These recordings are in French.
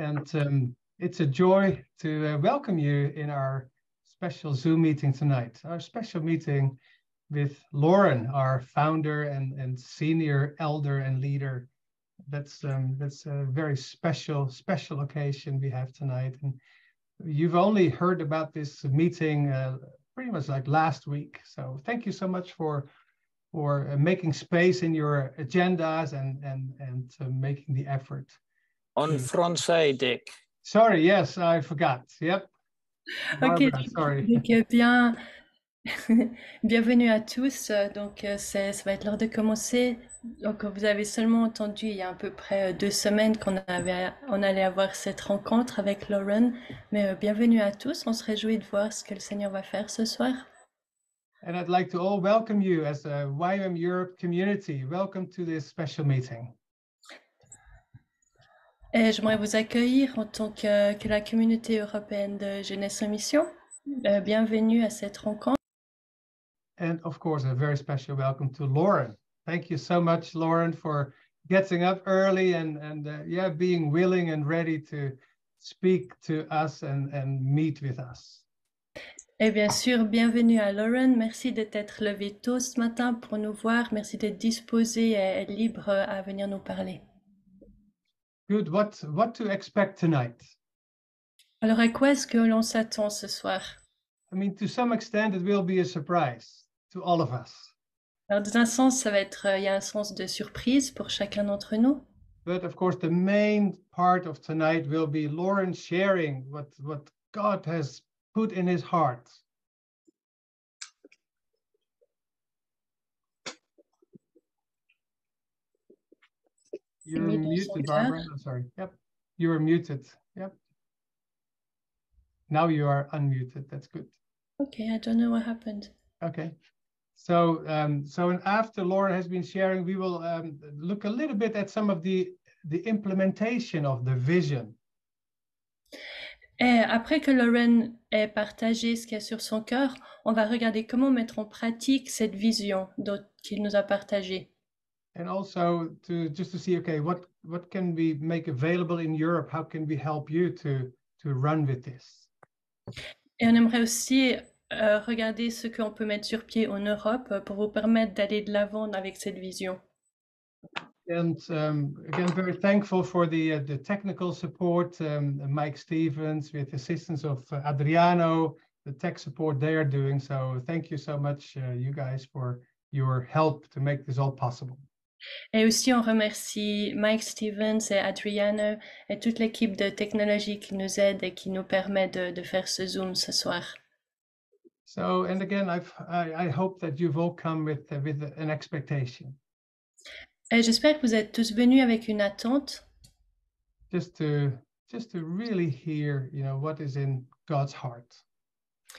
And um, it's a joy to uh, welcome you in our special Zoom meeting tonight, our special meeting with Lauren, our founder and, and senior elder and leader. That's um, that's a very special special occasion we have tonight, and you've only heard about this meeting uh, pretty much like last week. So thank you so much for for uh, making space in your agendas and and and uh, making the effort. En français, Dick. Sorry, yes, I forgot. Yep. Ok, Barbara, sorry. donc bien, bienvenue à tous. Donc euh, c'est- ça va être l'heure de commencer. Donc vous avez seulement entendu il y a à peu près euh, deux semaines qu'on avait, on allait avoir cette rencontre avec Lauren. Mais euh, bienvenue à tous. On se réjouit de voir ce que le Seigneur va faire ce soir. And I'd like to all welcome you as a YM Europe community. Welcome to this special meeting. Et j'aimerais vous accueillir en tant que, que la communauté européenne de Jeunesse en Mission. Euh, bienvenue à cette rencontre. And of course, a very special welcome to Lauren. Thank you so much, Lauren, for getting up early and, and uh, yeah, being willing and ready to speak to us and, and meet with us. Et bien sûr, bienvenue à Lauren. Merci de t'être levé tôt ce matin pour nous voir. Merci d'être disposé et libre à venir nous parler. Good. What, what to expect tonight? Alors, à quoi est-ce que l'on s'attend ce soir? I mean, to some extent, it will be a surprise to all of us. Alors, dans un sens, ça va être, euh, il y a un sens de surprise pour chacun d'entre nous. But of course, the main part of tonight will be Lauren sharing what, what God has put in his heart. You're son muted. Barbara. I'm sorry. Yep. You are muted. Yep. Now you are unmuted. That's good. Okay, I don't know what happened. Okay. So, um, so after Lauren has been sharing, we will um, look a little bit at some of the the implementation of the vision. Et après que Lauren ait partagé ce qu'il y a sur son cœur, on va regarder comment mettre en pratique cette vision qu'il nous a partagée. And also to just to see okay what what can we make available in europe? How can we help you to to run with this? Et on aimerait aussi euh, regarder ce qu'on peut mettre sur pied en Europe euh, pour vous permettre d'aller de l'avant avec cette vision. and um, again very thankful for the uh, the technical support um, mike stevens with assistance of uh, adriano the tech support they are doing. So thank you so much uh, you guys for your help to make this all possible Et aussi, on remercie Mike Stevens et Adriano et toute l'équipe de technologie qui nous aide et qui nous permet de, de faire ce Zoom ce soir. so and again i've i, I hope that you've all come with with an expectation Et j'espère que vous êtes tous venus avec une attente just to just to really hear you know what is in god's heart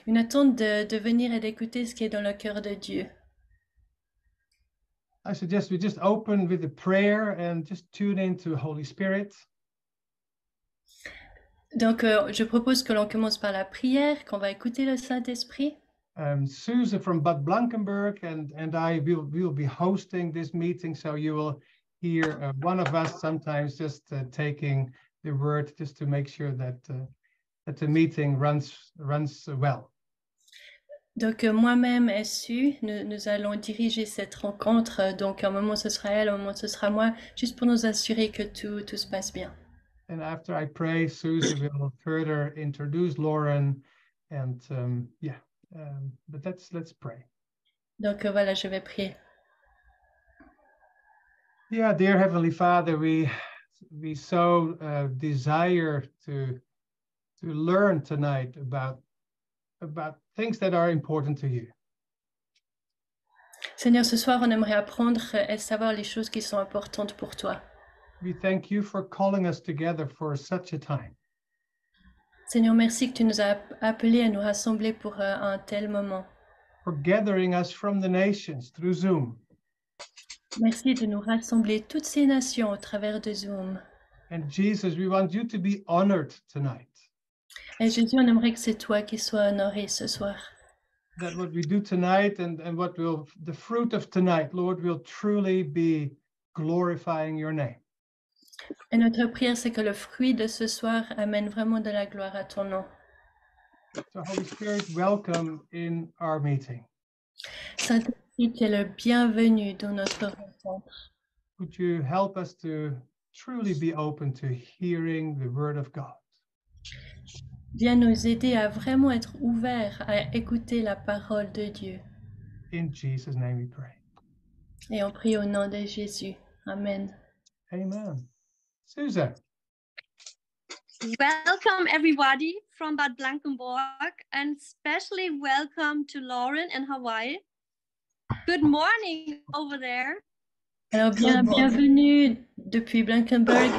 Une attente de, de venir et d'écouter ce qui est dans le cœur de Dieu. I suggest we just open with a prayer and just tune into holy spirit Donc, euh, je propose que l'on commence par la prière, qu'on va écouter le Saint-Esprit. um, susan from bad blankenberg and and i will will be hosting this meeting so you will hear uh, one of us sometimes just uh, taking the word just to make sure that uh, that the meeting runs runs well Donc, euh, moi-même et Su, nous, nous allons diriger cette rencontre. Euh, Donc, un moment ce sera elle, un moment ce sera moi, juste pour nous assurer que tout, tout se passe bien. And after I pray, Susan will further introduce Lauren, and um, yeah. Um, but let's let's pray. Donc, euh, voilà, je vais prier. Yeah, dear Heavenly Father, we we so uh, desire to to learn tonight about about things that are important to you. Seigneur, ce soir, on aimerait apprendre et savoir les choses qui sont importantes pour toi. We thank you for calling us together for such a time. Seigneur, merci que tu nous as appelés à nous rassembler pour euh, un tel moment. for gathering us from the nations through Zoom. Merci de nous rassembler toutes ces nations au travers de Zoom. And Jesus, we want you to be honored tonight. Et Jésus, on aimerait que c'est toi qui sois honoré ce soir. That what we do tonight and, and what will, the fruit of tonight, Lord, will truly be glorifying your name. Et notre prière, c'est que le fruit de ce soir amène vraiment de la gloire à ton nom. So, Holy Spirit, welcome in our meeting. Saint-Esprit, tu es le bienvenu dans notre rencontre. Would you help us to truly be open to hearing the Word of God? Viens nous aider à vraiment être ouverts à écouter la parole de Dieu. In Jesus' name we pray. Et on prie au nom de Jésus. Amen. Amen. Susan, Welcome everybody from Bad Blankenburg and especially welcome to Lauren in Hawaii. Good morning over there. Alors, bien, bienvenue depuis Blankenberg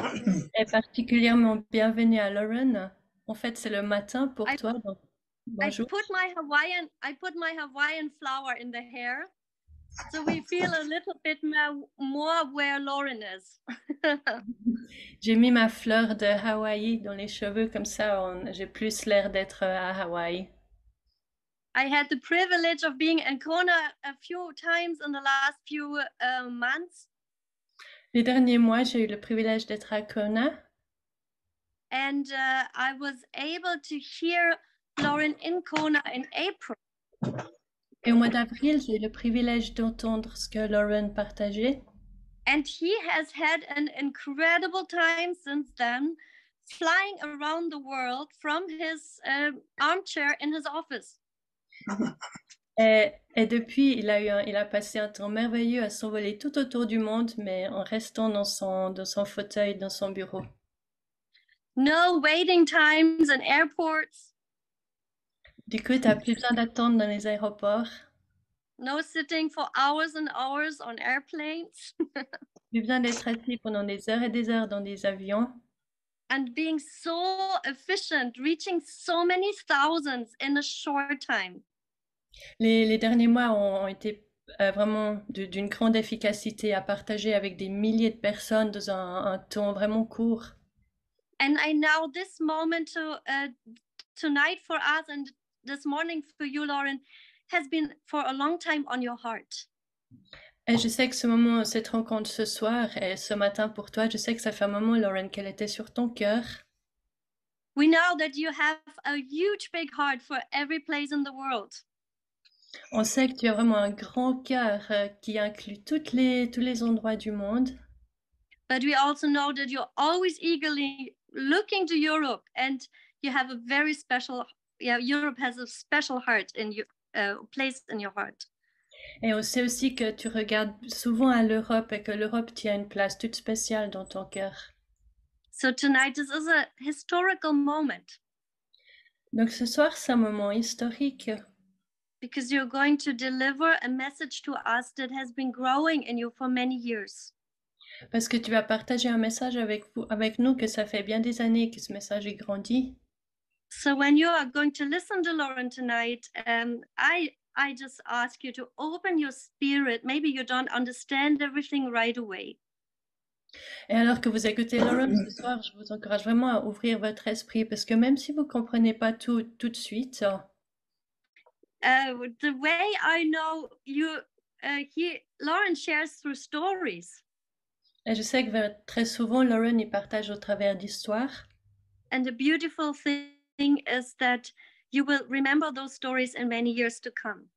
et particulièrement bienvenue à Lauren. En fait, c'est le matin pour I- toi. I bonjour. put my Hawaiian I put my Hawaiian flower in the hair. So we feel a little bit more, where Lauren is. J'ai mis ma fleur de Hawaï dans les cheveux, comme ça j'ai plus l'air d'être euh, à Hawaï. I had the privilege of being in Kona a few times in the last few uh, months Les derniers mois, j'ai eu le privilège d'être à Kona and uh, I was able to hear Lauren in Kona in April. et au mois d'avril, j'ai eu le privilège d'entendre ce que Lauren partageait. And he has had an incredible time since then, flying around the world from his um armchair in his office. Et, et depuis, il a eu un- il a passé un temps merveilleux à s'envoler tout autour du monde, mais en restant dans son, dans son fauteuil, dans son bureau. No waiting times in airports, Du coup, tu n'as plus besoin d'attendre dans les aéroports, no sitting for hours and hours on airplanes, plus besoin d'être assis pendant des heures et des heures dans des avions. and being so efficient, reaching so many thousands in a short time. Les, les derniers mois ont, ont été euh, vraiment d'une grande efficacité à partager avec des milliers de personnes dans un, un temps vraiment court. And I know this moment to uh, tonight for us and this morning for you, Lauren, has been for a long time on your heart. Et je sais que ce moment, cette rencontre ce soir et ce matin pour toi, je sais que ça fait un moment, Lauren, qu'elle était sur ton cœur. We know that you have a huge big heart for every place in the world. On sait que tu as vraiment un grand cœur euh, qui inclut toutes les, tous les endroits du monde. But we also know that you're always eagerly looking to Europe and you have a very special, yeah, Europe has a special heart in your uh, place in your heart. Et on sait aussi que tu regardes souvent à l'Europe et que l'Europe tient une place toute spéciale dans ton cœur. So tonight, this is a historical moment Donc ce soir, c'est un moment historique because you're going to deliver a message to us that has been growing in you for many years. Parce que tu vas partager un message avec, vous, avec nous que ça fait bien des années que ce message est grandi. So when you are going to listen to Lauren tonight, um, I I just ask you to open your spirit. Maybe you don't understand everything right away, Et alors que vous écoutez Lauren ce soir, je vous encourage vraiment à ouvrir votre esprit parce que même si vous ne comprenez pas tout tout de suite, uh, the way I know you, uh, he Lauren shares through stories, et je sais que très souvent Lauren y partage au travers d'histoires. and the beautiful thing is that you will remember those stories in many years to come.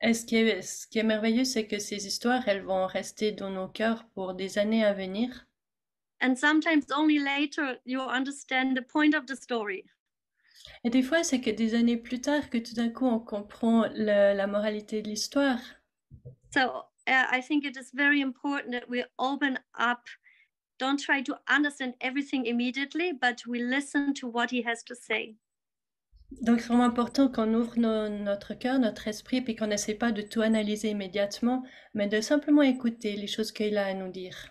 Et ce qui est, ce qui est merveilleux, c'est que ces histoires, elles vont rester dans nos cœurs pour des années à venir. And sometimes only later you understand the point of the story. Et des fois, c'est que des années plus tard que tout d'un coup, on comprend le- la moralité de l'histoire. So uh, I think it is very important that we open up, don't try to understand everything immediately, but we listen to what he has to say. Donc, c'est vraiment important qu'on ouvre nos- notre cœur, notre esprit, puis qu'on n'essaie pas de tout analyser immédiatement, mais de simplement écouter les choses qu'il a à nous dire.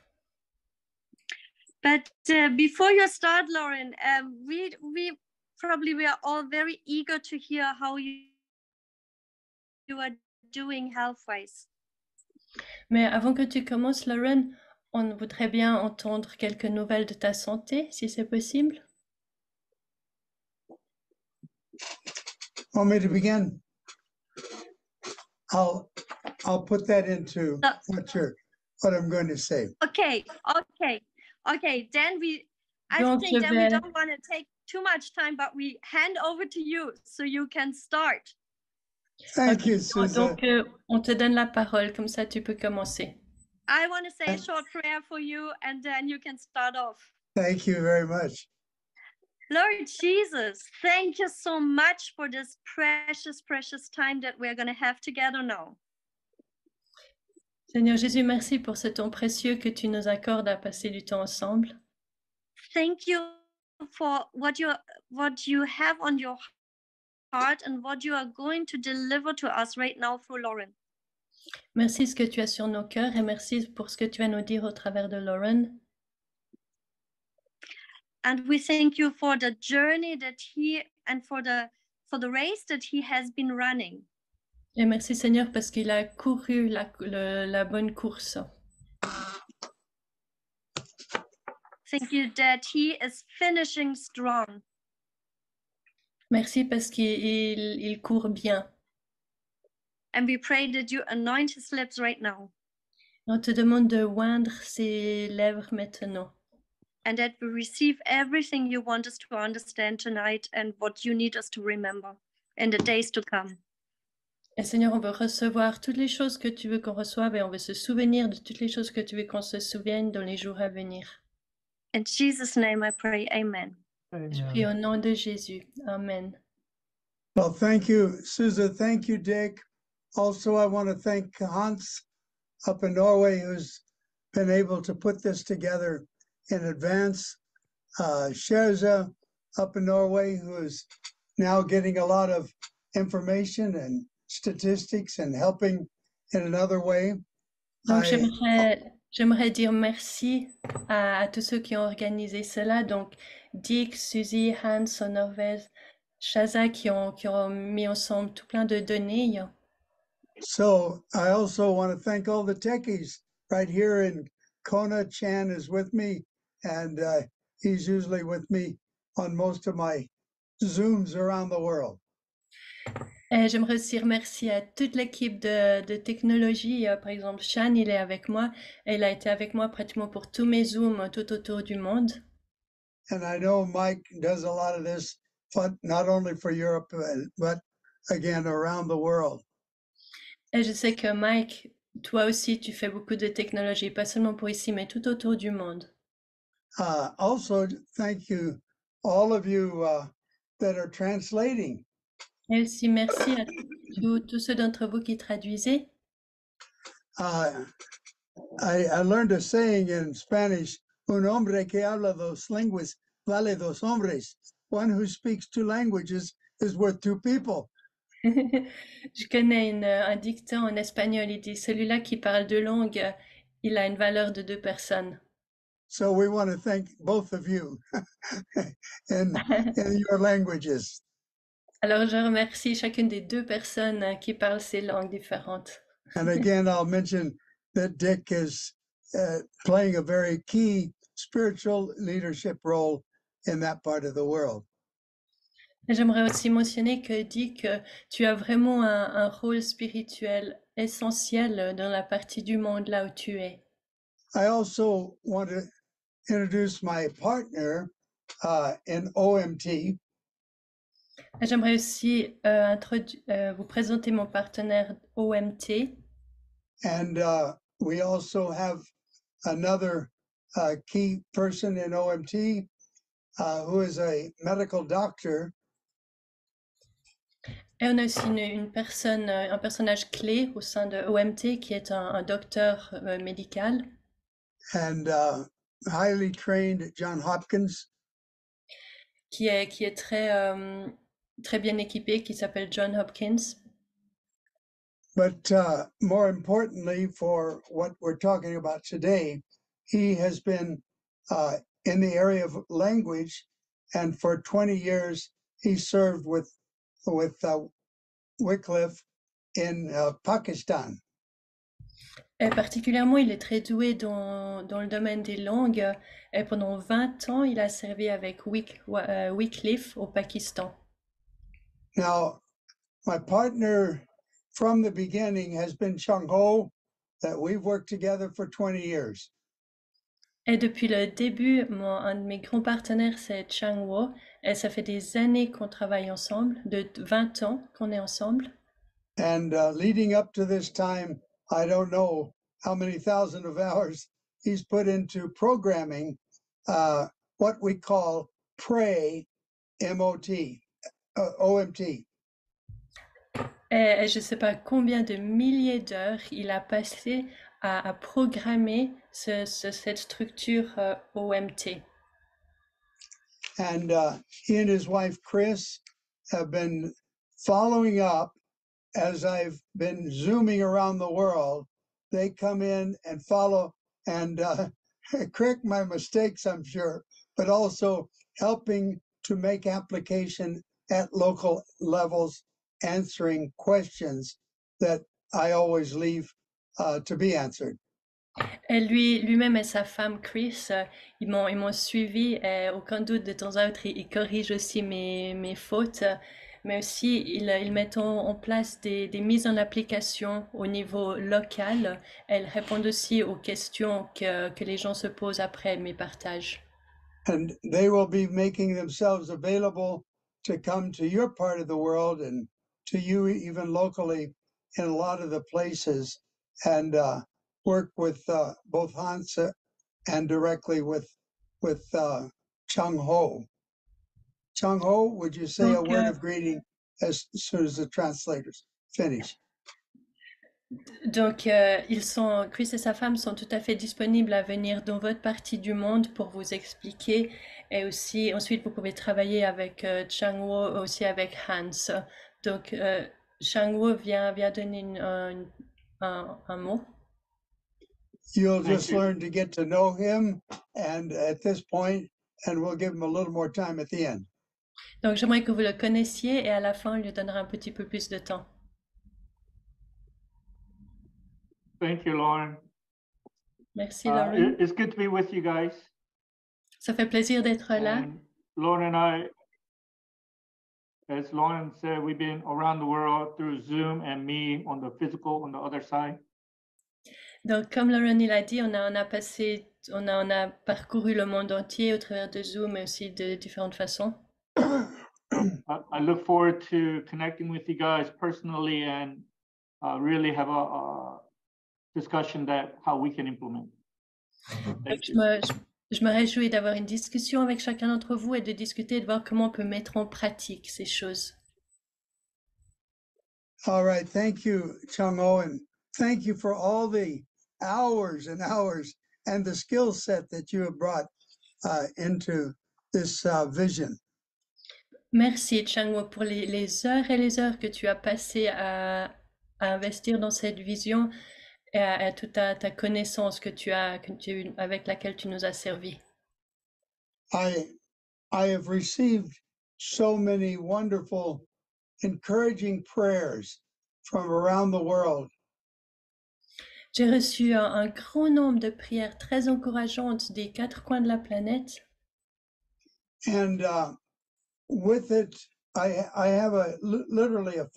But uh, before you start, Lauren, um, we we probably we are all very eager to hear how you you are doing health-wise. Mais avant que tu commences, Lauren, on voudrait bien entendre quelques nouvelles de ta santé, si c'est possible. Want me to begin? I'll, I'll put that into Uh, what you're, what I'm going to say. Okay, okay. Okay, then we, I Donc, think je then we don't want to take too much time, but we hand over to you so you can start. Thank Ok, you, Susan. Donc, euh, on te donne la parole, comme ça tu peux commencer. I want to say a short prayer for you and then you can start off. Thank you very much. Lord Jesus, thank you so much for this precious, precious time that we're going to have together now. Seigneur Jésus, merci pour ce temps précieux que tu nous accordes à passer du temps ensemble. Thank you for what you what you have on your heart and what you are going to deliver to us right now through Lauren. Merci ce que tu as sur nos cœurs et merci pour ce que tu vas nous dire au travers de Lauren. And we thank you for the journey that he and for the for the race that he has been running. Et merci Seigneur parce qu'il a couru la, le- la bonne course. Thank you that he is finishing strong. Merci parce qu'il il, court bien. And we pray that you anoint his lips right now On te demande de oindre ses lèvres maintenant. and that we receive everything you want us to understand tonight and what you need us to remember in the days to come. Et Seigneur, on veut recevoir toutes les choses que tu veux qu'on reçoive et on veut se souvenir de toutes les choses que tu veux qu'on se souvienne dans les jours à venir. In Jesus' name I pray, Amen. Je prie Amen. au nom de Jésus. Amen. Well, thank you, Susan. Thank you, Dick. Also, I want to thank Hans up in Norway who's been able to put this together in advance. Uh, Sherza up in Norway who is now getting a lot of information and statistics and helping in another way. Donc, I- j'aimerais, j'aimerais dire merci à, tous ceux qui ont organisé cela. Donc, Dick, Suzy, Hans Norvège, Shaza qui ont, qui ont mis ensemble tout plein de données. So I also want to thank all the techies right here in Kona. Chan is with me, and uh, he's usually with me on most of my Zooms around the world. Et j'aimerais aussi remercier à toute l'équipe de, de technologie. Euh, Par exemple, Shan, il est avec moi. Il a été avec moi pratiquement pour tous mes Zooms tout autour du monde. And I know Mike does a lot of this, but not only for Europe, but again around the world. Et je sais que Mike, toi aussi, tu fais beaucoup de technologie, pas seulement pour ici, mais tout autour du monde. Uh, also, thank you, all of you uh, that are translating. Aussi, merci à tous, tous ceux d'entre vous qui traduisez. Uh, I, I learned a saying in Spanish, un hombre que habla dos lenguas vale dos hombres. One who speaks two languages is worth two people. Je connais une- un dicton en espagnol, il dit, celui-là qui parle deux langues, il a une valeur de deux personnes. So we want to thank both of you in, in your languages. Alors, je remercie chacune des deux personnes euh, qui parlent ces langues différentes. And again, I'll mention that Dick is uh, playing a very key spiritual leadership role in that part of the world. J'aimerais aussi mentionner que Dick, euh, tu as vraiment un, un rôle spirituel essentiel dans la partie du monde là où tu es. I also want to introduce my partner uh, in OMT, J'aimerais aussi euh, euh, vous présenter mon partenaire OMT. and uh, we also have another uh, key person in OMT uh, who is a medical doctor, Et on a aussi une, une personne, euh, un personnage clé au sein de OMT qui est un, un docteur médical and uh, highly trained John Hopkins. qui est, qui est très, très bien équipé, qui s'appelle John Hopkins. But uh, more importantly, for what we're talking about today, he has been uh, in the area of language, and for 20 years he served with with uh, Wycliffe in uh, Pakistan. Et particulièrement, il est très doué dans, dans le domaine des langues. Et pendant 20 ans, il a servi avec euh, Wycliffe au Pakistan. Now, my partner from the beginning has been Chung Ho, that we've worked together for 20 years. Et depuis le début, mon, un de mes grands partenaires, c'est Chang Wo. Et ça fait des années qu'on travaille ensemble, de 20 ans qu'on est ensemble. And uh, leading up to this time, I don't know how many thousand of hours he's put into programming uh, what we call Pray MOT, uh, OMT. Et je ne sais pas combien de milliers d'heures il a passé à, à programmer ce- ce- cette structure euh, OMT. And uh, he and his wife, Chris, have been following up as I've been zooming around the world. They come in and follow and uh, correct my mistakes, I'm sure, but also helping to make application at local levels, answering questions that I always leave uh, to be answered. Et lui, lui-même et sa femme Chris, euh, ils m'ont, ils m'ont suivi et aucun doute de temps à autre, ils, ils corrigent aussi mes, mes fautes, euh, mais aussi ils, ils mettent en, en place des, des mises en application au niveau local. Elles répondent aussi aux questions que, que les gens se posent après mes partages. and they will be making themselves available to come to your part of the world and to you even locally in a lot of the places and uh, work with uh, both Hansa and directly with with uh, Chung Ho. Chung Ho, would you say a word of greeting as soon as the translators finish? Donc, euh, ils sont, Chris et sa femme sont tout à fait disponibles à venir dans votre partie du monde pour vous expliquer. Et aussi, ensuite, vous pouvez travailler avec euh, Changwo, aussi avec Hans. Donc, euh, Changwo vient, vient donner une- un, un- un mot. You'll Thank just you. learn to get to know him, and at this point, and we'll give him a little more time at the end. Donc, j'aimerais que vous le connaissiez et à la fin, on lui donnera un petit peu plus de temps. Thank you, Lauren. Merci, Uh, Lauren. it- it's good to be with you guys. Ça fait plaisir d'être là. Lauren and I, as Lauren said, we've been around the world through Zoom and me on the physical on the other side. Donc, comme Lauren il a dit, on a, on a passé, on a, on a parcouru le monde entier au travers de Zoom et aussi de différentes façons. I, I look forward to connecting with you guys personally and uh, really have a, a discussion that how we can implement. Donc, me, je, je me réjouis d'avoir une discussion avec chacun d'entre vous et de discuter et de voir comment on peut mettre en pratique ces choses. All right, thank you, Chung O, and thank you for all the hours and hours and the skill set that you have brought uh, into this uh, vision. Merci, Changwo, pour les, les heures et les heures que tu as passées à, à investir dans cette vision et à, à toute ta, ta connaissance que tu as, que tu, avec laquelle tu nous as servi. I I have received so many wonderful, encouraging prayers from around the world, J'ai reçu un, un grand nombre de prières très encourageantes des quatre coins de la planète. and uh, with it, I I have a li- literally a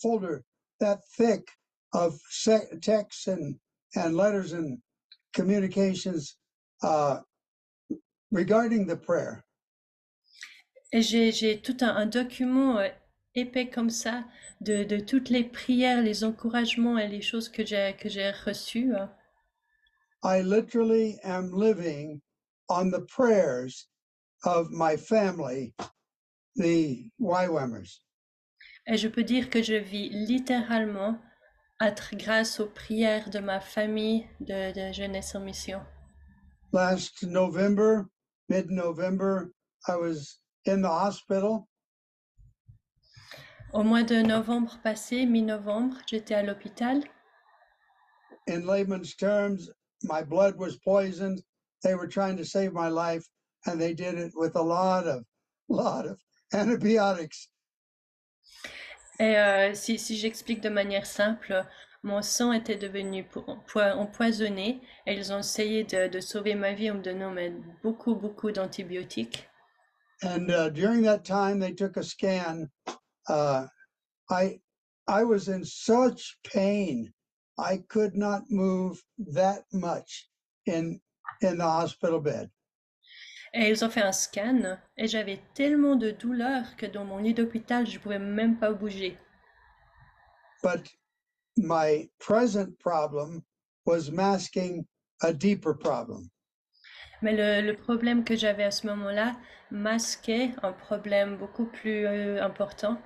folder that thick of se- texts and and letters and communications uh, regarding the prayer. Et j'ai, j'ai tout un, un document euh, épais comme ça de, de toutes les prières, les encouragements et les choses que j'ai, que j'ai reçues. hein. I literally am living on the prayers of my family, the YWAMers. Et je peux dire que je vis littéralement grâce aux prières de ma famille de, de Jeunesse en Mission. Last November, mid November, I was in the hospital Au mois de novembre passé, mi-novembre, j'étais à l'hôpital. in layman's terms, my blood was poisoned. They were trying to save my life, and they did it with a lot of, lot of antibiotics. Et euh, si, si j'explique de manière simple, mon sang était devenu po- po- empoisonné et ils ont essayé de, de sauver ma vie en me donnant beaucoup, beaucoup d'antibiotiques. And uh, during that time, they took a scan. Uh, I, I was in such pain. I could not move that much in in the hospital bed. Et ils ont fait un scan et j'avais tellement de douleur que dans mon lit d'hôpital, je pouvais même pas bouger. But my present problem was masking a deeper problem. Mais le, le problème que j'avais à ce moment-là masquait un problème beaucoup plus euh, important.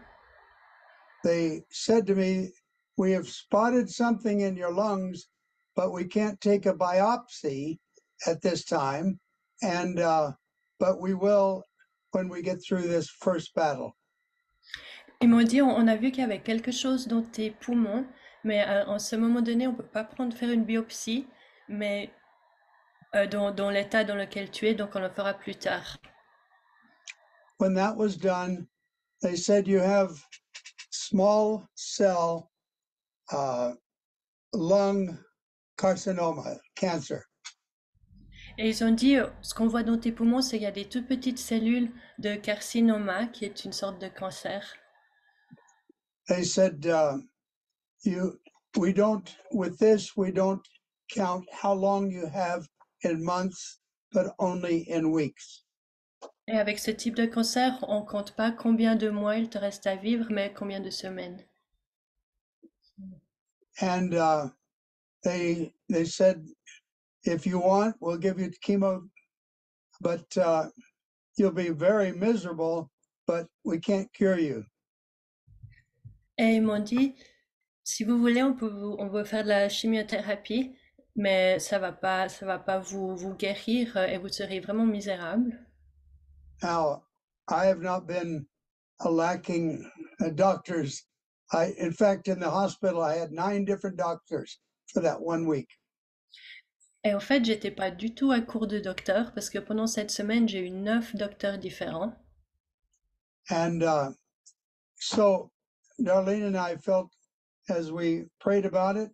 They said to me, We have spotted something in your lungs, but we can't take a biopsy at this time. And, uh, but we will when we get through this first battle. Ils m'ont dit, on, on a vu qu'il y avait quelque chose dans tes poumons, mais à, en ce moment donné, on peut pas prendre faire une biopsie, mais euh, dans, dans l'état dans lequel tu es, donc on le fera plus tard. When that was done, they said you have small cell uh, lung carcinoma, cancer. Et ils ont dit, euh, ce qu'on voit dans tes poumons, c'est qu'il y a des toutes petites cellules de carcinoma, qui est une sorte de cancer. They said, uh, you, we don't, with this, we don't count how long you have in months, but only in weeks. Et avec ce type de cancer, on compte pas combien de mois il te reste à vivre, mais combien de semaines. And uh, they they said, if you want, we'll give you chemo, but uh, you'll be very miserable. But we can't cure you. Et ils m'ont dit, si vous voulez, on peut vous, on peut faire de la chimiothérapie, mais ça va pas, ça va pas vous, vous guérir euh, et vous serez vraiment misérable. Now, I have not been a lacking uh, doctors. I, in fact, in the hospital, I had nine different doctors for that one week. Et en fait, j'étais pas du tout à court de docteur parce que pendant cette semaine, j'ai eu neuf docteurs différents. And uh, so Darlene and I felt as we prayed about it,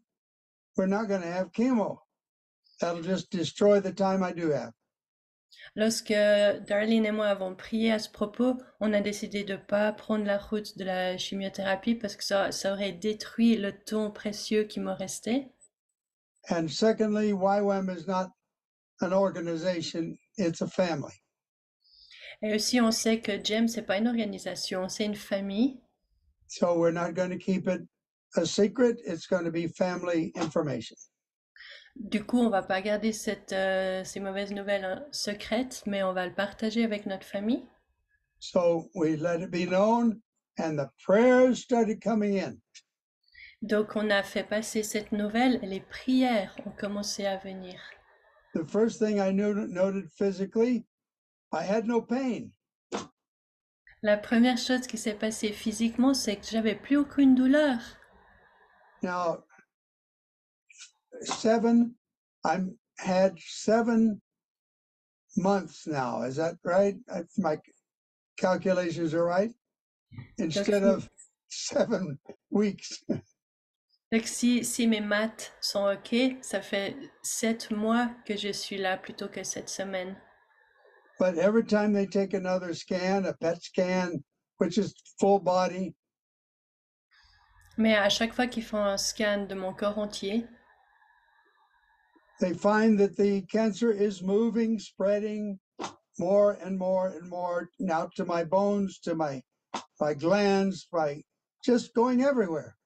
we're not going to have chemo. That'll just destroy the time I do have. Lorsque Darlene et moi avons prié à ce propos, on a décidé de pas prendre la route de la chimiothérapie parce que ça, ça aurait détruit le temps précieux qui me restait. And secondly, YWAM is not an organization, it's a family. Et aussi, on sait que James, c'est pas une organisation, c'est une famille. So we're not going to keep it a secret. It's going to be family information. Du coup, on va pas garder cette, euh, ces mauvaises nouvelles hein, secrètes, mais on va le partager avec notre famille. So we let it be known, and the prayers started coming in. Donc, on a fait passer cette nouvelle et les prières ont commencé à venir. The first thing I noted physically, I had no pain. La première chose qui s'est passée physiquement, c'est que j'avais plus aucune douleur. Now, seven, I'm had seven months now. Is that right? If my calculations are right, instead of seven weeks. Donc, si, si mes maths sont OK, ça fait sept mois que je suis là plutôt que cette semaine. But every time they take another scan, a PET scan, which is full body, Mais à chaque fois qu'ils font un scan de mon corps entier, they find that the cancer is moving, spreading more and more and more now to my bones, to my my glands, by just going everywhere.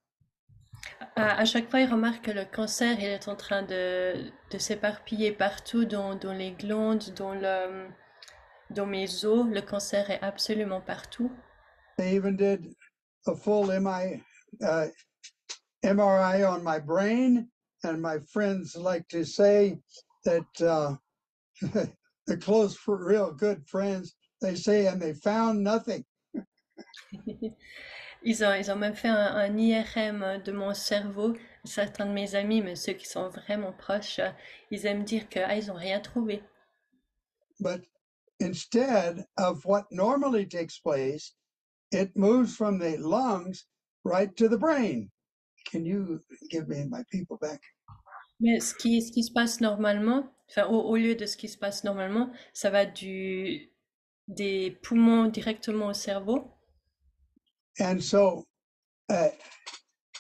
À, à chaque fois, ils remarquent que le cancer il est en train de, de s'éparpiller partout dans, dans les glandes, dans, le, dans mes os. Le cancer est absolument partout. They even did a full MI, uh, MRI on my brain, and my friends like to say that uh, the close, real good friends, they say, and they found nothing. Ils ont, ils ont même fait un, un IRM de mon cerveau. Certains de mes amis, mais ceux qui sont vraiment proches, euh, ils aiment dire que ah, ils n'ont rien trouvé. But instead of what normally takes place, it moves from the lungs right to the brain. Can you give me my people back? Mais ce qui, ce qui se passe normalement, enfin, au, au lieu de ce qui se passe normalement, ça va du, des poumons directement au cerveau. And so, uh,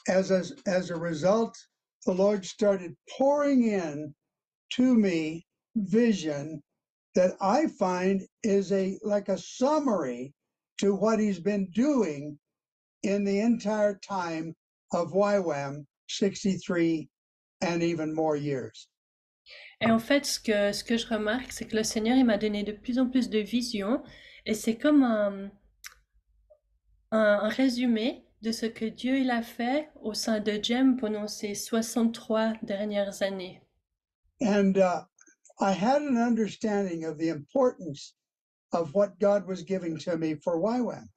as a, as a result, the Lord started pouring in to me vision that I find is a like a summary to what he's been doing in the entire time of YWAM 63 and even more years. Et en fait, ce que, ce que je remarque, c'est que le Seigneur, il m'a donné de plus en plus de visions, et c'est comme un, un, résumé de ce que Dieu il a fait au sein de GEM pendant ces 63 dernières années. And uh, I had an understanding of the importance of what God was giving to me for YWAM.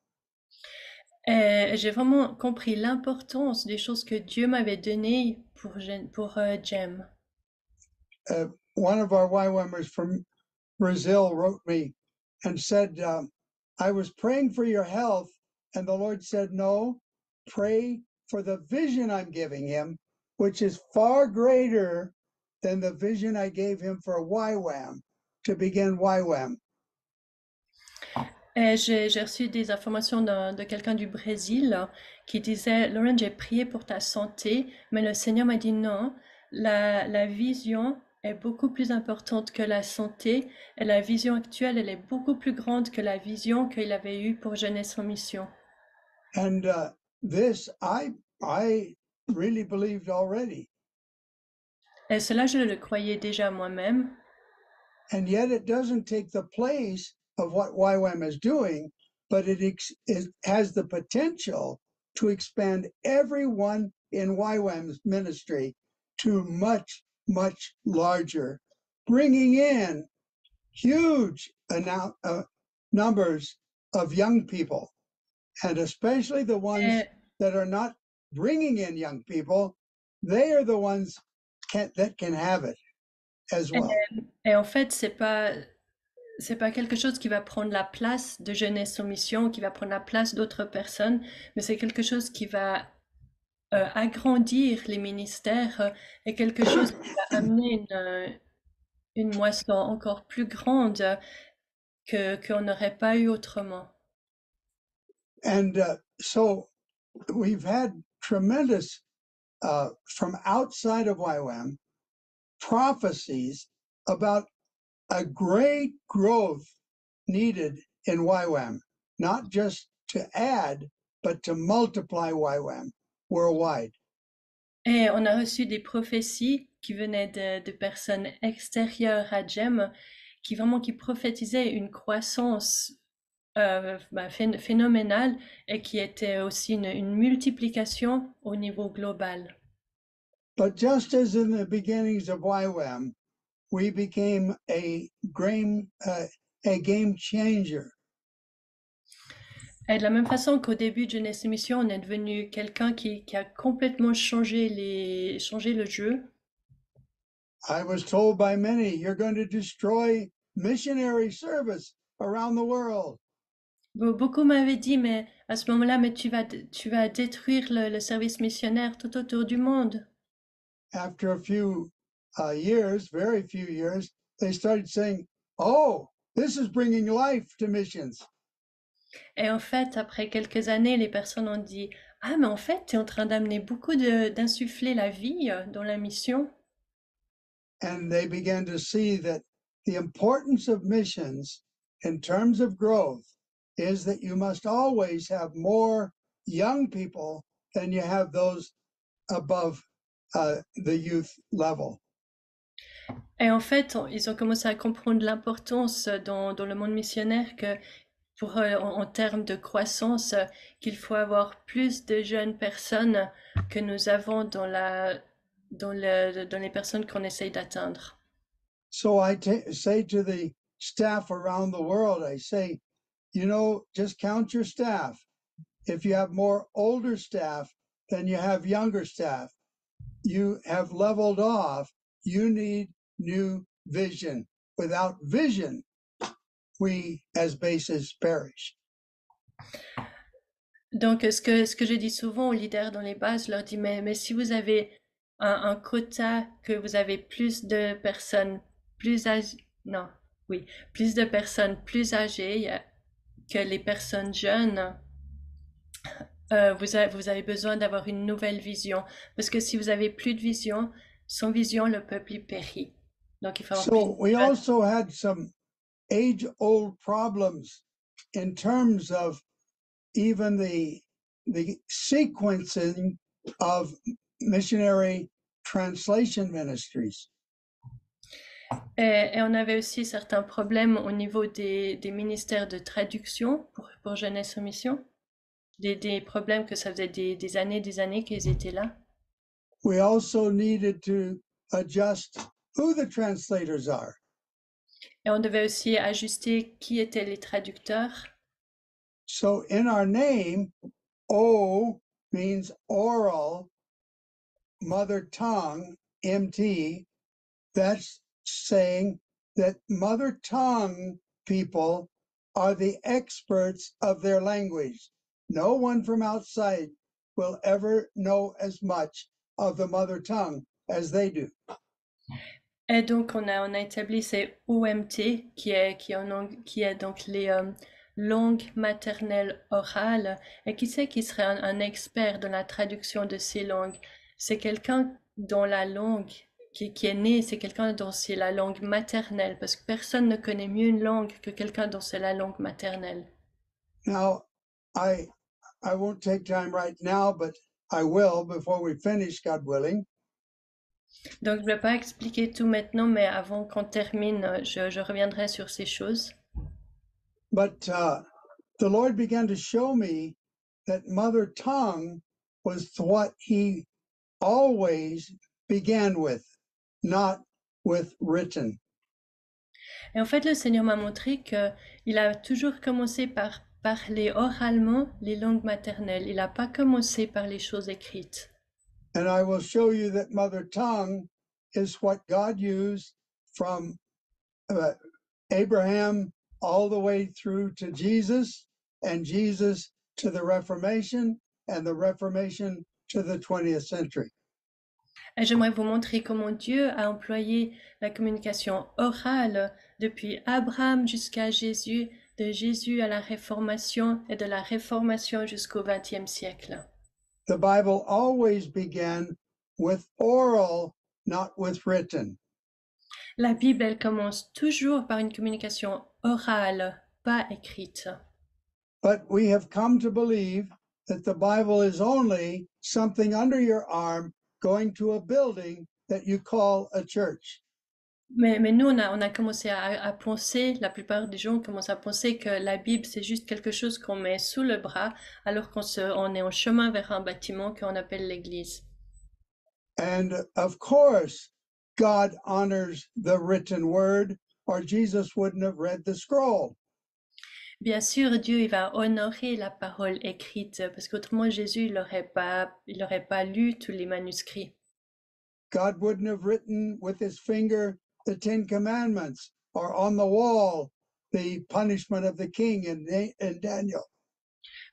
Et j'ai vraiment compris l'importance des choses que Dieu m'avait données pour, pour euh, GEM. Uh, one of our YWAMers from Brazil wrote me and said, um, I was praying for your health, and the Lord said, No, pray for the vision I'm giving him, which is far greater than the vision I gave him for YWAM to begin YWAM. J'ai reçu des informations de quelqu'un du Brésil qui disait, Lauren, j'ai prié pour ta santé, mais le Seigneur m'a dit non, la, la vision est beaucoup plus importante que la santé, et la vision actuelle, elle est beaucoup plus grande que la vision qu'il avait eue pour Jeunesse en mission. And uh, this I I really believed already. Et cela, je le croyais déjà moi-même, and yet it doesn't take the place of what YWAM is doing, but it, ex- it has the potential to expand everyone in YWAM's ministry to much, much larger, bringing in huge uh, numbers of young people, and especially the ones Et- that are not bringing in young people. They are the ones can, that can have it as well. Et en fait, c'est pas c'est pas quelque chose qui va prendre la place de Jeunesse en mission, qui va prendre la place d'autres personnes, mais c'est quelque chose qui va euh, agrandir les ministères euh, et quelque chose qui va amener une, une moisson encore plus grande que qu'on n'aurait pas eu autrement. And uh, so we've had tremendous uh, from outside of YWAM prophecies about a great growth needed in YWAM, not just to add, but to multiply YWAM worldwide. Et on a reçu des prophéties qui venaient de, de personnes extérieures à GEM, qui vraiment qui prophétisaient une croissance euh, bah, phén- phénoménale et qui était aussi une, une multiplication au niveau global. But just as in the beginnings of YWAM, we became a game, uh, a game changer. Et de la même façon qu'au début de Jeunesse Émission, on est devenu quelqu'un qui, qui a complètement changé, les, changé le jeu. I was told by many, you're going to destroy missionary service around the world. Be- Beaucoup m'avaient dit, mais à ce moment-là, mais tu vas, tu vas détruire le, le service missionnaire tout autour du monde. After a few uh, years, very few years, they started saying, oh, this is bringing life to missions. Et en fait, après quelques années, les personnes ont dit, Ah, mais en fait, tu es en train d'amener beaucoup de, d'insuffler la vie euh, dans la mission. And they began to see that the importance of missions in terms of growth is that you must always have more young people than you have those above uh, the youth level. Et en fait, ils ont commencé à comprendre l'importance dans, dans le monde missionnaire que pour, euh, en, en termes de croissance, qu'il faut avoir plus de jeunes personnes que nous avons dans la, dans le, dans les personnes qu'on essaye d'atteindre. So I say to the staff around the world, I say, you know, just count your staff. If you have more older staff than you have younger staff, you have leveled off. You need new vision. Without vision, we as bases perish. Donc, ce que, ce que je dis souvent aux leaders dans les bases, je leur dis, mais, mais si vous avez un, un quota, que vous avez plus de personnes plus âgées, non, oui, plus de personnes plus âgées que les personnes jeunes, euh, vous avez, vous avez besoin d'avoir une nouvelle vision. Parce que si vous avez plus de vision, sans vision, le peuple y périt. Donc il faut avoir So we also had some age old problems in terms of even the the sequencing of missionary translation ministries. Et, et on avait aussi certains problèmes au niveau des, des ministères de traduction pour, pour Jeunesse en Mission. Des, des problèmes que ça faisait des, des années, des années qu'ils étaient là. We also needed to adjust who the translators are. Et on devait aussi ajuster qui étaient les traducteurs. So in our name, O means oral, mother tongue, MT. That's saying that mother tongue people are the experts of their language. No one from outside will ever know as much of the mother tongue as they do. Et donc, on a, on a établi ces OMT, qui est, qui est, en qui est donc les euh, langues maternelles orales. Et qui c'est qui serait un, un expert dans la traduction de ces langues? C'est quelqu'un dont la langue qui, qui est né, c'est quelqu'un dont c'est la langue maternelle, parce que personne ne connaît mieux une langue que quelqu'un dont c'est la langue maternelle. Now, I I won't take time right now, but I will before we finish, God willing. Donc, je ne vais pas expliquer tout maintenant, mais avant qu'on termine, euh, je, je reviendrai sur ces choses. But uh, the Lord began to show me that mother tongue was what He always began with, not with written. Et en fait, le Seigneur m'a montré que il a toujours commencé par parler oralement les langues maternelles. Il n'a pas commencé par les choses écrites. And I will show you that mother tongue is what God used from uh, Abraham all the way through to Jesus, and Jesus to the Reformation, and the Reformation to the 20th century. Et j'aimerais vous montrer comment Dieu a employé la communication orale depuis Abraham jusqu'à Jésus, de Jésus à la Réformation et de la Réformation jusqu'au XXe siècle. The Bible always began with oral, not with written. La Bible, elle commence toujours par une communication orale, pas écrite. But we have come to believe that the Bible is only something under your arm going to a building that you call a church. Mais, mais nous, on a, on a commencé à, à penser, la plupart des gens commencent à penser que la Bible, c'est juste quelque chose qu'on met sous le bras alors qu'on se, on est en chemin vers un bâtiment qu'on appelle l'Église. And of course, God honors the written word, or Jesus wouldn't have read the scroll. Bien sûr, Dieu, il va honorer la parole écrite parce qu'autrement, Jésus, il n'aurait pas, il aurait pas lu tous les manuscrits. God wouldn't have written with his finger the Ten Commandments or on the wall the punishment of the king in, in Daniel.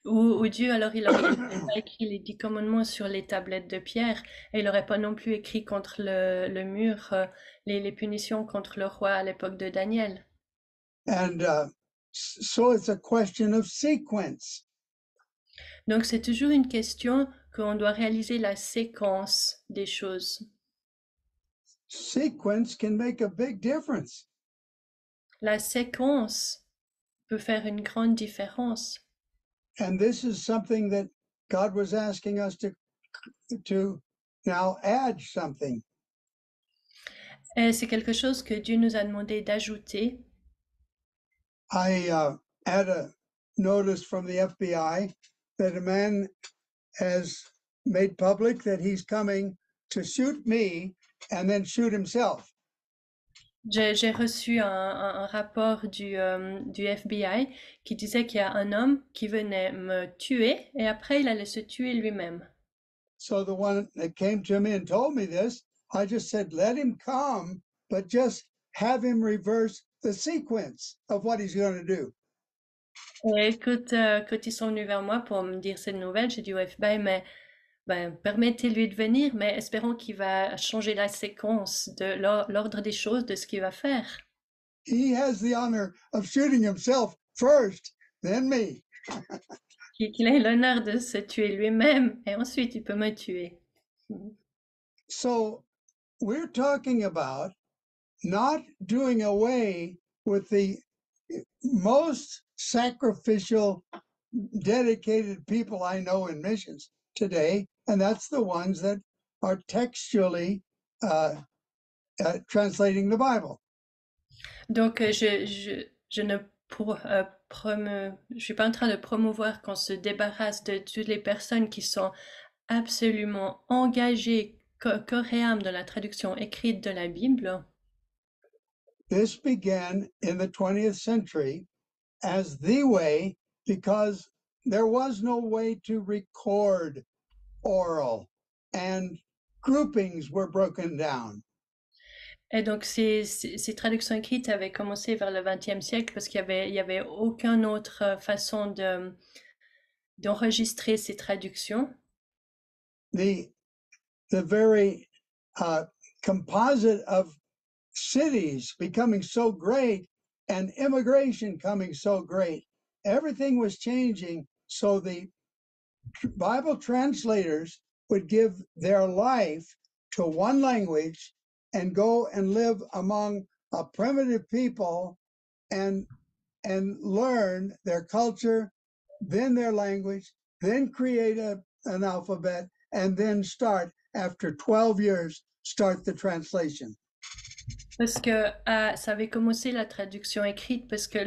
Ou, ou Dieu, alors, il aurait pas écrit les dix commandements sur les tablettes de pierre et il n'aurait pas non plus écrit contre le, le mur euh, les, les punitions contre le roi à l'époque de Daniel. And uh, so it's a question of sequence. Donc, c'est toujours une question qu'on doit réaliser la séquence des choses. Sequence can make a big difference. La séquence peut faire une grande différence. And this is something that God was asking us to to now add something. Et c'est quelque chose que Dieu nous a demandé d'ajouter. I uh, had a notice from the FBI that a man has made public that he's coming to shoot me and then shoot himself. J'ai reçu un, un- un rapport du, euh, du FBI qui disait qu'il y a un homme qui venait me tuer et après il allait se tuer lui-même. So the one that came to me and told me this, I just said, let him come, but just have him reverse the sequence of what he's going to do. Et écoute, euh, quand ils sont venus vers moi pour me dire cette nouvelle, j'ai dit au FBI, mais ben, permettez-lui de venir, mais espérons qu'il va changer la séquence de l'or- l'ordre des choses de ce qu'il va faire. He has the honor of shooting himself first, then me. Qu'il ait l'honneur de se tuer lui-même et ensuite il peut me tuer. So we're talking about not doing away with the most sacrificial, dedicated people I know in missions today, and that's the ones that are textually uh, uh, translating the Bible. Donc, euh, je, je, je ne pour, euh, promo- je suis pas en train de promouvoir qu'on se débarrasse de toutes les personnes qui sont absolument engagées co- dans la traduction écrite de la Bible. This began in the 20th century as the way because there was no way to record oral and groupings were broken down. Et donc, ces, ces, ces traductions écrites avaient commencé vers le XXe siècle parce qu'il y avait, il y avait aucune autre façon de, d'enregistrer ces traductions. The, the very uh, composite of cities becoming so great and immigration coming so great, everything was changing. So the Bible translators would give their life to one language and go and live among a primitive people and and learn their culture, then their language, then create a, an alphabet, and then start after 12 years start the translation. Parce que ah, ça avait commencé la traduction écrite parce que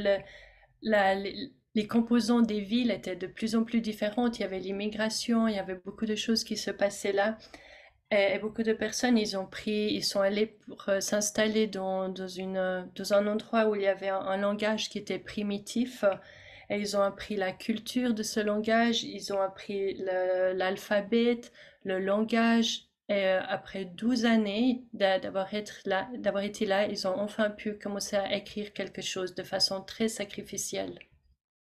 les, composants des villes étaient de plus en plus différentes. Il y avait l'immigration, il y avait beaucoup de choses qui se passaient là. Et, beaucoup de personnes, ils ont pris, ils sont allés pour euh, s'installer euh, dans un endroit où il y avait un, langage qui était primitif. Et ils ont appris la culture de ce langage, ils ont appris l'alphabet, le langage. Et euh, après 12 années d'a- d'avoir été là, d'avoir été là, ils ont enfin pu commencer à écrire quelque chose de façon très sacrificielle.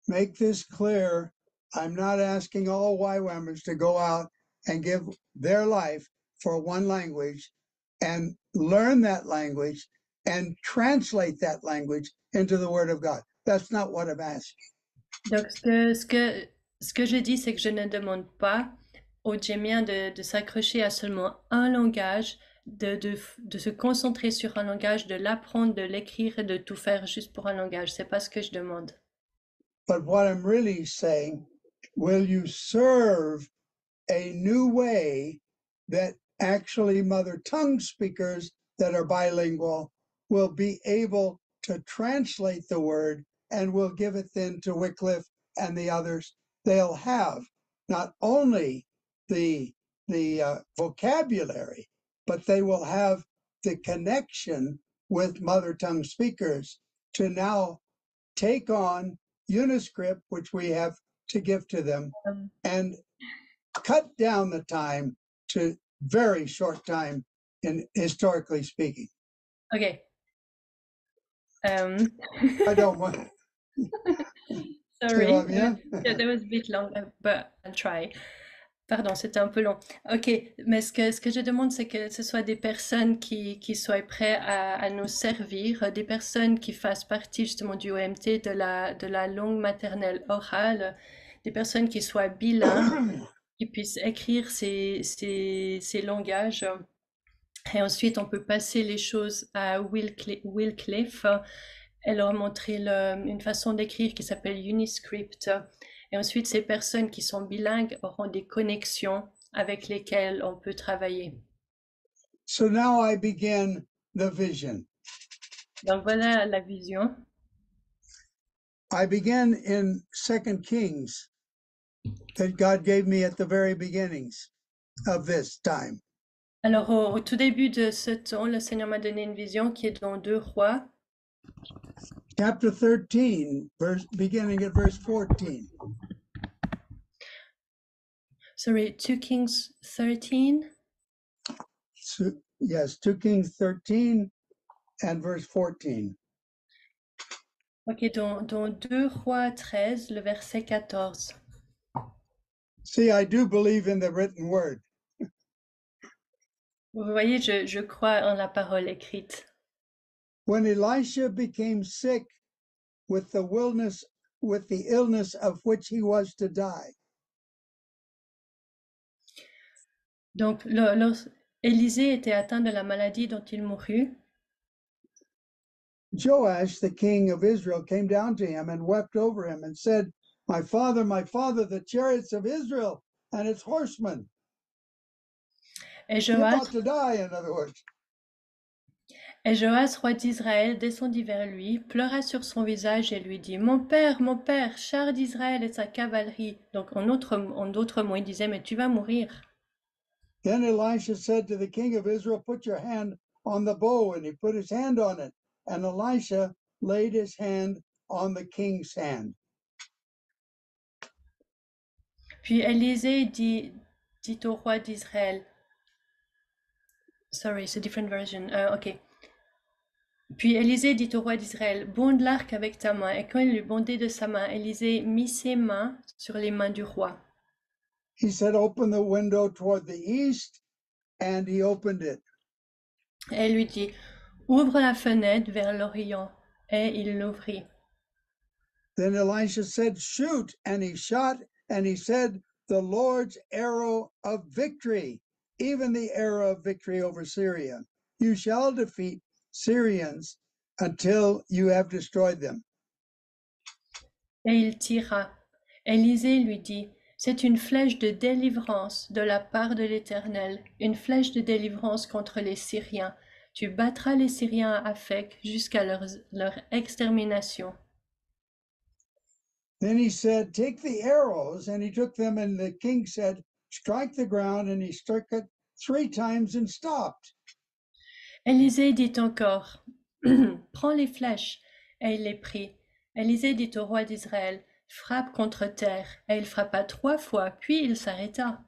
Make this clear. I'm not asking all YWAMers to go out and give their life for one language and learn that language and translate that language into the Word of God. That's not what I'm asking. Donc, ce que, ce que, ce que je dis, c'est que je ne demande pas aux Djémiens de, de s'accrocher à seulement un langage, de, de, de se concentrer sur un langage, de l'apprendre, de l'écrire et de tout faire juste pour un langage. C'est pas ce que je demande. But what I'm really saying, will you serve a new way that actually mother tongue speakers that are bilingual will be able to translate the word and will give it then to Wycliffe and the others? They'll have? Not only the the uh, vocabulary, but they will have the connection with mother tongue speakers to now take on Uniscript, which we have to give to them, Um, and cut down the time to very short time in historically speaking. Ok. Um, I don't want sorry. Yeah, that was a bit long, uh, but I'll try. Pardon, c'était un peu long. Ok, mais ce que, ce que je demande, c'est que ce soit des personnes qui, qui soient prêtes à, à nous servir, des personnes qui fassent partie justement du OMT, de la, de la langue maternelle orale, des personnes qui soient bilingues, qui puissent écrire ces, ces, ces langages. Et ensuite, on peut passer les choses à Wycliffe, Wycliffe et leur montrer le- une façon d'écrire qui s'appelle Uniscript. Et ensuite, ces personnes qui sont bilingues auront des connexions avec lesquelles on peut travailler. So now I begin the vision. Donc voilà la vision. I began in Second Kings that God gave me at the very beginnings of this time. Alors au, au tout début de ce temps, le Seigneur m'a donné une vision qui est dans deux rois, Chapter 13, verse beginning at verse 14. sorry, 2 Kings 13. So, yes, 2 Kings 13 and verse 14. Ok, dans, dans 2 rois 13, le verset 14. See, I do believe in the written word. Vous voyez, je, je crois en la parole écrite. When Elisha became sick with the illness, with the illness of which he was to die, Donc, lors- Élisée était atteint de la maladie dont il mourut. Joash, the king of Israel, came down to him and wept over him and said, My father, my father, the chariots of Israel and its horsemen. Et You're about to die, in other words. Et Joas, roi d'Israël, descendit vers lui, pleura sur son visage et lui dit Mon père, mon père, char d'Israël et sa cavalerie. Donc en autre- en d'autres mots, il disait Mais tu vas mourir. Then Elisha said to the king of Israel, Put your hand on the bow. And he put his hand on it. And Elisha laid his hand on the king's hand. Puis Élisée dit, dit au roi d'Israël, sorry, it's a different version, Euh, ok. Puis Élisée dit au roi d'Israël, bonde l'arc avec ta main. Et quand il eut bondé de sa main, Élisée mit ses mains sur les mains du roi. He said, Open the window toward the east. And he opened it. Et lui dit, ouvre la fenêtre vers l'Orient. Et il l'ouvrit. Then Elisha said, Shoot. And he shot. And he said, The Lord's arrow of victory, even the arrow of victory over Syria. You shall defeat Syrians until you have destroyed them. Et il tira. Élisée lui dit, c'est une flèche de délivrance de la part de l'Éternel, une flèche de délivrance contre les Syriens. Tu battras les Syriens à Afek jusqu'à leur, leur extermination. Then he said, Take the arrows. And he took them. And the king said, Strike the ground. And he struck it three times and stopped. Élisée dit encore, Prends les flèches. Et il les prit. Élisée dit au roi d'Israël, Frappe contre terre. Et il frappa trois fois, puis il s'arrêta.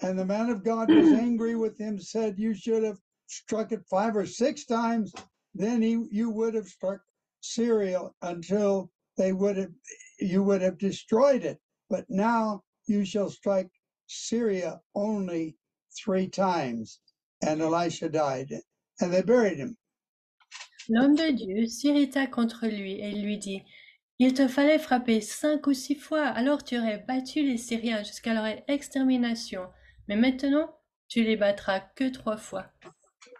And the man of God was angry with him, said, You should have struck it five or six times. Then he, you would have struck Syria until they would have, you would have destroyed it. But now you shall strike Syria only three times. And Elisha died, and they buried him. L'homme de Dieu s'irrita contre lui et lui dit, Il te fallait frapper cinq ou six fois, alors tu aurais battu les Syriens jusqu'à leur extermination. Mais maintenant, tu les battras que trois fois.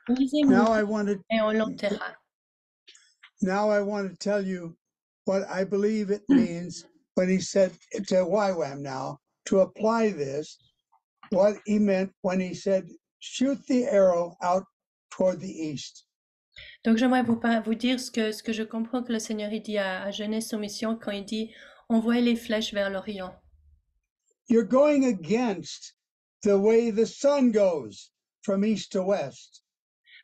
Élisée Now mourut I wanted et on l'enterra. now I want to tell you what I believe it means when he said to YWAM now to apply this, what he meant when he said, shoot the arrow out toward the east. Donc j'aimerais vous, vous dire ce que, ce que je comprends que le Seigneur il dit à, à Jeunesse Soumission quand il dit envoyez les flèches vers l'Orient. You're going against the way the sun goes from east to west.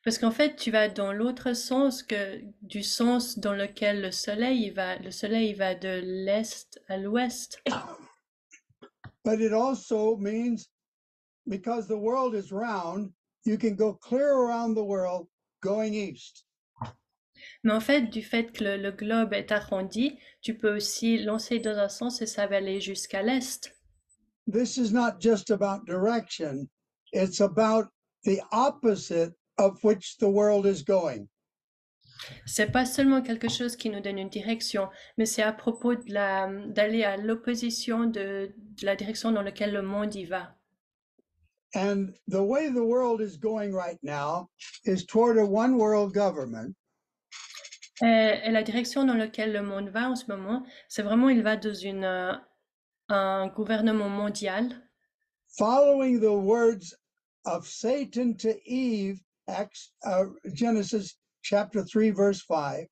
Parce qu'en fait, tu vas dans l'autre sens que du sens dans lequel le soleil il va. Le soleil il va de l'est à l'ouest. But it also means because the world is round, you can go clear around the world going east. Mais en fait, du fait que le, le globe est arrondi, tu peux aussi lancer dans un sens et ça va aller jusqu'à l'est. This is not just about direction, it's about the opposite of which the world is going. C'est pas seulement quelque chose qui nous donne une direction, mais c'est à propos d'aller à l'opposition de, de la direction dans laquelle le monde y va. And the way the world is going right now is toward a one world government. Et, la direction dans laquelle le monde va en ce moment, c'est vraiment, il va dans une, euh, un gouvernement mondial. Following the words of Satan to Eve, Acts, uh, Genesis chapter 3, verse 5.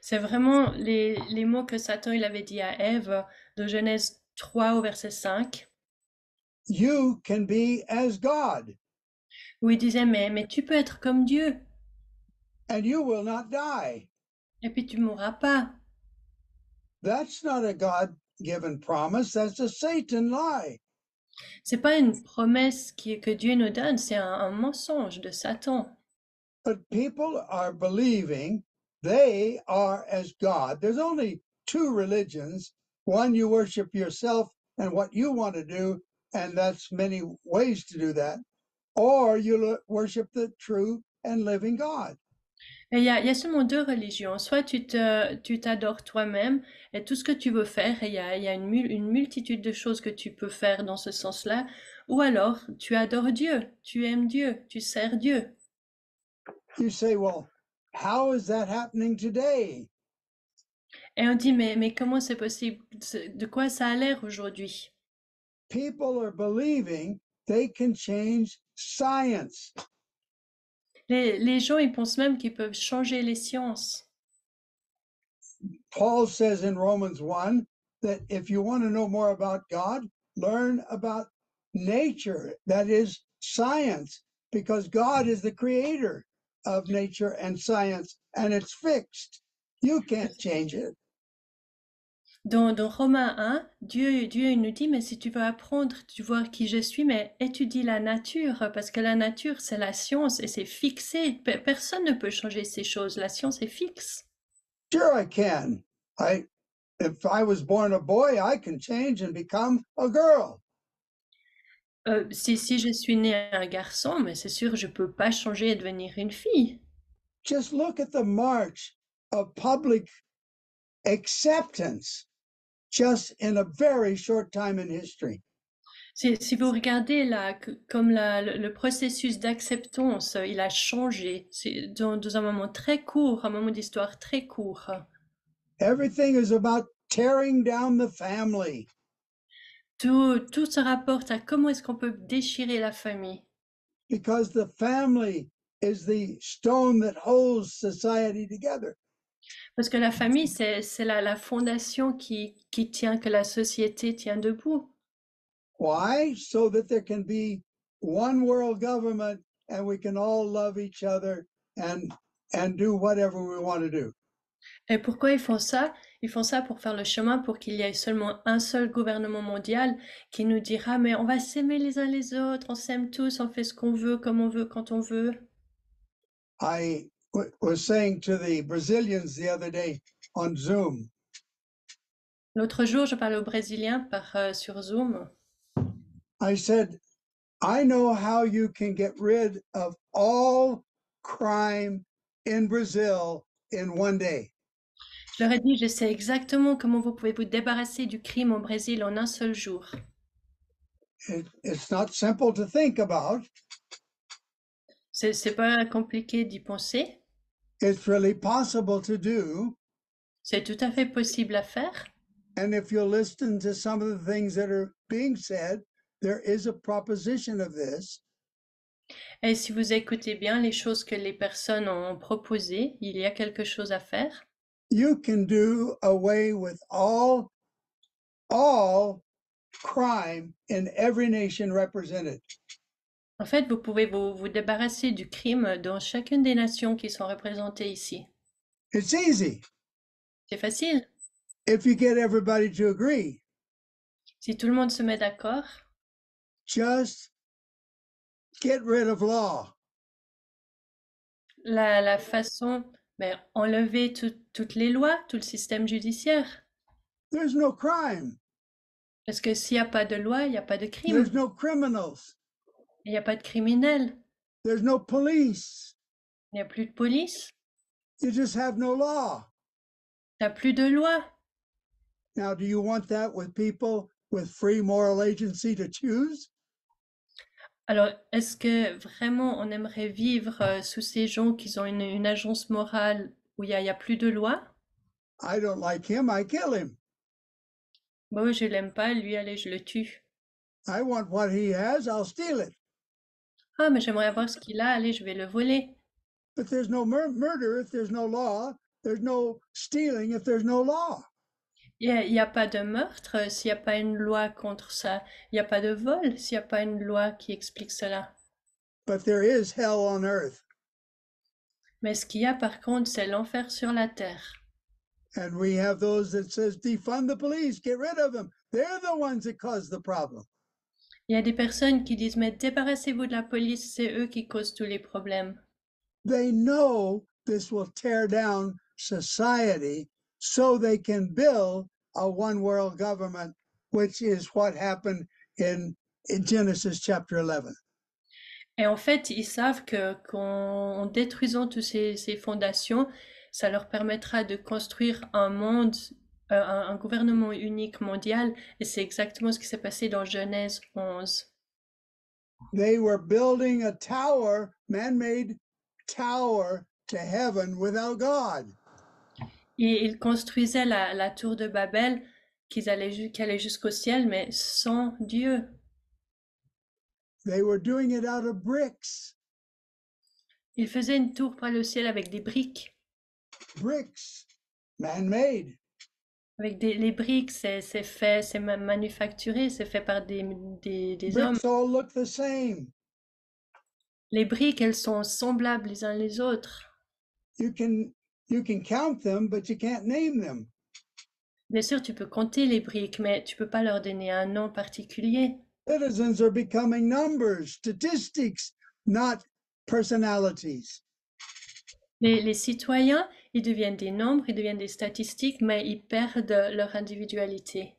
C'est vraiment les, les mots que Satan il avait dit à Ève de Genèse 3 au verset 5, You can be as God, où il disait, mais, mais tu peux être comme Dieu, and you will not die. et puis tu mourras pas. That's not a God given promise, that's a Satan lie. C'est pas une promesse qui, que Dieu nous donne, c'est un, un mensonge de Satan. But people are believing they are as God. There's only two religions one, you worship yourself and what you want to do, and that's many ways to do that, or you lo- worship the true and living God. Et il y a, il y a seulement deux religions. Soit tu te, tu t'adores toi-même et tout ce que tu veux faire, et il y a, il y a une, une multitude de choses que tu peux faire dans ce sens-là, ou alors tu adores Dieu, tu aimes Dieu, tu sers Dieu. You say, well, how is that happening today? Et on dit, mais, mais comment c'est possible? De quoi ça a l'air aujourd'hui? People are believing they can change science. Les, les gens, ils pensent même qu'ils peuvent changer les sciences. Paul says in Romans 1 that if you want to know more about God, learn about nature, that is science, because God is the creator of nature and science, and it's fixed. You can't change it. Dans, dans Romains 1, Dieu, Dieu nous dit, mais si tu veux apprendre, tu vois qui je suis, mais étudie la nature, parce que la nature, c'est la science et c'est fixé. Pe- Personne ne peut changer ces choses. La science est fixe. Sure, I can. I, if I was born a boy, I can change and become a girl. Euh, si, si je suis né un garçon, mais c'est sûr, je peux pas changer et devenir une fille. Just look at the march of public acceptance just in a very short time in history. Si, si vous regardez là, comme la- le, le processus d'acceptance, euh, il a changé dans, dans un moment très court, un moment d'histoire très court. Everything is about tearing down the family. Tout, tout se rapporte à comment est-ce qu'on peut déchirer la famille. because the family is the stone that holds society together. Parce que la famille, c'est, la, la fondation qui, qui tient, que la société tient debout. Why? So that there can be one world government and we can all love each other and and do whatever we want to do. Et pourquoi ils font ça? Ils font ça pour faire le chemin pour qu'il y ait seulement un seul gouvernement mondial qui nous dira, mais on va s'aimer les uns les autres, on s'aime tous, on fait ce qu'on veut, comme on veut, quand on veut. I w- was saying to the Brazilians the other day on Zoom, L'autre jour, je parlais aux Brésiliens par, euh, sur Zoom. I said, I know how you can get rid of all crime in Brazil in one day. Je leur ai dit, je sais exactement comment vous pouvez vous débarrasser du crime au Brésil en un seul jour. It, it's not simple to think about. C'est, c'est pas compliqué d'y penser. It's really possible to do. C'est tout à fait possible à faire. And if you listen to some of the things that are being said, there is a proposition of this. Et si vous écoutez bien les choses que les personnes ont proposées, il y a quelque chose à faire. You can do away with all all crime in every nation represented. En fait, vous pouvez vous, vous débarrasser du crime dans chacune des nations qui sont représentées ici. It's easy C'est facile. if you get everybody to agree. Si tout le monde se met d'accord, Just get rid of law. la, la façon, ben, enlever tout- toutes les lois, tout le système judiciaire. There's no crime. Parce que s'il n'y a pas de loi, il n'y a pas de crime. There's no criminals. Il n'y a pas de criminels. There's no police. Il n'y a plus de police. You just have no law. Il n'y a plus de loi. Now, do you want that with people with free moral agency to choose? Alors, est-ce que vraiment on aimerait vivre euh, sous ces gens qui ont une, une agence morale où il n'y a, a plus de loi? I don't like him, I kill him. Bon, je l'aime pas, lui, allez, je le tue. I want what he has, I'll steal it. Ah, mais j'aimerais avoir ce qu'il a, allez, je vais le voler. But there's no mur- murder if there's no law. There's no stealing if there's no law. Il n'y a, a pas de meurtre euh, s'il n'y a pas une loi contre ça. Il n'y a pas de vol s'il n'y a pas une loi qui explique cela. But there is hell on earth. Mais ce qu'il y a par contre, c'est l'enfer sur la terre. And we have those that says defund the police, get rid of them. They're the ones that cause the problem. Il y a des personnes qui disent, mais débarrassez-vous de la police, c'est eux qui causent tous les problèmes. They know this will tear down society so they can build a one world government, which is what happened in, in Genesis chapter 11. Et en fait, ils savent que qu'en en détruisant toutes ces, ces fondations, ça leur permettra de construire un monde, euh, un, un gouvernement unique mondial. Et c'est exactement ce qui s'est passé dans Genèse 11. They were building a tower, man made tower to heaven without God. Et ils construisaient la, la tour de Babel qu'ils allaient, ju- qui allait jusqu'au ciel, mais sans Dieu. They were doing it out of bricks, Ils faisaient une tour aller au ciel avec des briques. bricks, man made. Avec des, les briques, c'est c'est fait, c'est ma- manufacturé, c'est fait par des, des, des hommes. Bricks all look the same. Les briques, elles sont semblables les uns les autres. You can you can count them, but you can't name them. Bien sûr, tu peux compter les briques, mais tu peux pas leur donner un nom particulier. Citizens are becoming numbers, statistics, not personalities. Les, les citoyens, ils deviennent des nombres, ils deviennent des statistiques, mais ils perdent leur individualité.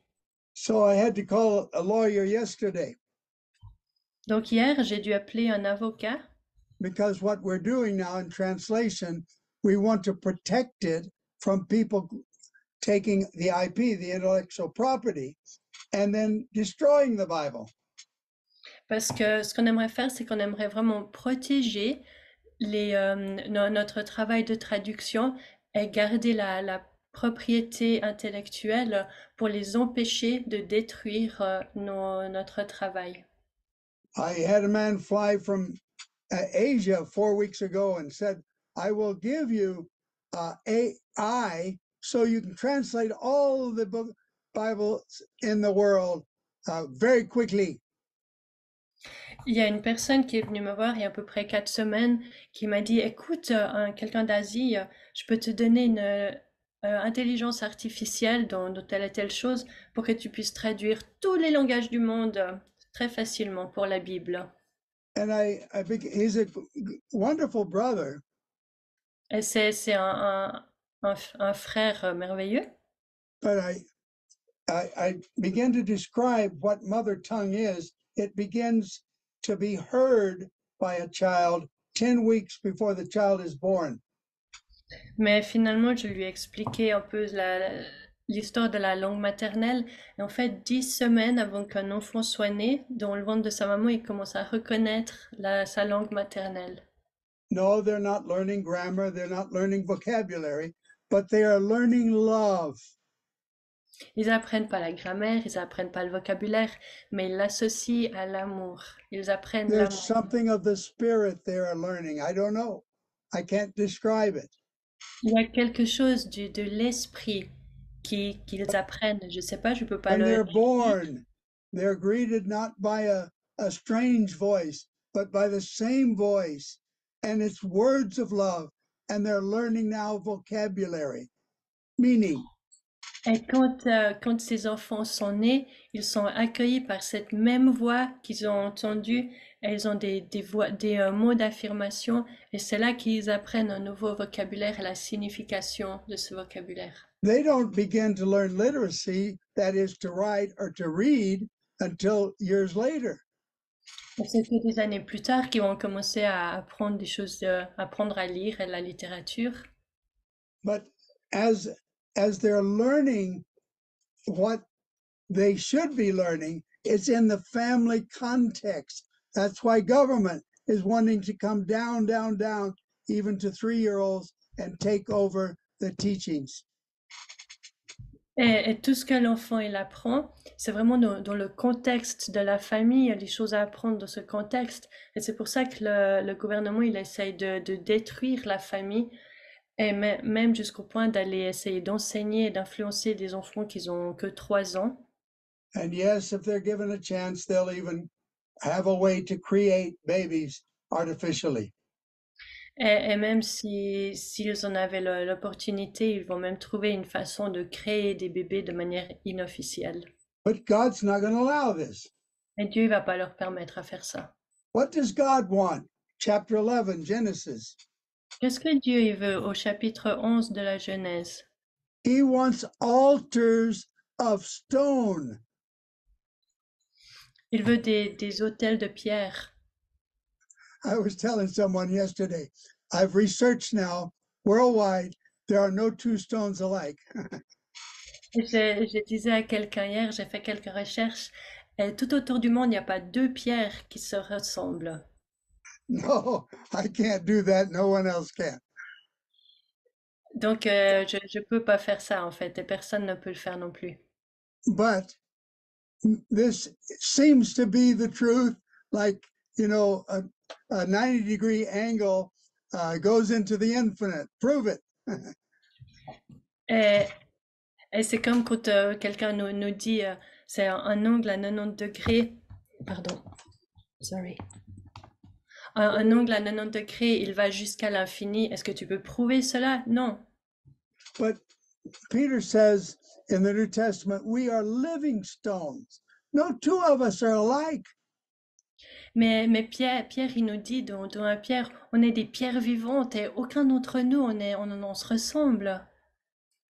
So I had to call a lawyer yesterday Donc hier, j'ai dû appeler un avocat because what we're doing now in translation, we want to protect it from people taking the IP, the intellectual property, and then destroying the Bible. parce que ce qu'on aimerait faire, c'est qu'on aimerait vraiment protéger les, euh, no- notre travail de traduction et garder la, la propriété intellectuelle pour les empêcher de détruire euh, nos- notre travail. I had a man fly from uh, Asia four weeks ago and said, I will give you uh, AI so you can translate all the book Bibles in the world uh, very quickly. Il y a une personne qui est venue me voir il y a à peu près quatre semaines qui m'a dit, écoute, euh, un- quelqu'un d'Asie, euh, je peux te donner une euh, intelligence artificielle dans, dans telle et telle chose pour que tu puisses traduire tous les langages du monde très facilement pour la Bible. And I, I think he's a wonderful brother, Et c'est, c'est un, un, un f- un frère merveilleux. but I, I, I began to describe what mother tongue is. It begins to be heard by a child 10 weeks before the child is born. Mais finalement, je lui ai expliqué un peu la- l'histoire de la langue maternelle. Et en fait, dix semaines avant qu'un enfant soit né, dans le ventre de sa maman, il commence à reconnaître la- sa langue maternelle. No, they're not learning grammar, they're not learning vocabulary, but they are learning love. Ils apprennent pas la grammaire, ils apprennent pas le vocabulaire, mais ils l'associent à l'amour. Ils apprennent There's l'amour. something of the spirit they are learning. I don't know. I can't describe it. Il y a quelque chose du, de l'esprit qui, qu'ils apprennent. Je sais pas, je peux pas When le they're born, they're greeted not by a, a strange voice, but by the same voice. And it's words of love. And they're learning now vocabulary, meaning. Et quand, euh, quand ces enfants sont nés, ils sont accueillis par cette même voix qu'ils ont entendue. Et ils ont des, des, voix, des euh, mots d'affirmation. Et c'est là qu'ils apprennent un nouveau vocabulaire et la signification de ce vocabulaire. They don't begin to learn literacy, that is to write or to read, until years later. Et c'est que des années plus tard qu'ils vont commencer à apprendre des choses, euh, apprendre à lire et la littérature. but as as they're learning what they should be learning it's in the family context that's why government is wanting to come down down down even to 3 year olds and take over the teachings Et, et tout ce que l'enfant il apprend, c'est vraiment dans, dans le contexte de la famille, les choses à apprendre dans ce contexte. Et c'est pour ça que le, le gouvernement il essaye de, de détruire la famille et mê- même jusqu'au point d'aller essayer d'enseigner et d'influencer des enfants qui ont que trois ans. and yes if they're given a chance they'll even have a way to create babies artificially Et, et même si s'ils en avaient l'opportunité, ils vont même trouver une façon de créer des bébés de manière inofficielle. but god's not going to allow this Et Dieu il va pas leur permettre à faire ça. what does god want? Chapter 11 genesis Qu'est-ce que Dieu veut au chapitre 11 de la Genèse? He wants altars of stone. Il veut des, des autels de pierre. I was telling someone yesterday, I've researched now worldwide, there are no two stones alike. Je, je disais à quelqu'un hier, j'ai fait quelques recherches, et tout autour du monde, il n'y a pas deux pierres qui se ressemblent. no, I can't do that. No one else can. Donc, euh, je ne peux pas faire ça en fait, et personne ne peut le faire non plus. But this seems to be the truth. Like, you know, a, a 90 degree angle uh, goes into the infinite. Prove it. Et, et c'est comme quand euh, quelqu'un nous, nous dit euh, c'est un, un angle à 90 degrés. Pardon. Sorry. Un, un angle à 90 degrés, il va jusqu'à l'infini. Est-ce que tu peux prouver cela? Non. But Peter says in the New Testament, we are living stones. No two of us are alike. Mais, mais Pierre, Pierre, il nous dit dans, dans un Pierre, on est des pierres vivantes et aucun d'entre nous, on, est, on, on se ressemble.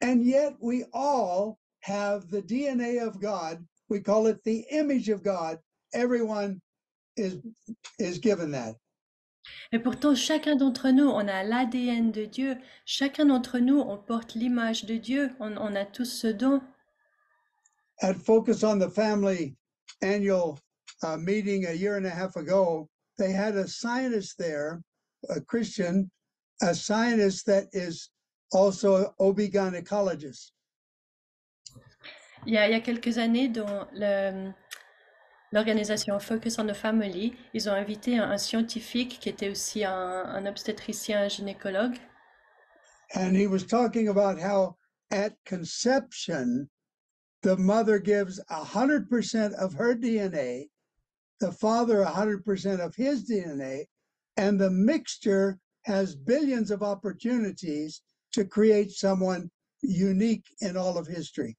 And yet we all have the DNA of God. We call it the image of God. Everyone is is given that. Et pourtant, chacun d'entre nous, on a l'ADN de Dieu. Chacun d'entre nous, on porte l'image de Dieu. On, on a tous ce don. At Focus on the Family annual uh, meeting a year and a half ago, they had a scientist there, a Christian, a scientist that is also an OB-gynecologist. Il y a, il y a quelques années, dans le- l'organisation Focus on the Family, ils ont invité un, un scientifique qui était aussi un, un obstétricien, un gynécologue. And he was talking about how at conception, the mother gives 100% of her DNA, the father 100% of his DNA, and the mixture has billions of opportunities to create someone unique in all of history.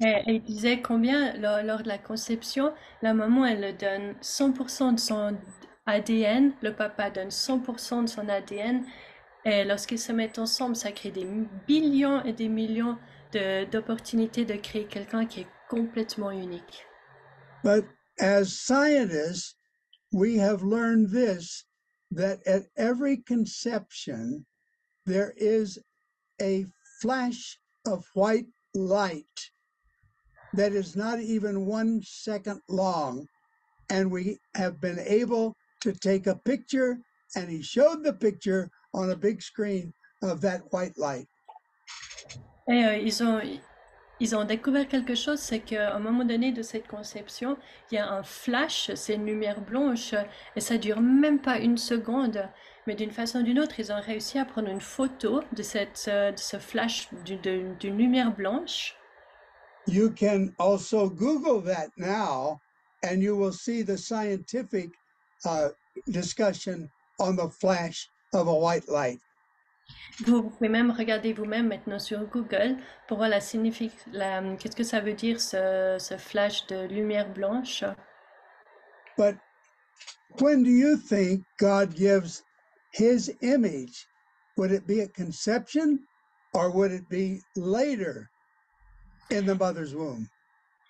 Et il disait combien, lors, de la conception, la maman, elle donne 100% de son ADN, le papa donne 100% de son ADN, et lorsqu'ils se mettent ensemble, ça crée des billions et des millions de- d'opportunités de créer quelqu'un qui est complètement unique. But as scientists, we have learned this that at every conception, there is a flash of white light that is not even one second long. And we have been able to take a picture, and he showed the picture on a big screen of that white light. Et euh, ils ont, ils ont découvert quelque chose, c'est qu'à un moment donné de cette conception, il y a un flash, c'est une lumière blanche, et ça dure même pas une seconde. Mais d'une façon ou d'une autre, ils ont réussi à prendre une photo de, cette, euh, de ce flash d'une lumière blanche. You can also Google that now, and you will see the scientific uh, discussion on the flash of a white light. Vous pouvez même regarder vous-même maintenant sur Google pour voir la signifi- la- qu'est-ce que ça veut dire ce, ce flash de lumière blanche. But when do you think God gives his image? Would it be at conception or would it be later in the mother's womb?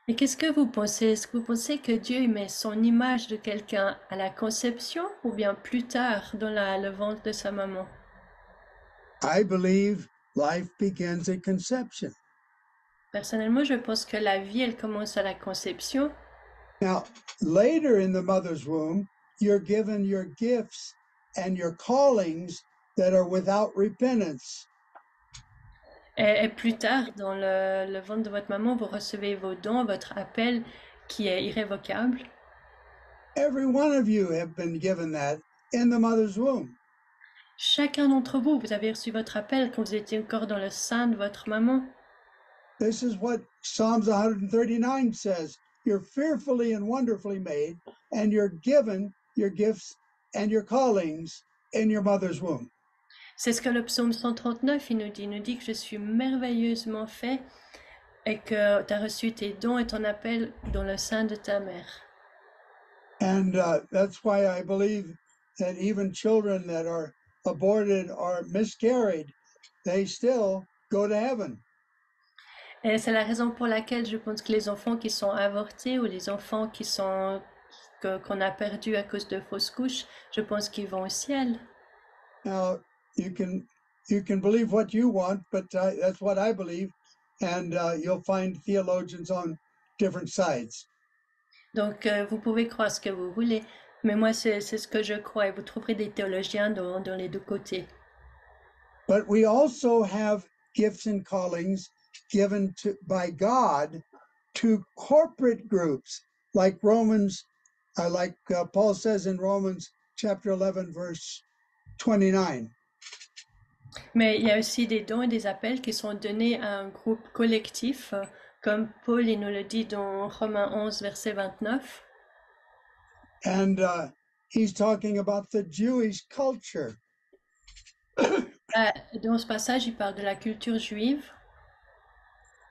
Et qu'est-ce que vous pensez? Est-ce que vous pensez que Dieu met son image de quelqu'un à la conception ou bien plus tard dans la- le ventre de sa maman? I believe life begins at conception. Personnellement, je pense que la vie, elle commence à la conception. Now, later in the mother's womb, you're given your gifts and your callings that are without repentance. Et, et plus tard, dans le, le ventre de votre maman, vous recevez vos dons, votre appel qui est irrévocable. Every one of you have been given that in the mother's womb. Chacun d'entre vous, vous avez reçu votre appel quand vous étiez encore dans le sein de votre maman. This is what Psalms 139 says. You're fearfully and wonderfully made, and you're given your gifts and your callings in your mother's womb. C'est ce que le psaume 139, il nous dit. Il nous dit que je suis merveilleusement fait et que tu as reçu tes dons et ton appel dans le sein de ta mère. And uh, that's why I believe that even children that are aborted or miscarried, they still go to heaven. Et c'est la raison pour laquelle je pense que les enfants qui sont avortés ou les enfants qui sont qu'on a perdus à cause de fausses couches, je pense qu'ils vont au ciel. Now, you can you can believe what you want, but uh, that's what I believe, and uh, you'll find theologians on different sides. Donc, euh, vous pouvez croire ce que vous voulez, mais moi, c'est c'est ce que je crois et vous trouverez des théologiens dans, dans les deux côtés. But we also have gifts and callings given to by God to corporate groups, like Romans, uh, like uh, Paul says in Romans chapter 11, verse 29. Mais il y a aussi des dons et des appels qui sont donnés à un groupe collectif, euh, comme Paul il nous le dit dans Romains 11, verset 29. And uh, he's talking about the Jewish culture. Euh, Dans ce passage, il parle de la culture juive.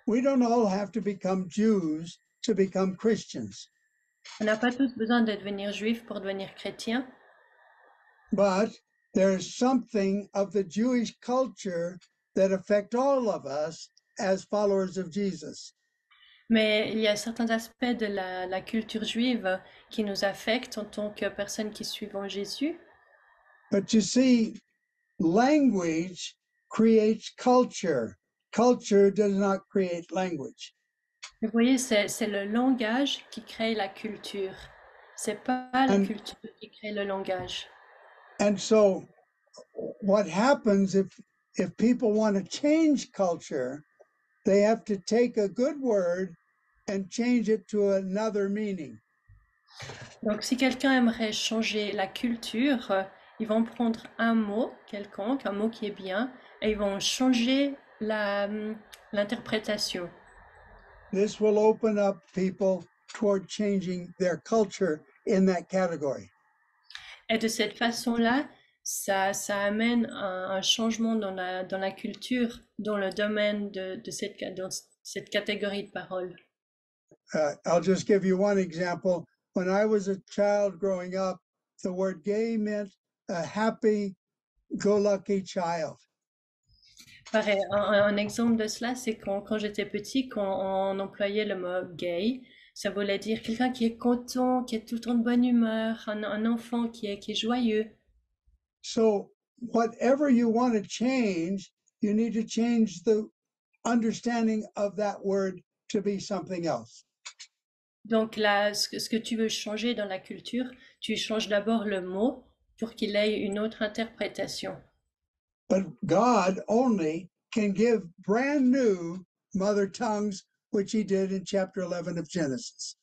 We don't all have to become Jews to become Christians, On n'a pas tous besoin de devenir juif pour devenir chrétien, but there's something of the Jewish culture that affect all of us as followers of Jesus. mais il y a certains aspects de la, la culture juive qui nous affectent en tant que personnes qui suivons Jésus. But you see, language creates culture. Culture does not create language. Vous voyez, c'est le langage qui crée la culture. C'est pas la And- culture qui crée le langage. And so what happens if if people want to change culture, they have to take a good word and change it to another meaning. Donc, si quelqu'un aimerait changer la culture, euh, ils vont prendre un mot quelconque, un mot qui est bien, et ils vont changer la, euh, l'interprétation. This will open up people toward changing their culture in that category. Et de cette façon-là, ça, ça amène un, un changement dans la, dans la culture, dans le domaine de, de cette, dans cette catégorie de paroles. Uh, I'll just give you one example. When I was a child growing up, the word gay meant a happy go lucky child. Pareil, un, un exemple de cela, c'est quand, quand j'étais petit, quand on employait le mot gay, ça voulait dire quelqu'un qui est content, qui est tout le temps de bonne humeur, un, un enfant qui est, qui est joyeux. So, whatever you want to change, you need to change the understanding of that word to be something else. Donc là, ce que, ce que tu veux changer dans la culture, tu changes d'abord le mot pour qu'il ait une autre interprétation. But God only can give brand new mother tongues, which He did in chapter 11 of Genesis.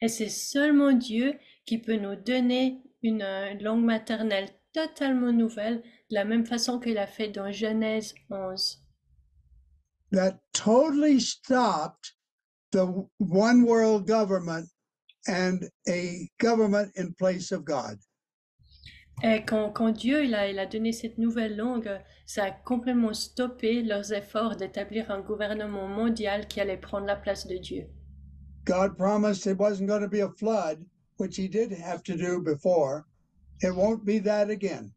Et c'est seulement Dieu qui peut nous donner une, langue maternelle totalement nouvelle, de la même façon qu'il a fait dans Genèse 11. that totally stopped the one world government and a government in place of God. Et quand, quand Dieu il a, il a donné cette nouvelle langue, ça a complètement stoppé leurs efforts d'établir un gouvernement mondial qui allait prendre la place de Dieu. God promised it wasn't going to be a flood, which he did have to do before. It won't be that again.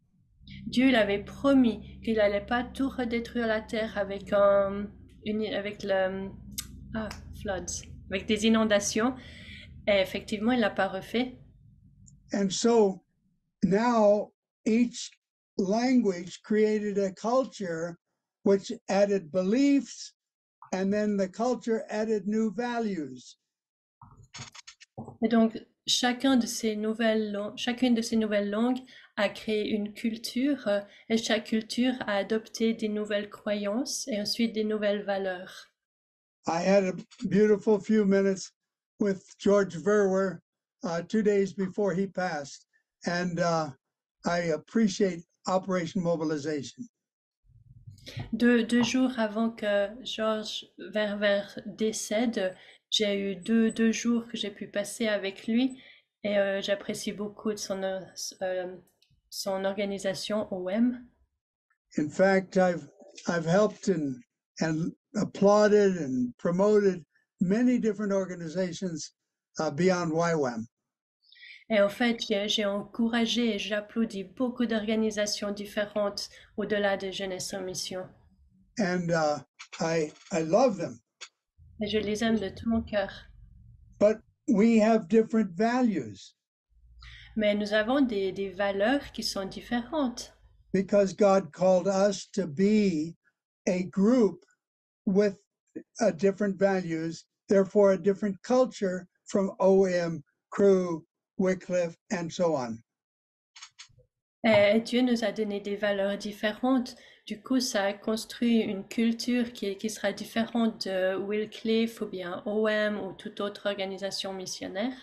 Dieu il avait promis qu'il n'allait pas tout redétruire la terre avec un, une, avec le, ah, floods, avec des inondations. Et effectivement, il l'a pas refait. And so now each language created a culture which added beliefs, and then the culture added new values. Et donc, chacun de ces nouvelles chacune de ces nouvelles langues a créé une culture euh, et chaque culture a adopté des nouvelles croyances et ensuite des nouvelles valeurs. I had a beautiful few minutes with George Verwer uh, two days before he passed, and uh, I appreciate Operation Mobilization. Deux, deux jours avant que Georges Verver décède, j'ai eu deux, deux jours que j'ai pu passer avec lui et euh, j'apprécie beaucoup de son, euh, son organisation OM. In fact, I've I've helped and and applauded and promoted many different organizations uh, beyond YWAM. Et en fait, j'ai encouragé et j'applaudis beaucoup d'organisations différentes au-delà de Jeunesse en Mission. and uh, I I love them. Et je les aime de tout mon cœur. But we have different values Mais nous avons des, des valeurs qui sont différentes. because God called us to be a group with uh, different values, therefore a different culture from OM, Crew, Wycliffe, and so on. Et Dieu nous a donné des valeurs différentes. Du coup, ça a construit une culture qui, qui sera différente de Wycliffe ou bien OM ou toute autre organisation missionnaire.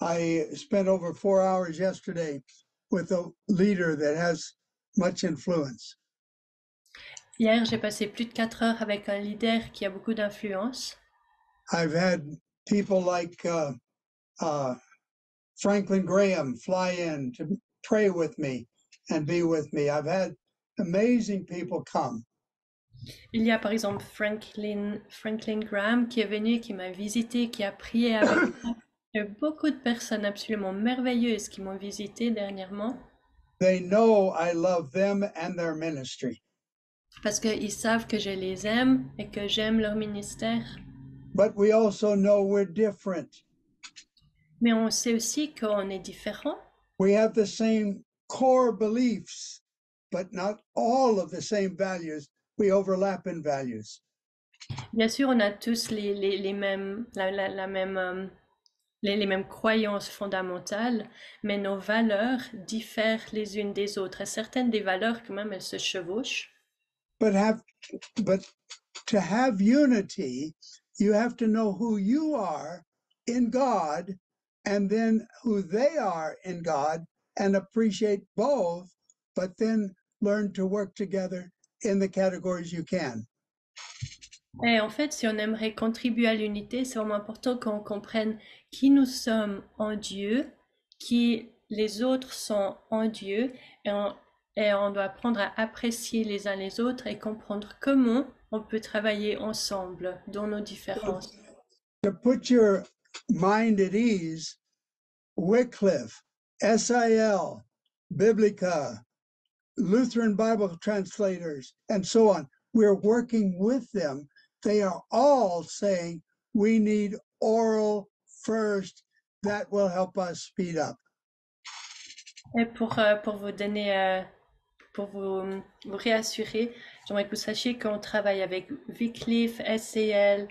I spent over four hours yesterday with a leader that has much influence. Hier, j'ai passé plus de quatre heures avec un leader qui a beaucoup d'influence. I've had people like uh, uh, Franklin Graham fly in to pray with me and be with me. I've had amazing people come. Il y a par exemple Franklin, Franklin Graham qui est venu, qui m'a visité, qui a prié avec moi. Il y a beaucoup de personnes absolument merveilleuses qui m'ont visité dernièrement They know I love them and their ministry. parce qu'ils savent que je les aime et que j'aime leur ministère. But we also know we're different. Mais on sait aussi qu'on est différents. We have the same core beliefs, but not all of the same values. We overlap in values. Bien sûr, on a tous les, les, les mêmes, la, la, la même, euh, les, les mêmes croyances fondamentales, mais nos valeurs diffèrent les unes des autres. Et certaines des valeurs, quand même, elles se chevauchent. But have but to have unity, you have to know who you are in God and then who they are in God and appreciate both, but then learn to work together in the categories you can. Et en fait, si on aimerait contribuer à l'unité, c'est vraiment important qu'on comprenne qui nous sommes en Dieu, qui les autres sont en Dieu, et on, et on doit apprendre à apprécier les uns les autres et comprendre comment on peut travailler ensemble dans nos différences. To put your mind at ease, Wycliffe, SIL, Biblica, Lutheran Bible translators, and so on, we're working with them. They are all saying we need oral first. That will help us speed up. Et pour, euh, pour vous donner, euh, pour vous, euh, vous réassurer, j'aimerais que vous sachiez qu'on travaille avec Wycliffe, SCL, euh,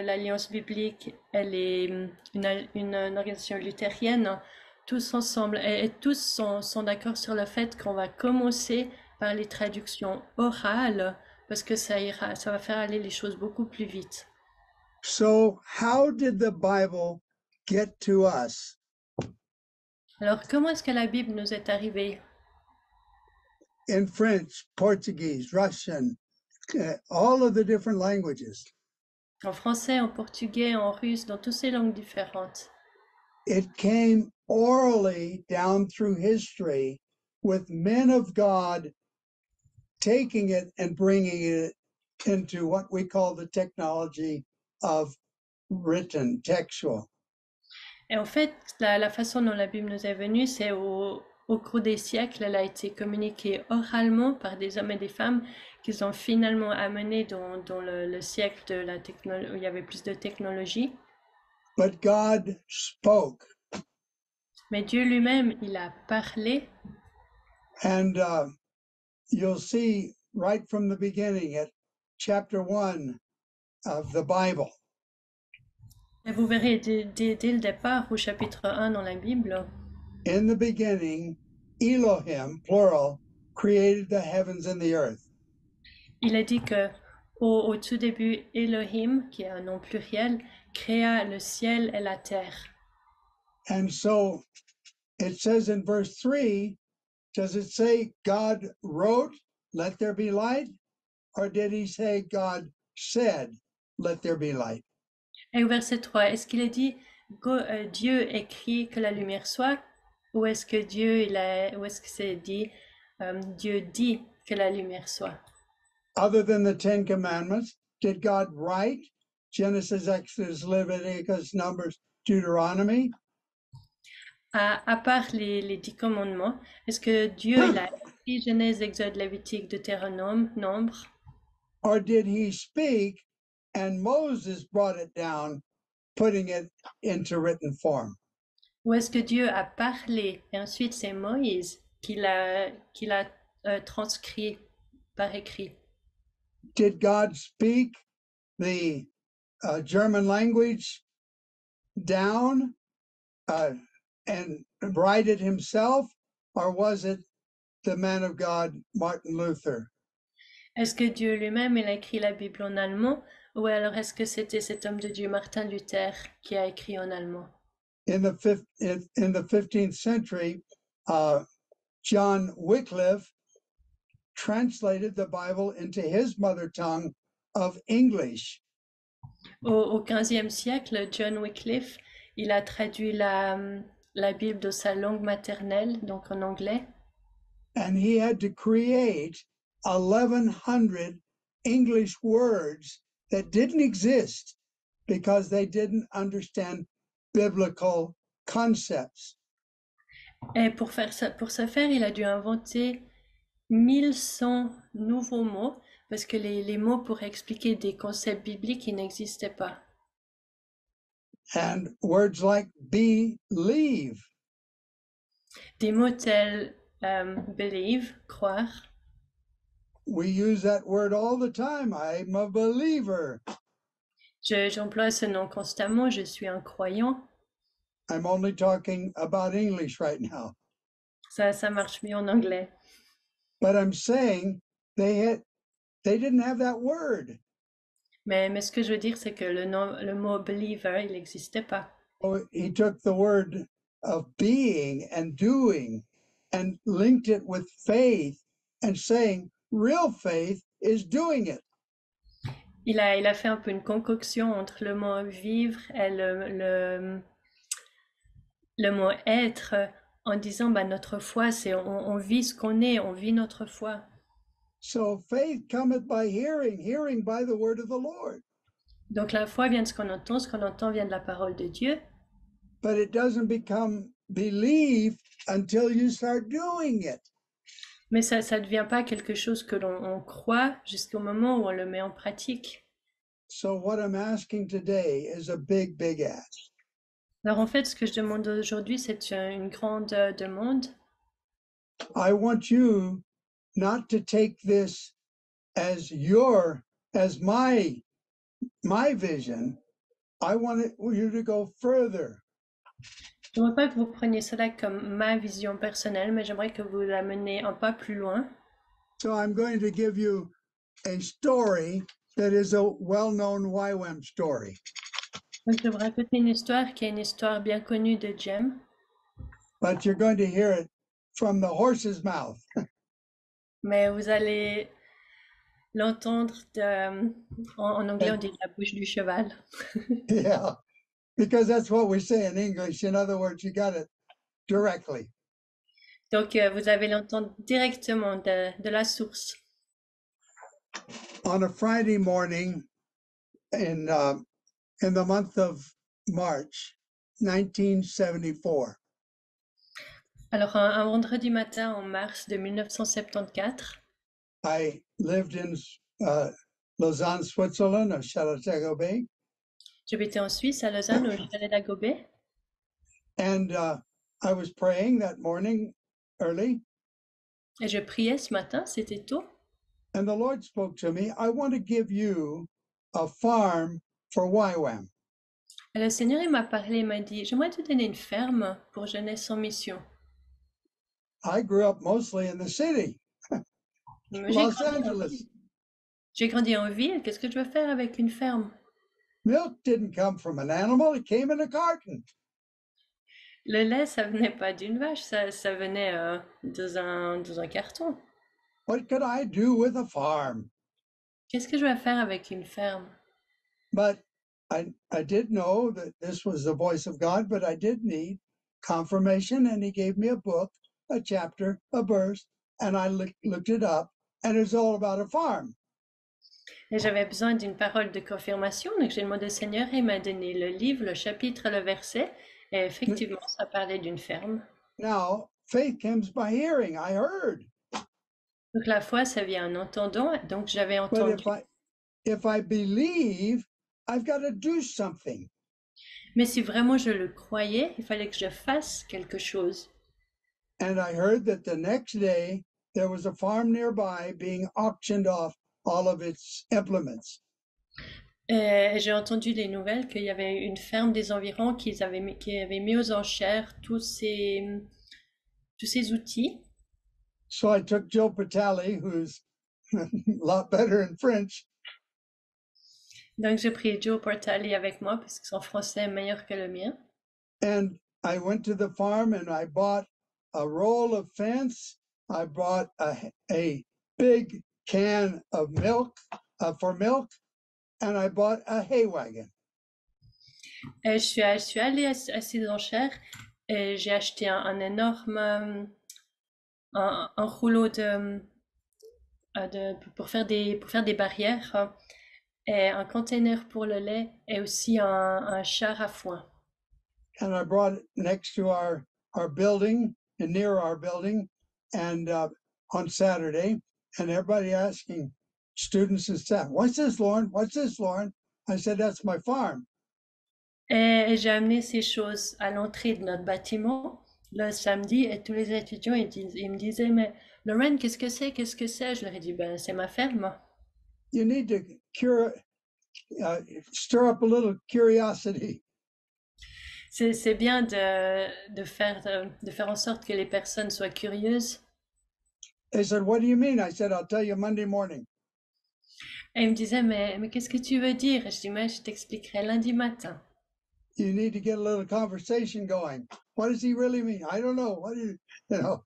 l'Alliance biblique, elle est hum, une, al- une, une organisation luthérienne, tous ensemble, et, et tous sont, sont d'accord sur le fait qu'on va commencer par les traductions orales, parce que ça ira, ça va faire aller les choses beaucoup plus vite. So, how did the Bible get to us? Alors, comment est-ce que la Bible nous est arrivée? In French, Portuguese, Russian, uh, all of the different languages. En français, en portugais, en russe, dans toutes ces langues différentes. It came orally down through history with men of God taking it and bringing it into what we call the technology of written, textual. Et en fait, la, la façon dont la Bible nous est venue, c'est au, au cours des siècles, elle a été communiquée oralement par des hommes et des femmes qu'ils ont finalement amené dans, dans le, le siècle de la où il y avait plus de technologie. But God spoke. Mais Dieu lui-même, il a parlé. And uh, you'll see right from the beginning at chapter one of the Bible, Et vous verrez dès, dès- dès le départ, au chapitre 1 dans la Bible, in the beginning, Elohim, plural, created the heavens and the earth. il a dit que au, au tout début, Elohim, qui est un nom pluriel, créa le ciel et la terre. And so it says in verse three, does it say God wrote, let there be light? Or did he say God said, let there be light? Et au verset 3, est-ce qu'il a dit euh, Dieu écrit que la lumière soit ou est-ce que Dieu il a, ou est-ce que c'est dit euh, Dieu dit que la lumière soit? Other than the Ten Commandments, did God write Genesis, Exodus, Leviticus, Numbers, Deuteronomy? à, à part les, les dix commandements, est-ce que Dieu il a écrit Genèse, Exode, Lévitique, Deutéronome, Nombre? Or did he speak and Moses brought it down, putting it into written form? Ou est-ce que Dieu a parlé? Et ensuite c'est Moïse qui l'a qui l'a euh, transcrit par écrit. Did God speak the uh, German language down uh, and write it himself, or was it the man of God, Martin Luther, Est-ce que Dieu lui-même, il a écrit la Bible en allemand ou alors est-ce que c'était cet homme de Dieu, Martin Luther, qui a écrit en allemand? In the fifth, in, in the 15th century, uh, John Wycliffe translated the Bible into his mother tongue of English. Au, au 15e siècle, John Wycliffe, il a traduit la, la Bible de sa langue maternelle, donc en anglais. and he had to create 1100 English words that didn't exist because they didn't understand biblical concepts. Et pour, faire ça, pour ce faire, il a dû inventer 1100 nouveaux mots parce que les, les mots pour expliquer des concepts bibliques n'existaient pas. And words like believe, Des mots tels euh, believe, croire. we use that word all the time. I'm a believer. Je- J'emploie ce nom constamment, je suis un croyant. I'm only talking about English right now. Ça, ça marche mieux en anglais. But I'm saying they had they didn't have that word. Mais, mais ce que je veux dire, c'est que le, nom, le mot believer, il n'existait pas. So he took the word of being and doing and linked it with faith and saying real faith is doing it. Il a, il a fait un peu une concoction entre le mot vivre et le, le, le mot être en disant bah, notre foi, c'est on, on vit ce qu'on est, on vit notre foi. So faith cometh by hearing, hearing by the word of the Lord. Donc la foi vient de ce qu'on entend, ce qu'on entend vient de la parole de Dieu, But it doesn't become belief until you start doing it. Mais ça ne devient pas quelque chose que l'on on croit jusqu'au moment où on le met en pratique. So what I'm asking today is a big, big ask. Alors en fait, ce que je demande aujourd'hui, c'est une grande euh, demande. I want you not to take this as your as my my vision. I want you to go further. Je ne veux pas que vous preniez cela comme ma vision personnelle, mais j'aimerais que vous la meniez un pas plus loin. So I'm going to give you a story that is a well-known YWAM story. Donc, je vais vous raconter une histoire qui est une histoire bien connue de Jem, but you're going to hear it from the horse's mouth. mais vous allez l'entendre de- en, en anglais, on dit la bouche du cheval. yeah, because that's what we say in English. In other words, you got it directly. Donc, euh, vous allez l'entendre directement de, de la source. On a Friday morning in uh, in the month of March, 1974, Alors, un, un vendredi matin en mars de 1974, I lived in uh, Lausanne, Switzerland, or Chalatego Bay, j'habitais en Suisse, à Lausanne, au chalet d'Agobé, and uh, I was praying that morning early, et je priais ce matin, c'était tôt, and the Lord spoke to me. I want to give you a farm for YWAM. et le Seigneur m'a parlé, m'a dit, j'aimerais te donner une ferme pour jeunesse en mission. I grew up mostly in the city, J'ai Los grandi, en Angeles. ville. J'ai grandi en ville, qu'est-ce que je veux faire avec une ferme? Milk didn't come from an animal, it came in a carton. Le lait, ça venait pas d'une vache, ça, ça venait euh, dans un, dans un carton. What could I do with a farm? Qu'est-ce que je vais faire avec une ferme? But I, I did know that this was the voice of God, but I did need confirmation. And He gave me a book, a chapter, a verse, and I look, looked it up, and it's all about a farm. Et j'avais besoin d'une parole de confirmation, donc j'ai demandé au Seigneur et il m'a donné le livre, le chapitre, le verset. Et effectivement, ça parlait d'une ferme. Now, faith comes by hearing. I heard. Donc la foi, ça vient en entendant, donc j'avais But entendu. if I if I believe, I've got to do something. Mais si vraiment je le croyais, il fallait que je fasse quelque chose. And I heard that the next day there was a farm nearby being auctioned off all of its implements. Et j'ai entendu des nouvelles qu'il y avait une ferme des environs qui avaient mis, qui avait mis aux enchères tous ces, tous ces outils. So I took Joe Patali, who's a lot better in French. Donc j'ai pris Joe Portali avec moi parce que son français est meilleur que le mien. And I went to the farm and I bought a roll of fence. I bought a, a big can of milk uh, for milk, and I bought a hay wagon. Et je suis, je suis allée à, à ces enchères et j'ai acheté un, un énorme euh, un, un rouleau de, euh, de pour faire des pour faire des barrières euh, et un container pour le lait et aussi un, un char à foin. And I brought it next to our our building and near our building, and uh, on Saturday, and everybody asking students and staff, "What's this, Lauren? What's this, Lauren?" I said, "That's my farm." Et, j'ai amené ces choses à l'entrée de notre bâtiment le samedi et tous les étudiants ils, disent- ils me disaient mais Lorraine qu'est-ce que c'est? Qu'est-ce que c'est? Je leur ai dit ben c'est ma ferme You need to cure, uh, stir up a little curiosity. c'est bien de, de faire de faire en sorte que les personnes soient curieuses They said, "What do you mean?" I said, "I'll tell you Monday morning." et ils me disaient mais mais qu'est-ce que tu veux dire? Et je dis mais je t'expliquerai lundi matin You need to get a little conversation going. What does he really mean? I don't know. What do you, you know?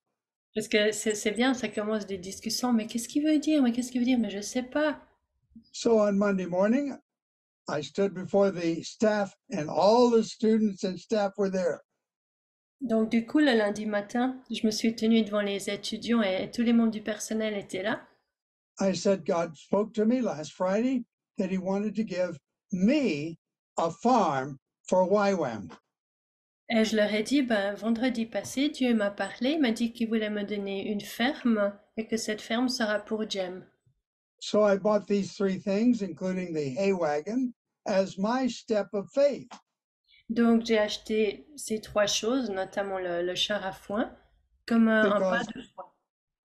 parce que c'est bien ça commence des discussions mais qu'est-ce qu'il veut dire? Mais qu'est-ce qu'il veut dire? Mais je sais pas So on Monday morning, I stood before the staff, and all the students and staff were there. Donc du coup le lundi matin je me suis tenue devant les étudiants et, tous les membres du personnel étaient là I said, God spoke to me last Friday that He wanted to give me a farm for YWAM. Et je leur ai dit, ben, vendredi passé, Dieu m'a parlé, m'a dit qu'il voulait me donner une ferme et que cette ferme sera pour Jem. So I bought these three things, including the hay wagon, as my step of faith. Donc j'ai acheté ces trois choses, notamment le, le char à foin, comme un, un pas Because- de foi.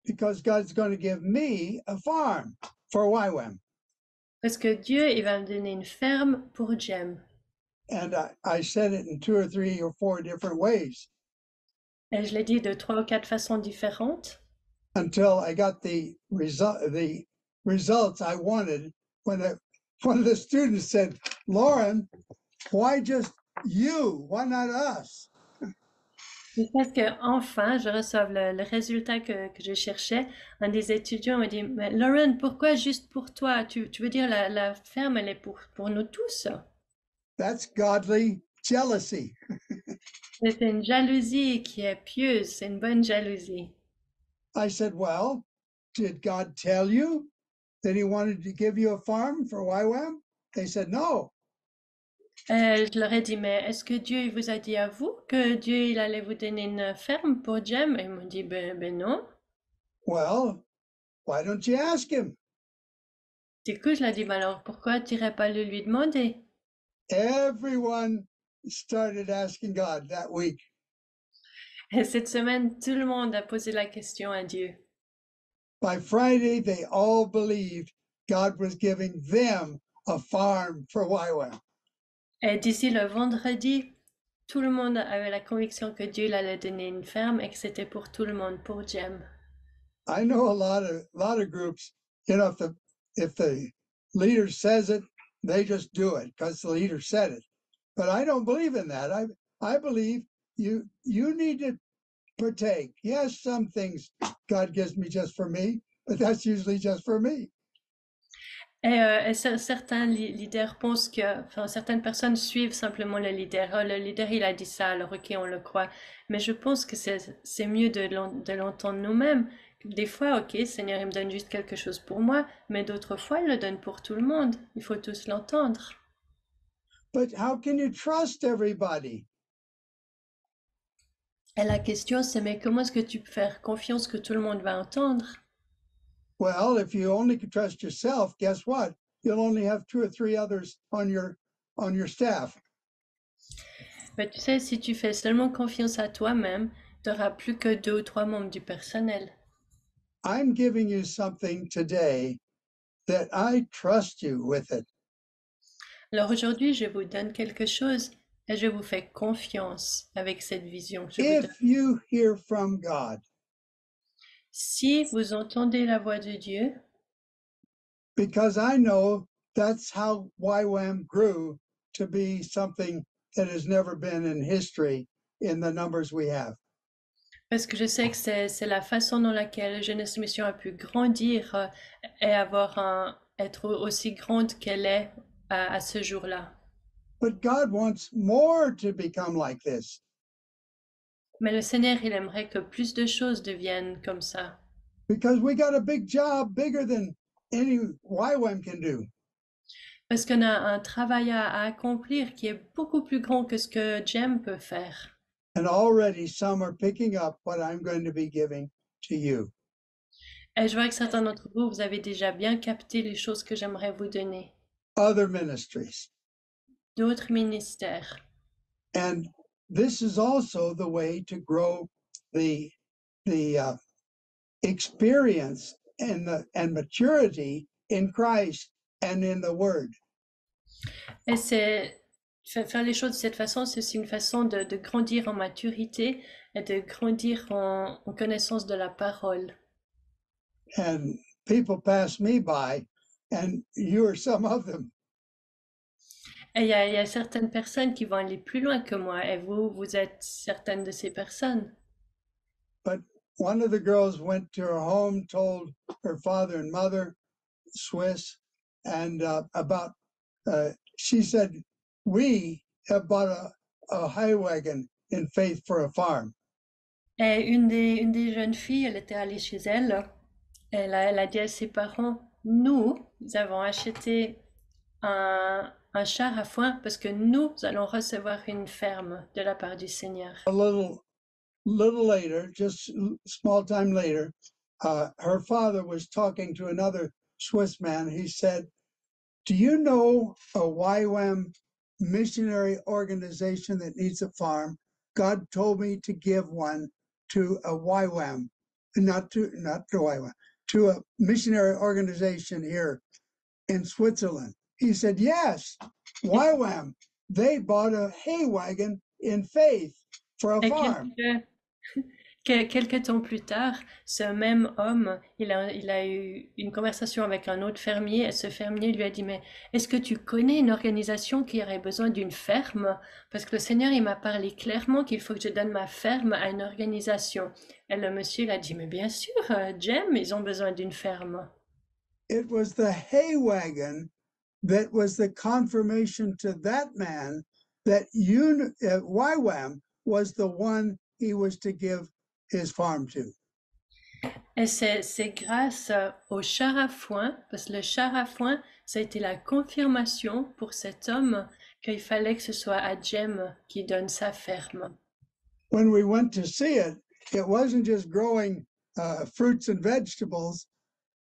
because God's going to give me a farm for YWAM. Parce que Dieu, il va me donner une ferme pour Jem. And I, I said it in two or three or four different ways Et je l'ai dit de trois ou quatre façons différentes, until I got the result, the results I wanted. When I, one of the students said, "Lauren, why just you? Why not us?" jusqu'à ce que enfin je reçoive le, le résultat que, que je cherchais. Un des étudiants me dit, mais Lauren, pourquoi juste pour toi? Tu, tu veux dire la, la ferme, elle est pour, pour nous tous? That's godly jealousy. C'est une jalousie qui est pieuse, c'est une bonne jalousie. I said, "Well, did God tell you that He wanted to give you a farm for YWAM?" They said, "No." Euh, je leur ai dit, mais est-ce que Dieu il vous a dit à vous que Dieu il allait vous donner une ferme pour Jem? Et ils m'ont dit, ben, ben non. Well, why don't you ask Him? Du coup, je leur ai dit, ben alors pourquoi tu n'irais pas le lui demander? Everyone started asking God that week. Et cette semaine, tout le monde a posé la question à Dieu. By Friday, they all believed God was giving them a farm for YWAM. Et d'ici le vendredi, tout le monde avait la conviction que Dieu allait donner une ferme et que c'était pour tout le monde, pour Jem. I know a lot of lot of groups. You know, if the if the leader says it, they just do it because the leader said it. But I don't believe in that. I I believe you you need to partake. Yes, some things God gives me just for me, but that's usually just for me. Et, euh, et certains leaders pensent que, enfin, certaines personnes suivent simplement le leader. Oh, le leader, il a dit ça, alors ok, on le croit. Mais je pense que c'est, mieux de l'entendre nous-mêmes. Des fois, ok, Seigneur, il me donne juste quelque chose pour moi, mais d'autres fois, il le donne pour tout le monde. Il faut tous l'entendre. But how can you trust everybody? Et la question, c'est, mais comment est-ce que tu peux faire confiance que tout le monde va entendre? Well, if you only can trust yourself, guess what? You'll only have two or three others on your on your staff. Mais tu sais, si tu fais seulement confiance à toi-même, tu n'auras plus que deux ou trois membres du personnel. I'm giving you something today that I trust you with it. Alors aujourd'hui, je vous donne quelque chose et je vous fais confiance avec cette vision. Je vous donne- If you hear from God, Si vous entendez la voix de Dieu, because I know that's how YWAM grew to be something that has never been in history in the numbers we have. Parce que je sais que c'est la façon dans laquelle Jeunesse Mission a pu grandir euh, et avoir un, être aussi grande qu'elle est à, à ce jour-là. But God wants more to become like this. Mais le Seigneur, il aimerait que plus de choses deviennent comme ça. because we got a big job bigger than any YWAM can do. Parce qu'on a un travail à, accomplir qui est beaucoup plus grand que ce que Jem peut faire. And already some are picking up what I'm going to be giving to you. Et je vois que certains d'entre vous, vous avez déjà bien capté les choses que j'aimerais vous donner. Other ministries. D'autres ministères. And this is also the way to grow the the uh, experience and the and maturity in Christ and in the Word. Et c'est faire les choses de cette façon, c'est aussi une façon de, de grandir en maturité et de grandir en, en connaissance de la parole. And people pass me by, and you are some of them. Et il y y a certaines personnes qui vont aller plus loin que moi, et vous, vous êtes certaines de ces personnes? one of the girls went to her home, told her father and mother, Swiss, and uh, about, uh, she said, We have bought a, a hay wagon in faith for a farm. Et une des, une des jeunes filles, elle était allée chez elle, elle a, elle a dit à ses parents, nous, nous avons acheté un, un char à foin parce que nous allons recevoir une ferme de la part du Seigneur. A little, little later, just small time later, uh, her father was talking to another Swiss man. He said, Do you know a YWAM missionary organization that needs a farm? God told me to give one to a YWAM, not to not to YWAM, to a missionary organization here in Switzerland. He said, Yes, YWAM. They bought a hay wagon in faith for a farm. quelques, que- quelques temps plus tard, ce même homme, il a, il a eu une conversation avec un autre fermier et ce fermier lui a dit, mais est-ce que tu connais une organisation qui aurait besoin d'une ferme? Parce que le Seigneur, il m'a parlé clairement qu'il faut que je donne ma ferme à une organisation. Et le monsieur, il a dit, mais bien sûr, euh, Jem, ils ont besoin d'une ferme. it was the hay wagon that was the confirmation to that man that un, uh, YWAM was the one he was to give his farm to. Et c'est, c'est grâce au char à foin, parce que le char à foin, ça a été la confirmation pour cet homme qu'il fallait que ce soit à Jem qui donne sa ferme. When we went to see it, it wasn't just growing uh, fruits and vegetables.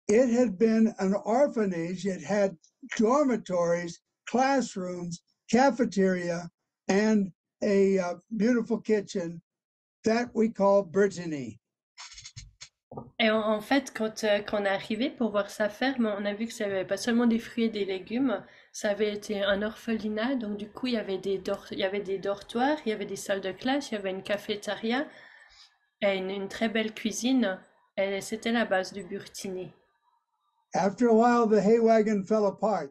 It had been an orphanage. It had dormitories, classrooms, cafeteria, and a uh, beautiful kitchen that we call Brittany. Et en, fait, quand, euh, quand on est arrivé pour voir sa ferme, on a vu que ça avait pas seulement des fruits et des légumes, ça avait été un orphelinat, donc du coup, il y avait des, dor- il y avait des dortoirs, il y avait des salles de classe, il y avait une cafétéria et une, une très belle cuisine. Et c'était la base du Burtini. After a while, the hay wagon fell apart.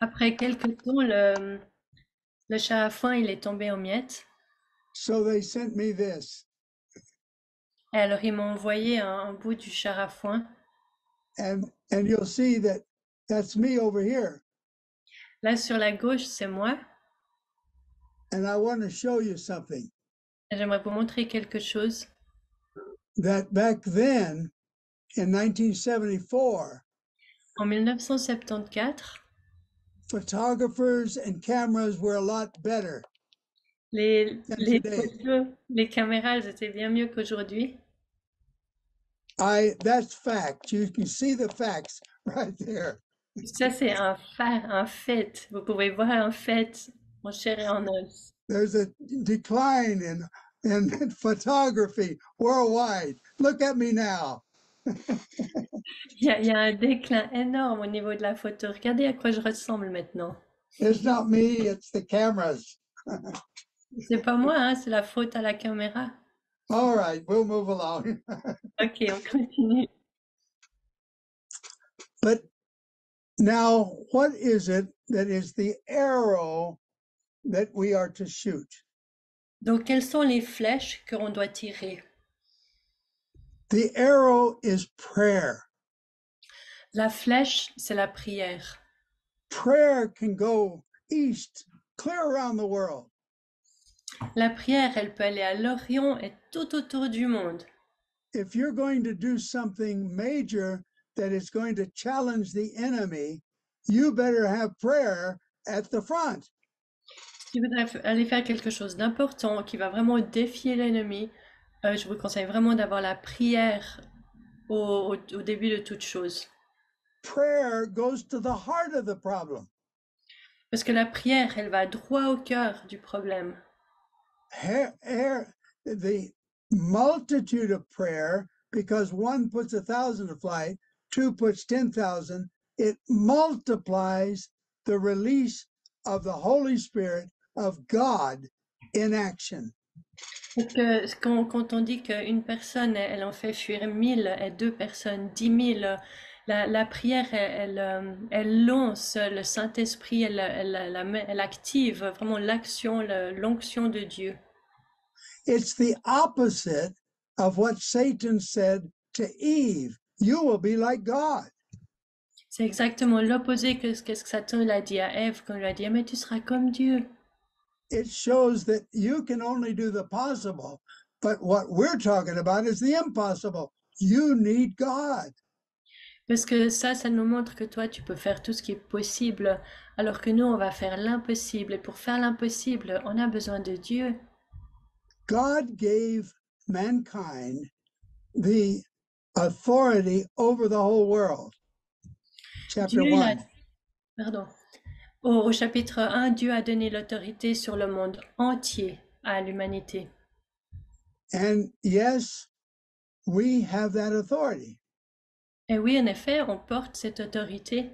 Après quelques temps, le, le char à foin, il est tombé en miettes. So they sent me this. Et alors, ils m'ont envoyé un, un bout du char à foin. And and you'll see that that's me over here. Là, sur la gauche, c'est moi. And I want to show you something Et J'aimerais vous montrer quelque chose. that back then in 1974, En 1974, photographers and cameras were a lot better. les, les photos, les caméras, elles étaient bien mieux qu'aujourd'hui. I that's fact. You can see the facts right there. Ça, c'est un fait, un fait. Vous pouvez voir un fait en chair et en os. There's a decline in in photography worldwide. Look at me now. Il y a, il y a un déclin énorme au niveau de la photo. Regardez à quoi je ressemble maintenant. It's not me, it's the cameras. C'est pas moi, hein, c'est la faute à la caméra. All right, we'll move along. Ok, on continue. But now, what is it that is the arrow that we are to shoot? Donc, quelles sont les flèches que l'on doit tirer? The arrow is prayer. La flèche, c'est la prière. Prayer can go east, clear around the world. La prière, elle peut aller à l'Orient et tout autour du monde. If you're going to do something major that is going to challenge the enemy, you better have prayer at the front. Si vous faire quelque chose d'important qui va vraiment défier l'ennemi, euh, je vous conseille vraiment d'avoir la prière au, au- au début de toute chose. Prayer goes to the heart of the problem. Parce que la prière, elle va droit au cœur du problème. Hair, the multitude of prayer, because one puts a thousand to flight, two puts 10,000, it multiplies the release of the Holy Spirit of God in action. Que quand, quand on dit qu'une personne, elle, en fait fuir mille et deux personnes, dix mille, la, la prière, elle, elle, euh, elle lance le Saint-Esprit, elle, active vraiment l'action, l'onction de Dieu. It's the opposite of what Satan said to Eve you will be like God. C'est exactement l'opposé que ce que Satan l'a dit à Ève quand il lui a dit, Ah, mais tu seras comme Dieu. It shows that you can only do the possible, but what we're talking about is the impossible. You need God. Parce que ça, ça nous montre que toi, tu peux faire tout ce qui est possible, alors que nous, on va faire l'impossible. Et pour faire l'impossible, on a besoin de Dieu. God gave mankind the authority over the whole world. Chapter Dieu, il a- 1. Pardon. Au, chapitre 1, Dieu a donné l'autorité sur le monde entier à l'humanité. And yes, we have that authority, Et oui, en effet, on porte cette autorité,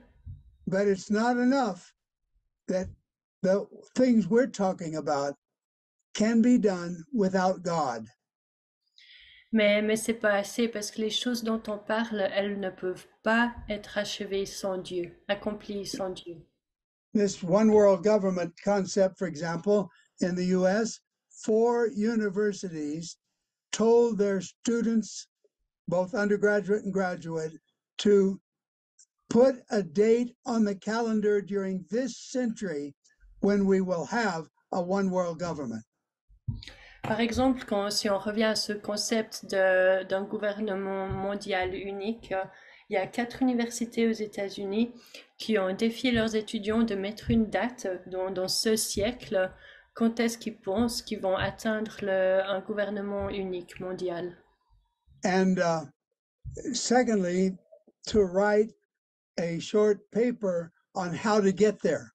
but it's not enough that the things we're talking about can be done without God. mais, mais c'est pas assez parce que les choses dont on parle, elles ne peuvent pas être achevées sans Dieu, accomplies sans Dieu. This one world government concept, for example, in the US, four universities told their students, both undergraduate and graduate, to put a date on the calendar during this century when we will have a one world government. Par exemple, quand, si on revient à ce concept d'un gouvernement mondial unique, il y a quatre universités aux États-Unis qui ont défié leurs étudiants de mettre une date dans, dans ce siècle, quand est-ce qu'ils pensent qu'ils vont atteindre le- un gouvernement unique mondial? And uh, secondly, to write a short paper on how to get there.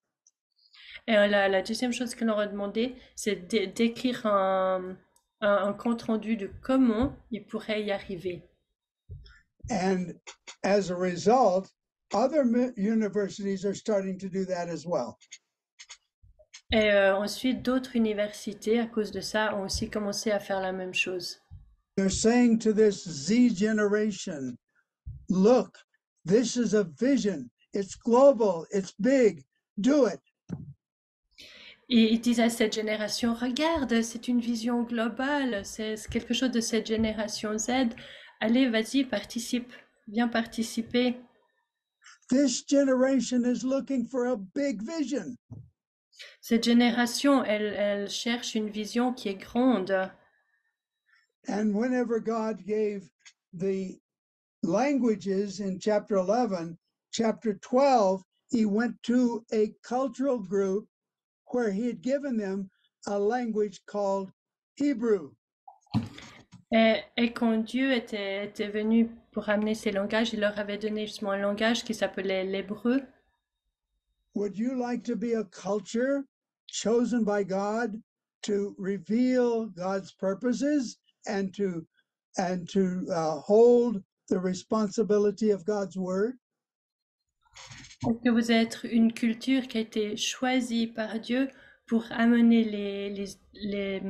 Et euh, la, la deuxième chose que l'on a demandé, c'est d'é- d'écrire un, un, un compte-rendu de comment ils pourraient y arriver. And as a result, other universities are starting to do that as well. Et euh, ensuite, d'autres universités, à cause de ça, ont aussi commencé à faire la même chose. They're saying to this Z generation, look, this is a vision. It's global, it's big. Do it. Et ils disent à cette génération, regarde, c'est une vision globale, c'est quelque chose de cette génération Z. Allez, vas-y, participe, viens participer. This generation is looking for a big vision. Cette génération, elle, elle cherche une vision qui est grande. And whenever God gave the languages in chapter 11, chapter 12, he went to a cultural group where he had given them a language called Hebrew. Et, et quand Dieu était, était venu pour amener ces langages, il leur avait donné justement un langage qui s'appelait l'hébreu. Would you like to be a culture chosen by God to reveal God's purposes and to and to uh, hold the responsibility of God's word? Est-ce que vous êtes une culture qui a été choisie par Dieu pour amener les, les, les,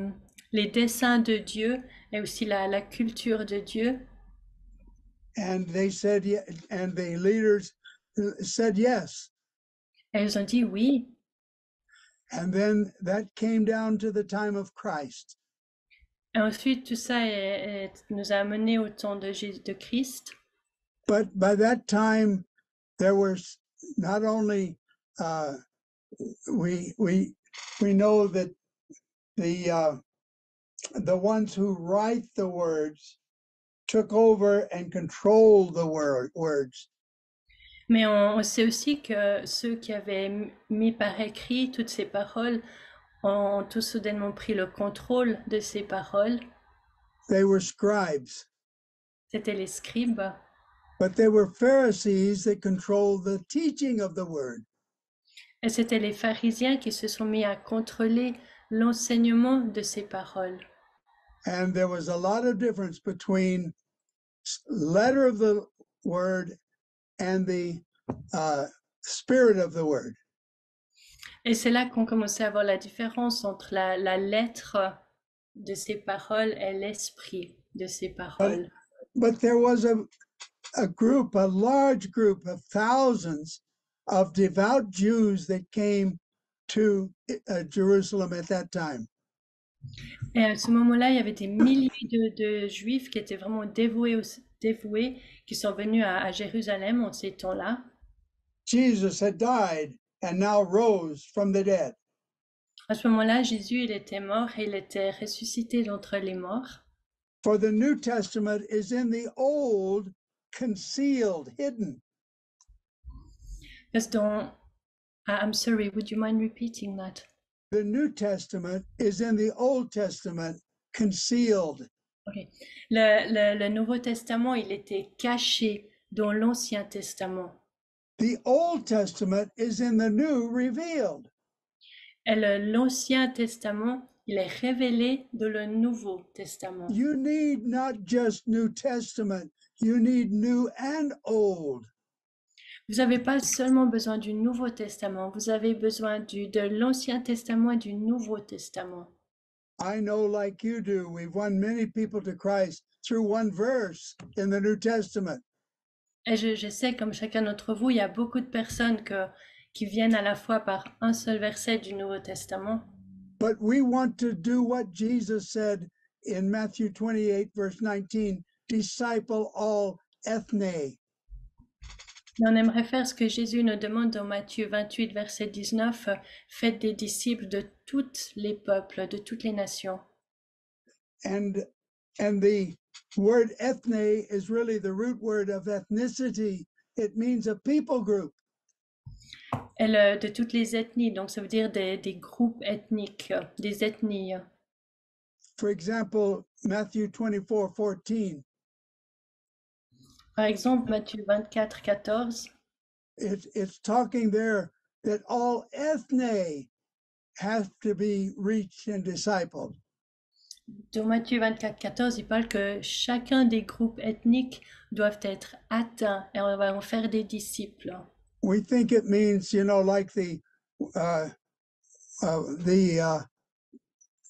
les desseins de Dieu et aussi la, la culture de Dieu? And they said, and the leaders uh, said yes. Elles ont dit oui. And then that came down to the time of Christ. Et ensuite, tout ça est- est- nous a amené au temps de, Jésus, de Christ. But by that time, there was not only uh, we we we know that the uh, the ones who write the words took over and controlled the word, words. Mais on, on sait aussi que ceux qui avaient mis par écrit toutes ces paroles ont tout soudainement pris le contrôle de ces paroles. They were scribes, C'était les scribes. but they were Pharisees that controlled the teaching of the word. Et c'était les pharisiens qui se sont mis à contrôler l'enseignement de ces paroles. And there was a lot of difference between letter of the word and the uh, spirit of the word. Et c'est là qu'on commençait à voir la différence entre la, la lettre de ces paroles et l'esprit de ces paroles. But there was a, a group, a large group of thousands of devout Jews that came to uh, Jerusalem at that time. Et à ce moment-là, il y avait des milliers de, de juifs qui étaient vraiment dévoués, dévoués qui sont venus à, à Jérusalem en ces temps-là. Jesus had died and now rose from the dead. À ce moment-là, Jésus, il était mort et il était ressuscité d'entre les morts. For the New Testament is in the old, concealed, hidden. Dans... Ah, I'm sorry, would you mind repeating that? The New Testament is in the Old Testament, concealed. Ok. Le, le- le Nouveau Testament, il était caché dans l'Ancien Testament. The Old Testament is in the New, revealed. Et l'Ancien Testament, il est révélé dans le Nouveau Testament. You need not just New Testament, you need New and Old. Vous n'avez pas seulement besoin du Nouveau Testament, vous avez besoin du, de l'Ancien Testament et du Nouveau Testament. I know, like you do, we've won many people to Christ through one verse in the New Testament. Et je, je sais, comme chacun d'entre vous, il y a beaucoup de personnes que, qui viennent à la fois par un seul verset du Nouveau Testament. But we want to do what Jesus said in Matthew 28, verse 19 disciple all ethne. On aimerait faire ce que Jésus nous demande dans Matthieu 28, verset 19, euh, Faites des disciples de tous les peuples, de toutes les nations. And and the word ethne is really the root word of ethnicity. It means a people group. Et le- de toutes les ethnies, donc ça veut dire des, des groupes ethniques, euh, des ethnies. For example, Matthew 24, 14. Par exemple, Matthieu 24, 14, It, it's talking there that all ethne have to be reached and discipled. dans Matthieu 24, 14, il parle que chacun des groupes ethniques doivent être atteints et on va en faire des disciples. We think it means, you know, like the uh, uh, the uh,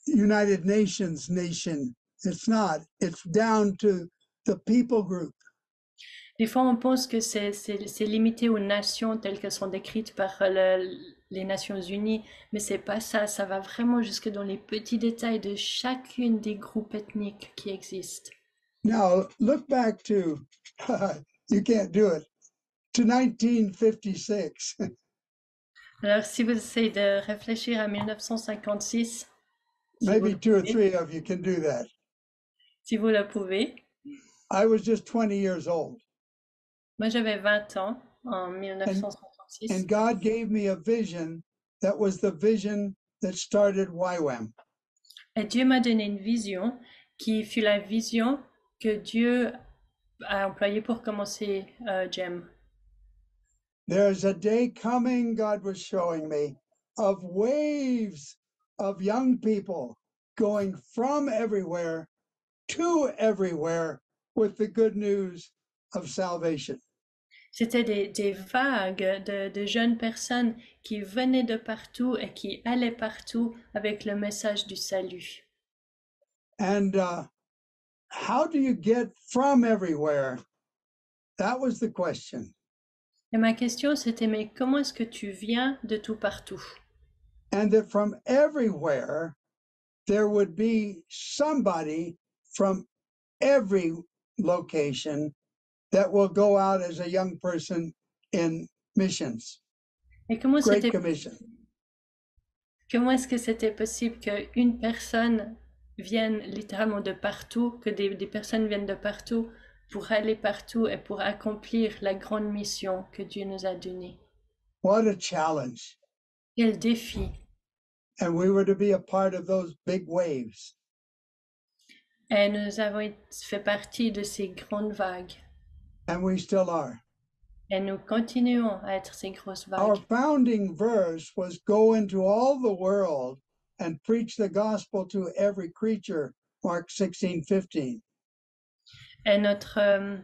United Nations nation. It's not. It's down to the people group. Des fois, on pense que c'est limité aux nations telles qu'elles sont décrites par le- les Nations Unies, mais c'est pas ça. Ça va vraiment jusque dans les petits détails de chacune des groupes ethniques qui existent. Now look back to you can't do it to 1956. Alors, si vous essayez de réfléchir à 1956, si vous, Maybe le two or three of you can do that. si vous le pouvez. I was just 20 years old, Moi, j'avais 20 ans en 1956 and God gave me a vision that was the vision that started YWAM. et Dieu m'a donné une vision qui fut la vision que Dieu a employée pour commencer euh, GEM. There's a day coming, God was showing me, of waves of young people going from everywhere to everywhere with the good news of salvation. C'était des, des vagues de, de jeunes personnes qui venaient de partout et qui allaient partout avec le message du salut. And uh, how do you get from everywhere? That was the question. Et ma question, c'était, mais comment est-ce que tu viens de tout partout? and that from everywhere there would be somebody from every location that will go out as a young person in missions, Et comment Great Commission. comment est-ce que c'était possible qu'une personne vienne littéralement de partout, que des, des personnes viennent de partout pour aller partout et pour accomplir la grande mission que Dieu nous a donnée? What a challenge. Quel défi! And we were to be a part of those big waves. Et nous avons fait partie de ces grandes vagues. And we still are. Et nous continuons à être ces grosses Our vagues. founding verse was go into all the world and preach the gospel to every creature, Mark 16, 15. Et notre, euh,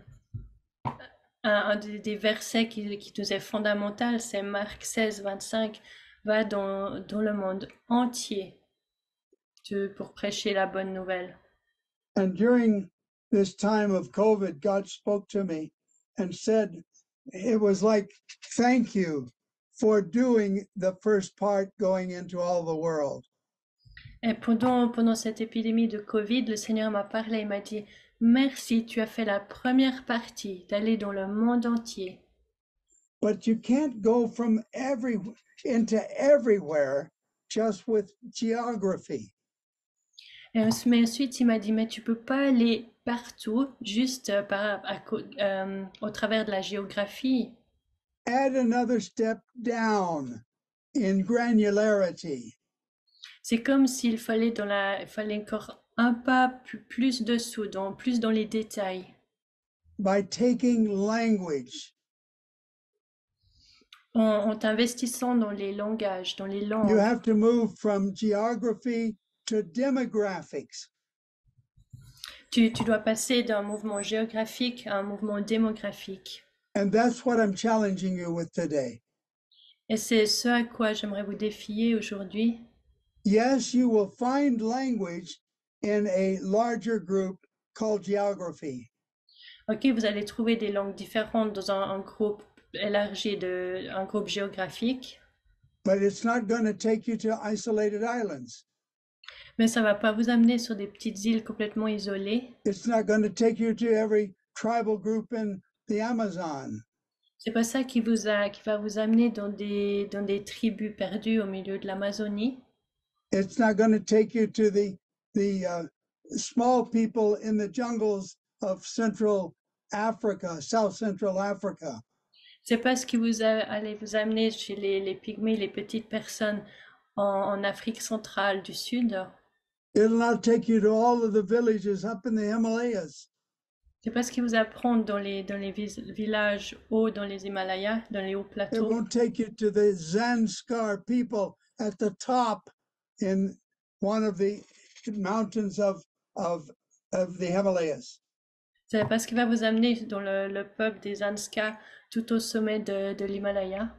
un, un des, des versets qui, qui nous est fondamental, c'est Marc 16, 25, va dans, dans le monde entier de- pour prêcher la bonne nouvelle. And during this time of COVID, God spoke to me and said, it was like, thank you for doing the first part going into all the world. Et pendant, pendant cette épidémie de Covid, le Seigneur m'a parlé, il m'a dit, merci, tu as fait la première partie d'aller dans le monde entier. But you can't go from every into everywhere just with geography. Et mais ensuite, il m'a dit, mais tu peux pas aller partout juste euh, par, à euh, au travers de la géographie. Add another step down in granularity. C'est comme s'il fallait dans la, fallait encore un pas plus, plus dessous, dans, plus dans les détails. by taking language. En, en t'investissant dans les langages, dans les You langues. have to move from geography to demographics. Tu, tu dois passer d'un mouvement géographique à un mouvement démographique. And that's what I'm challenging you with today. Et c'est ce à quoi j'aimerais vous défier aujourd'hui. Yes, you will find language in a larger group called geography, Ok, vous allez trouver des langues différentes dans un, un groupe élargi de, un groupe géographique, but it's not going to take you to isolated islands. Mais ça va pas vous amener sur des petites îles complètement isolées. It's not going to take you to every tribal group in the Amazon. C'est pas ça qui vous a, qui va vous amener dans des, dans des tribus perdues au milieu de l'Amazonie. It's not going to take you to the the uh, small people in the jungles of Central Africa, South Central Africa. C'est pas ce qui vous a, allez vous amener chez les, les pygmées, les petites personnes en, en Afrique centrale du Sud. It'll not take you to all of the villages up in the Himalayas. C'est pas ce qui vous apprend dans les, dans les villages hauts, dans les Himalayas, dans les hauts It won't take you to the Zanskar people at the top in one of the mountains of of of the Himalayas. C'est pas ce qui va vous amener dans le, le peuple des Anska tout au sommet de, de l'Himalaya.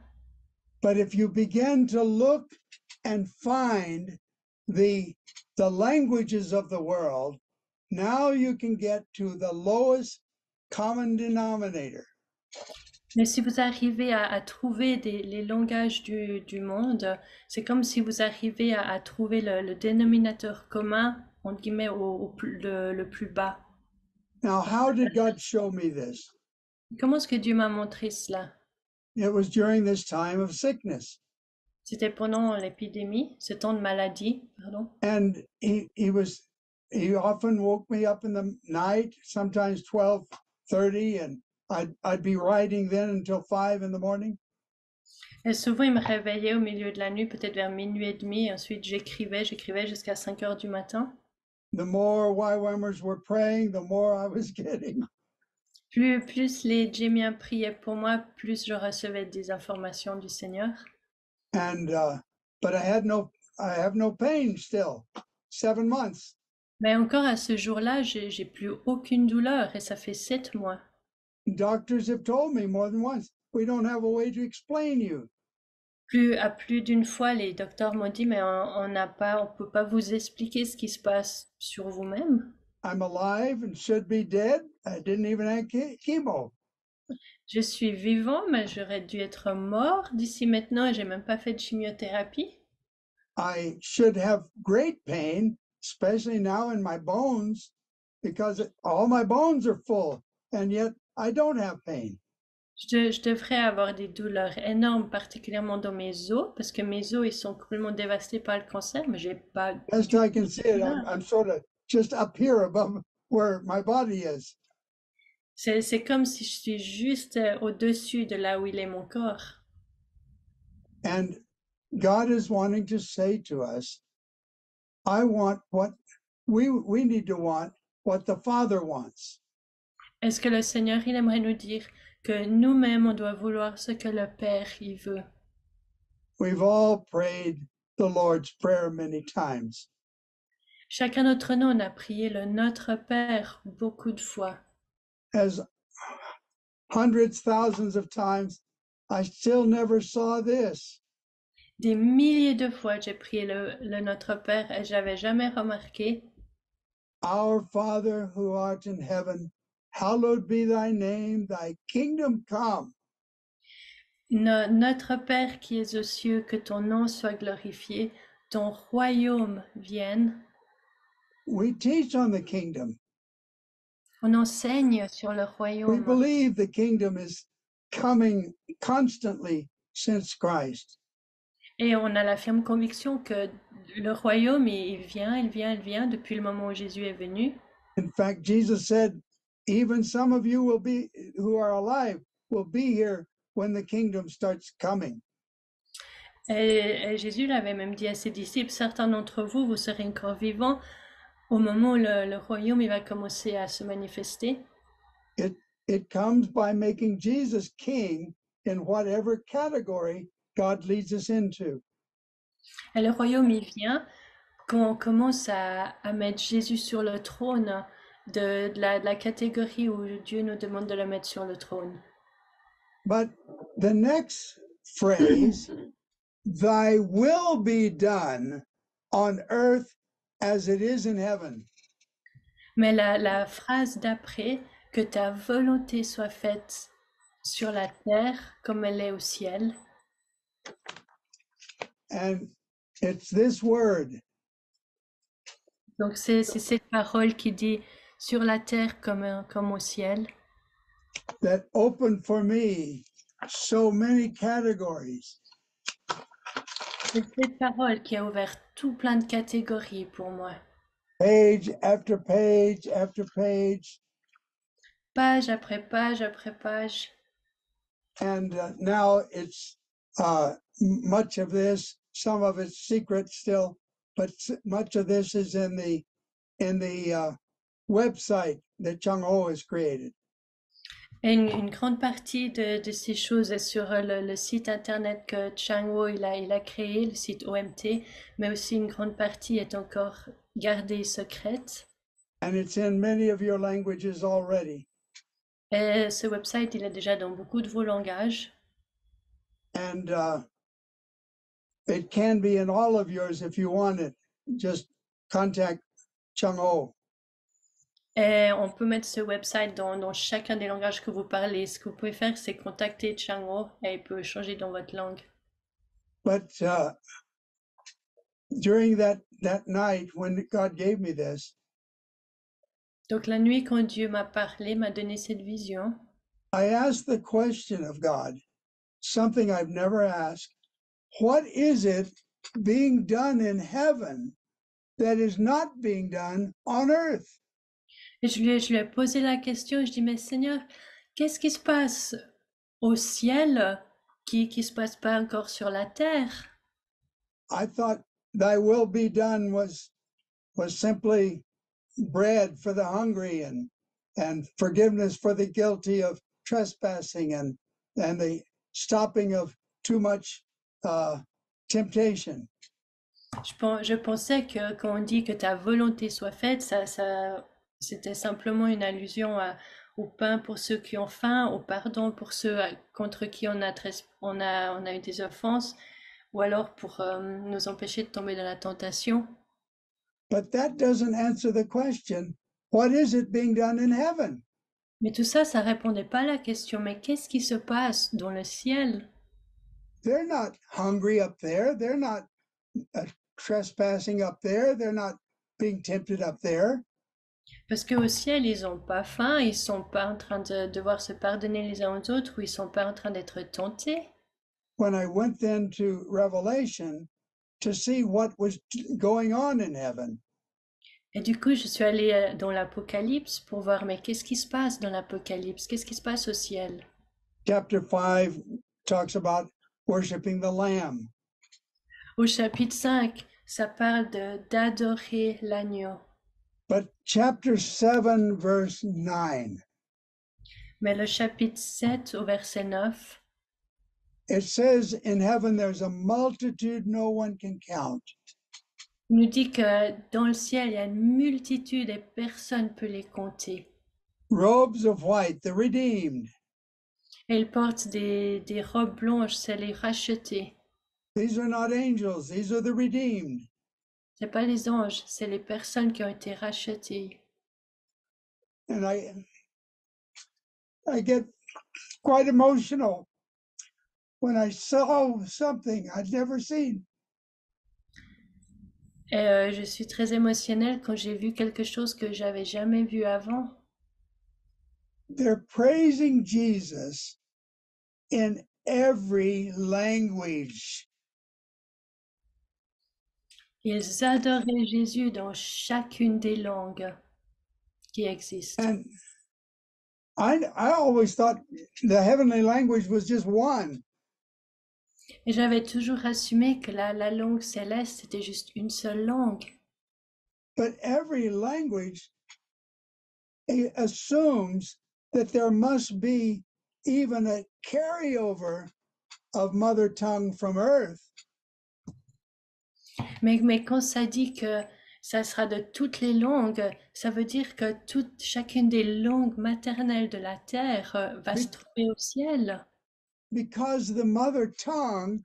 But if you begin to look and find the the languages of the world, now you can get to the lowest common denominator. Mais si vous arrivez à, à trouver des, les langages du, du monde, c'est comme si vous arrivez à, à trouver le, le dénominateur commun, entre guillemets, au, au plus, le, le plus bas. Now, how did God show me this? Comment est-ce que Dieu m'a montré cela? It was during this time of sickness. C'était pendant l'épidémie, ce temps de maladie, pardon. And he, he was he often woke me up in the night, sometimes 12 30, and I'd I'd be writing then until five in the morning. Et souvent, il me réveillait au milieu de la nuit, peut-être vers minuit et demi, et ensuite j'écrivais, j'écrivais jusqu'à 5 heures du matin. The more YWAMers were praying, the more I was getting. Plus, plus les Jémiens priaient pour moi, plus je recevais des informations du Seigneur. And uh, but I had no I have no pain still. Seven months. Mais encore à ce jour-là, j'ai j'ai plus aucune douleur et ça fait sept mois. Doctors have told me more than once, we don't have a way to explain you. Plus à plus d'une fois, les docteurs m'ont dit, mais on on n'a pas, on peut pas vous expliquer ce qui se passe sur vous-même. I'm alive and should be dead. I didn't even have che- chemo. Je suis vivant, mais j'aurais dû être mort d'ici maintenant et j'ai même pas fait de chimiothérapie. I should have great pain, especially now in my bones, because all my bones are full, and yet I don't have pain. Je, je devrais avoir des douleurs énormes, particulièrement dans mes os, parce que mes os, ils sont complètement dévastés par le cancer, mais j'ai pas... Best I can see it, I'm. I'm sort of just up here above where my body is. C'est, comme si je suis juste euh, au-dessus de là où il est mon corps. And God is wanting to say to us, I want what we we need to want what the Father wants. Est-ce que le Seigneur, il aimerait nous dire que nous-mêmes, on doit vouloir ce que le Père, il veut? We've all prayed the Lord's Prayer many times. Chacun d'entre nous, on a prié le Notre Père beaucoup de fois. As hundreds, thousands of times, I still never saw this. Des milliers de fois, j'ai prié le, le Notre Père et j'avais jamais remarqué. Our Father who art in heaven, hallowed be thy name, thy kingdom come. No- notre Père qui es aux cieux, que ton nom soit glorifié, ton royaume vienne. We teach on the kingdom. On enseigne sur le We royaume. believe the kingdom is coming constantly since Christ. Et on a la ferme conviction que le royaume, il il vient, il vient, il vient depuis le moment où Jésus est venu. In fact, Jesus said, even some of you will be who are alive will be here when the kingdom starts coming. Et, et Jésus l'avait même dit à ses disciples, certains d'entre vous, vous serez encore vivants au moment où le, le royaume il va commencer à se manifester. It comes by making Jesus king in whatever category God leads us into. Et le royaume, il vient quand on commence à, à mettre Jésus sur le trône de, de la, de la catégorie où Dieu nous demande de le mettre sur le trône. But the next phrase, thy will be done on earth as it is in heaven. Mais la, la phrase d'après, que ta volonté soit faite sur la terre comme elle est au ciel, And it's this word donc c'est cette parole qui dit sur la terre comme au ciel, that opened for me so many categories. c'est cette parole qui a ouvert tout plein de catégories pour moi. page after page after page. Page après page après page. And uh, now it's uh, much of this, some of it's secret still, but much of this is in the in the uh, website that Chung Ho has created. Et une, une grande partie de, de ces choses est sur euh, le, le site internet que Changwo il a, il a créé, le site OMT, mais aussi une grande partie est encore gardée secrète. And it's in many of your languages already. Et ce website, il est déjà dans beaucoup de vos langages. And uh, it can be in all of yours if you want it. Just contact Chung Ho. Et on peut mettre ce website dans, dans chacun des langages que vous parlez. Ce que vous pouvez faire, c'est contacter Changwo et il peut changer dans votre langue. But uh, during that that night when God gave me this, Donc la nuit, quand Dieu m'a parlé, m'a donné cette vision, I asked the question of God, something I've never asked. What is it being done in heaven that is not being done on earth? Et je lui ai, je lui ai posé la question, je dis, mais Seigneur, qu'est-ce qui se passe au ciel qui qui se passe pas encore sur la terre? I thought thy will be done was was simply bread for the hungry and and forgiveness for the guilty of trespassing and and the stopping of too much uh, temptation. Je, je pensais que quand on dit que ta volonté soit faite, ça, ça, c'était simplement une allusion à- au pain pour ceux qui ont faim, au pardon pour ceux à- contre qui on a, on a, on a eu des offenses, ou alors pour euh, nous empêcher de tomber dans la tentation. But that doesn't answer the question what is it being done in heaven? Mais tout ça, ça répondait pas à la question, mais qu'est-ce qui se passe dans le ciel? They're not hungry up there. They're not uh, trespassing up there. They're not being tempted up there. Parce qu'au ciel, ils ont pas faim, ils sont pas en train de devoir se pardonner les uns aux autres, ou ils sont pas en train d'être tentés. When I went then to Revelation to see what was going on in heaven, Et du coup, je suis allée euh, dans l'Apocalypse pour voir, mais qu'est-ce qui se passe dans l'Apocalypse? Qu'est-ce qui se passe au ciel? chapter 5 talks about worshiping the Lamb. Au chapitre 5, ça parle d'adorer l'agneau. But chapter 7, verse 9, Mais le chapitre 7 au verset 9, it says, In heaven there's a multitude no one can count. nous dit que dans le ciel, il y a une multitude et personne ne peut les compter. Robes of white, the redeemed. Et ils portent des, des robes blanches, c'est les rachetés. These are not angels, these are the redeemed. C'est pas les anges, c'est les personnes qui ont été rachetées. And I I get quite emotional when I saw something I'd never seen. Et euh, je suis très émotionnelle quand j'ai vu quelque chose que j'avais jamais vu avant. They're praising Jesus in every language. Ils adoraient Jésus dans chacune des langues qui existent. And I I always thought the heavenly language was just one. Et j'avais toujours assumé que la, la langue céleste était juste une seule langue. But every language a- assumes that there must be even a carryover of mother tongue from earth. Mais, mais quand ça dit que ça sera de toutes les langues, ça veut dire que toute, chacune des langues maternelles de la terre euh, va se Oui. trouver au ciel. because the mother tongue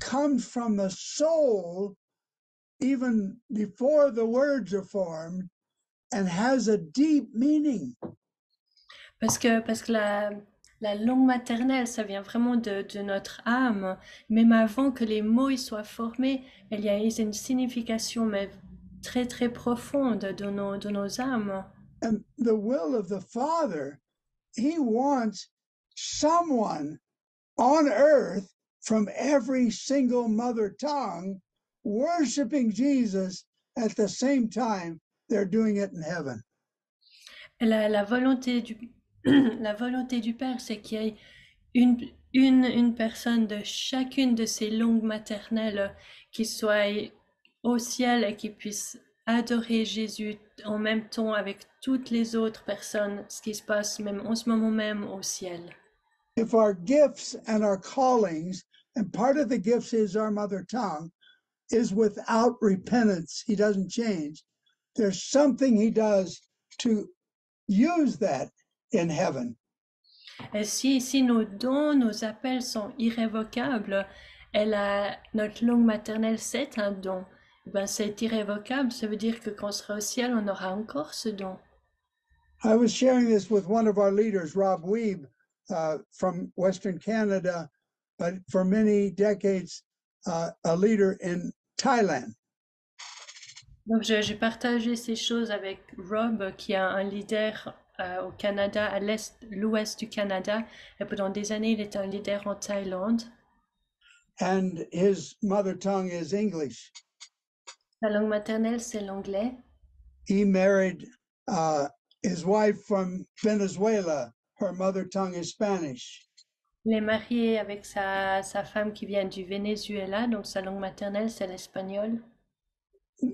comes from the soul even before the words are formed and has a deep meaning. Parce que, parce que la, la langue maternelle, ça vient vraiment de, de notre âme. Même avant que les mots y soient formés, il y a une signification mais très très profonde de nos, de nos âmes. And the will of the Father, He wants someone on earth from every single mother tongue worshiping Jesus at the same time they're doing it in heaven. La, la volonté du, la volonté du Père, c'est qu'il y ait une, une, une personne de chacune de ces langues maternelles qui soit au ciel et qui puisse adorer Jésus en même temps avec toutes les autres personnes, ce qui se passe même en ce moment même au ciel. if our gifts and our callings, and part of the gifts is our mother tongue, is without repentance, he doesn't change. There's something he does to use that in heaven. Et si, si nos dons, nos appels sont irrévocables, et la, notre langue maternelle, c'est un don, ben c'est irrévocable, ça veut dire que quand on sera au ciel, on aura encore ce don. I was sharing this with one of our leaders, Rob Weeb, uh, from Western Canada, but for many decades, uh, a leader in Thailand. Donc, j'ai partagé ces choses avec Rob, qui est un leader euh, au Canada, à l'est, l'ouest du Canada, et pendant des années, il était un leader en Thaïlande. And his mother tongue is English. Sa langue maternelle, c'est l'anglais. he married uh, his wife from Venezuela. Her mother tongue is Spanish. Il est marié avec sa, sa femme qui vient du Venezuela, donc sa langue maternelle, c'est l'espagnol.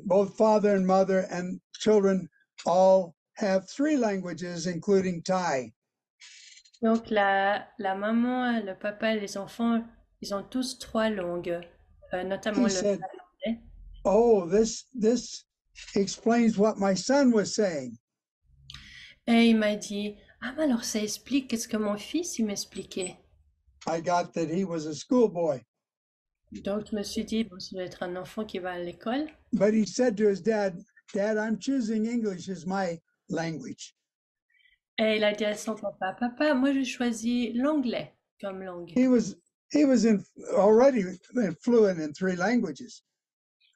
Both father and mother and children all have three languages, including Thai. Donc, la, la maman, le papa et les enfants, ils ont tous trois langues, euh, notamment He le said, thaïlandais. "Oh, this this explains what my son was saying." Et il m'a dit, ah, mais alors ça explique qu'est-ce que mon fils, il m'expliquait. I got that he was a schoolboy, Donc, je me suis dit, bon, ça doit être un enfant qui va à l'école. but he said to his dad, "Dad, I'm choosing English as my language." Et il a dit à son papa, papa, moi je choisis l'anglais comme langue. He was he was in already fluent in three languages.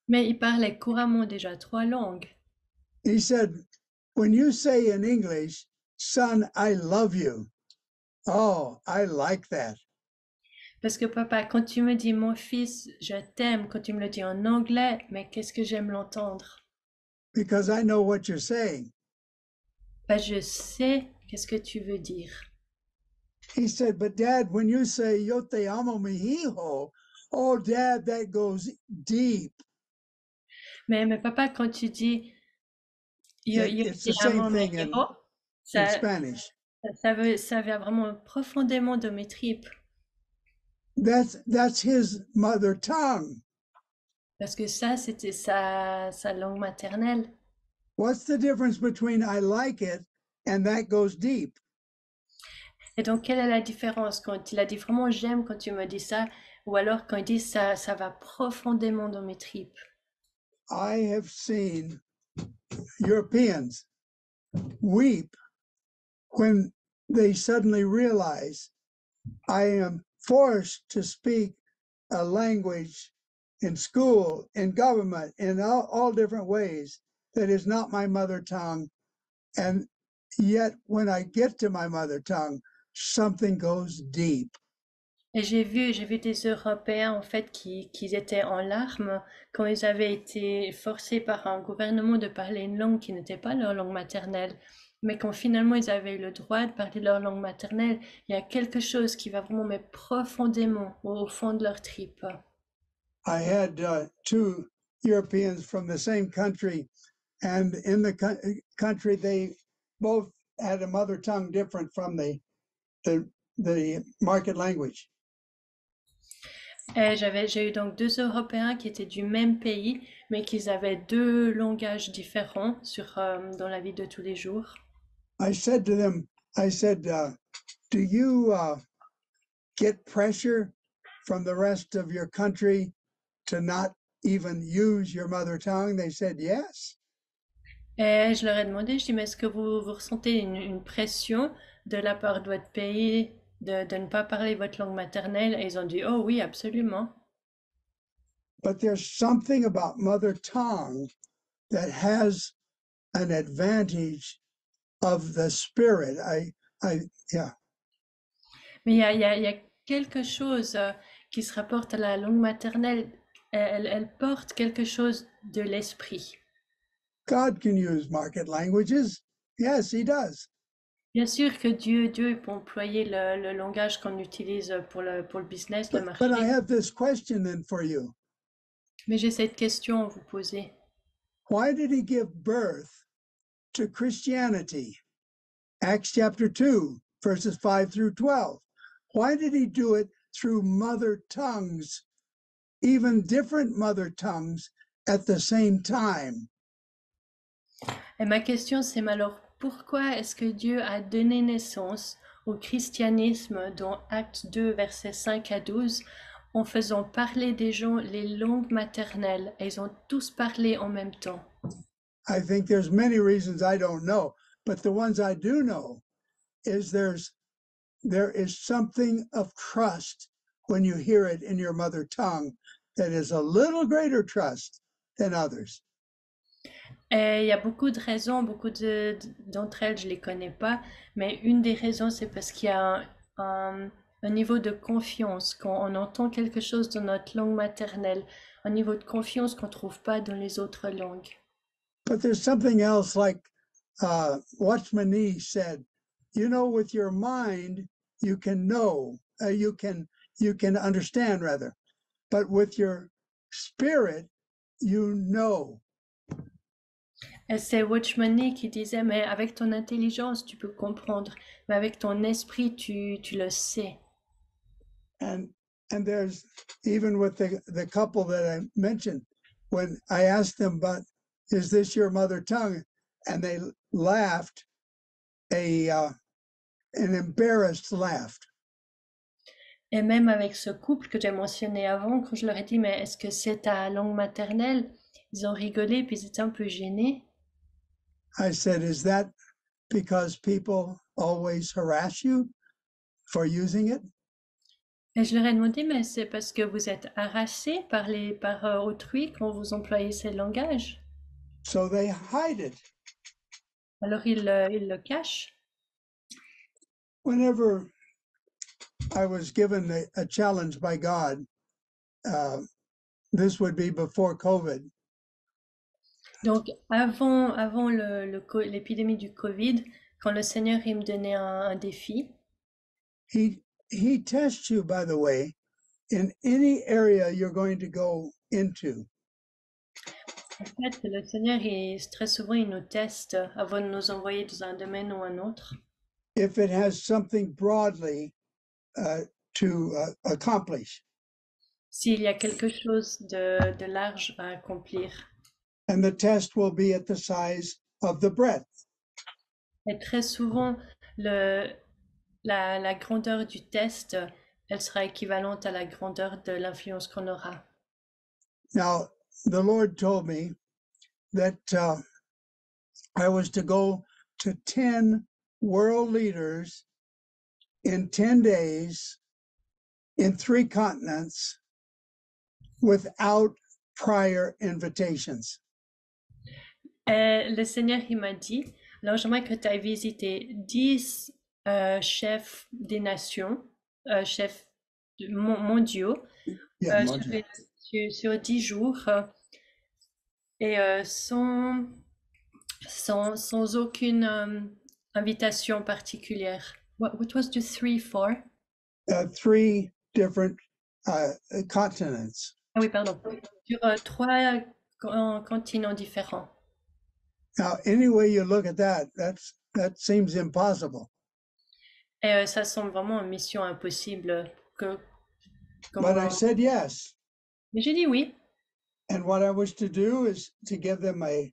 Mais il parlait couramment déjà trois langues. He said, "When you say in English, son, I love you. Oh, I like that. Parce que papa, quand tu me dis mon fils, je t'aime, quand tu me le dis en anglais, mais qu'est-ce que j'aime l'entendre? Because I know what you're saying." Je sais qu'est-ce que tu veux dire? He said, "But Dad, when you say yo te amo mi hijo, oh, Dad, that goes deep." Mais, mais papa, quand tu dis yo, yo it's te amo, mi hijo, ça, Spanish, ça, veut, ça vient vraiment profondément de mes tripes. that's that's his mother tongue. Parce que ça, c'était sa, sa langue maternelle. What's the difference between I like it and that goes deep? Et donc, quelle est la différence quand il a dit vraiment j'aime quand tu me dis ça, ou alors quand il dit ça, ça va profondément dans mes tripes. I have seen Europeans weep when they suddenly realize I am forced to speak a language in school, in government, in all, all different ways that is not my mother tongue. And yet, when I get to my mother tongue, something goes deep. Et j'ai vu, j'ai vu des Européens en fait qui, qui étaient en larmes quand ils avaient été forcés par un gouvernement de parler une langue qui n'était pas leur langue maternelle. Mais quand finalement ils avaient eu le droit de parler leur langue maternelle, il y a quelque chose qui va vraiment mais profondément au, fond de leur tripes. I had uh, two Europeans from the same country, and in the co- country, they both had a mother tongue different from the the, the market language. Et j'avais, j'ai eu donc deux Européens qui étaient du même pays, mais qui avaient deux langages différents sur, euh, dans la vie de tous les jours. I said to them, I said, uh, "Do you uh, get pressure from the rest of your country to not even use your mother tongue?" They said, "Yes." Et je leur ai demandé, je dis, mais est-ce que vous, vous ressentez une, une pression de la part de votre pays de, de ne pas parler votre langue maternelle? Et ils ont dit, oh oui, absolument. but there's something about mother tongue that has an advantage of the spirit i i yeah Mais il y a, il y a, il y a quelque chose euh, qui se rapporte à la langue maternelle. Elle, elle porte quelque chose de l'esprit. God can use market languages. Yes he does. Bien sûr que Dieu, Dieu peut employer le, le langage qu'on utilise pour le, pour le business, le but, but i have this question then for you. Mais j'ai cette question à vous poser. why did he give birth to christianity? Acts chapter 2 verses 5 through 12 why did he do it through mother tongues even different mother tongues at the same time Et ma question, c'est alors pourquoi est-ce que Dieu a donné naissance au christianisme dans Actes 2, versets 5 à 12, en faisant parler des gens les langues maternelles? Et ils ont tous parlé en même temps? I think there's many reasons I don't know, but the ones I do know is there's there is something of trust when you hear it in your mother tongue that is a little greater trust than others. Et il y a beaucoup de raisons, beaucoup de- d'entre elles, je les connais pas, mais une des raisons, c'est parce qu'il y a un, niveau de confiance quand on entend quelque chose dans notre langue maternelle, un niveau de confiance qu'on trouve pas dans les autres langues. But there's something else like uh, Watchman Nee said, you know, with your mind you can know, uh, you can understand rather, but with your spirit you know. Et c'est Watchman Nee qui disait, mais avec ton intelligence, tu peux comprendre, mais avec ton esprit, tu, tu le sais. and and there's even with the the couple that I mentioned when I asked them about is this your mother tongue? and they laughed a uh, an embarrassed laugh Et même avec ce couple que j'ai mentionné avant, quand je leur ai dit, mais est-ce que c'est ta langue maternelle? Ils ont rigolé, puis ils étaient un peu gênés. I said is that because people always harass you for using it? Et je leur ai demandé, mais c'est parce que vous êtes harassé par, les, par euh, autrui quand vous employez ce langage. So they hide it. Alors ils, euh, ils le cachent. Whenever I was given a, a challenge by God, uh, this would be before COVID. Donc avant, avant l'épidémie du Covid, quand le Seigneur il me donnait un, un défi, He he tests you, by the way, in any area you're going to go into. en fait, le Seigneur, il, très souvent, il nous teste avant de nous envoyer dans un domaine ou un autre. If it has something broadly uh, to uh, accomplish, S'il y a quelque chose de, de large à accomplir. And the test will be at the size of the breadth. Et très souvent, le, la, la grandeur du test, elle sera équivalente à la grandeur de l'influence qu'on aura. Now, the Lord told me that uh, I was to go to 10 world leaders in 10 days in three continents without prior invitations. Et le Seigneur, il m'a dit, alors j'aimerais que tu ailles visiter 10 euh, chefs des nations, euh, chefs mondiaux, Yeah, euh, sur, les- sur, sur 10 jours, euh, et euh, sans, sans, sans aucune euh, invitation particulière. What, what was the three for? uh, three different uh, continents. Ah oui, pardon. Sur euh, trois con- continents différents. Now, any way you look at that, that's that seems impossible. Et euh, ça semble vraiment une mission impossible. Que, But I comment- said yes. Mais j'ai dit oui. And what I wish to do is to give them a,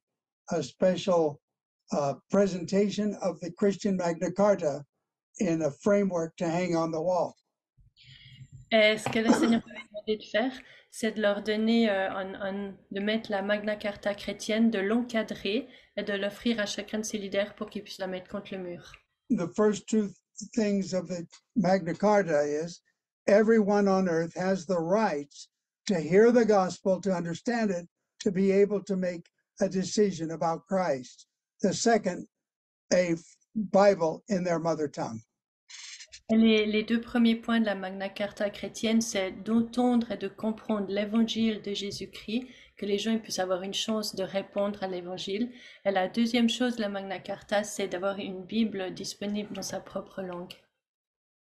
a special uh, presentation of the Christian Magna Carta in a framework to hang on the wall. Et ce que le Seigneur m'avait demandé de faire, c'est de leur donner, euh, un- un- de mettre la Magna Carta chrétienne, de l'encadrer et de l'offrir à chacun de ses leaders pour qu'ils puissent la mettre contre le mur. The first two things of the Magna Carta is everyone on earth has the rights to hear the gospel, to understand it, to be able to make a decision about Christ. The second, a Bible in their mother tongue. Les, les deux premiers points de la Magna Carta chrétienne, c'est d'entendre et de comprendre l'évangile de Jésus-Christ, que les gens puissent avoir une chance de répondre à l'évangile. Et la deuxième chose la Magna Carta, c'est d'avoir une Bible disponible dans sa propre langue.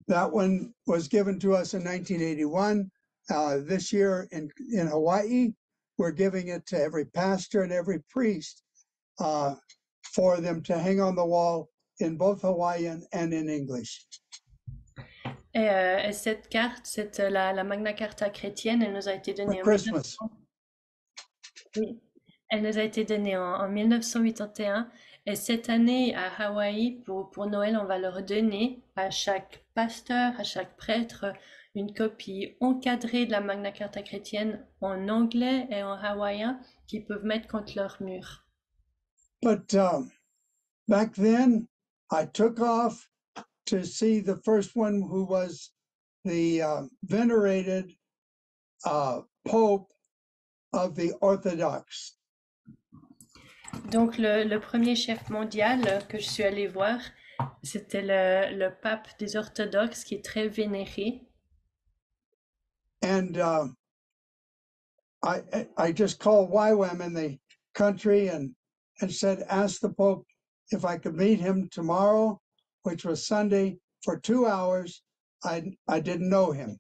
That one was given to us in 1981. Uh, this year in, in Hawaii, we're giving it to every pastor and every priest uh, for them to hang on the wall in both Hawaiian and in English. Et, euh, et cette carte, c'est euh, la, la Magna Carta chrétienne, elle nous a été donnée en Christmas. 1900 Elle nous a été donnée en, en 1981 et cette année à Hawaï, pour, pour Noël, on va leur donner à chaque pasteur, à chaque prêtre, une copie encadrée de la Magna Carta chrétienne en anglais et en hawaïen qu'ils peuvent mettre contre leur mur. But um, back then, I took off to see the first one who was the uh, venerated uh, Pope of the Orthodox. Donc le, le premier chef mondial que je suis allée voir, c'était le, le pape des orthodoxes qui est très vénéré. And uh, I, I- I just called YWAM in the country and, and said, ask the Pope if I could meet him tomorrow, which was Sunday, for two hours. I, I didn't know him.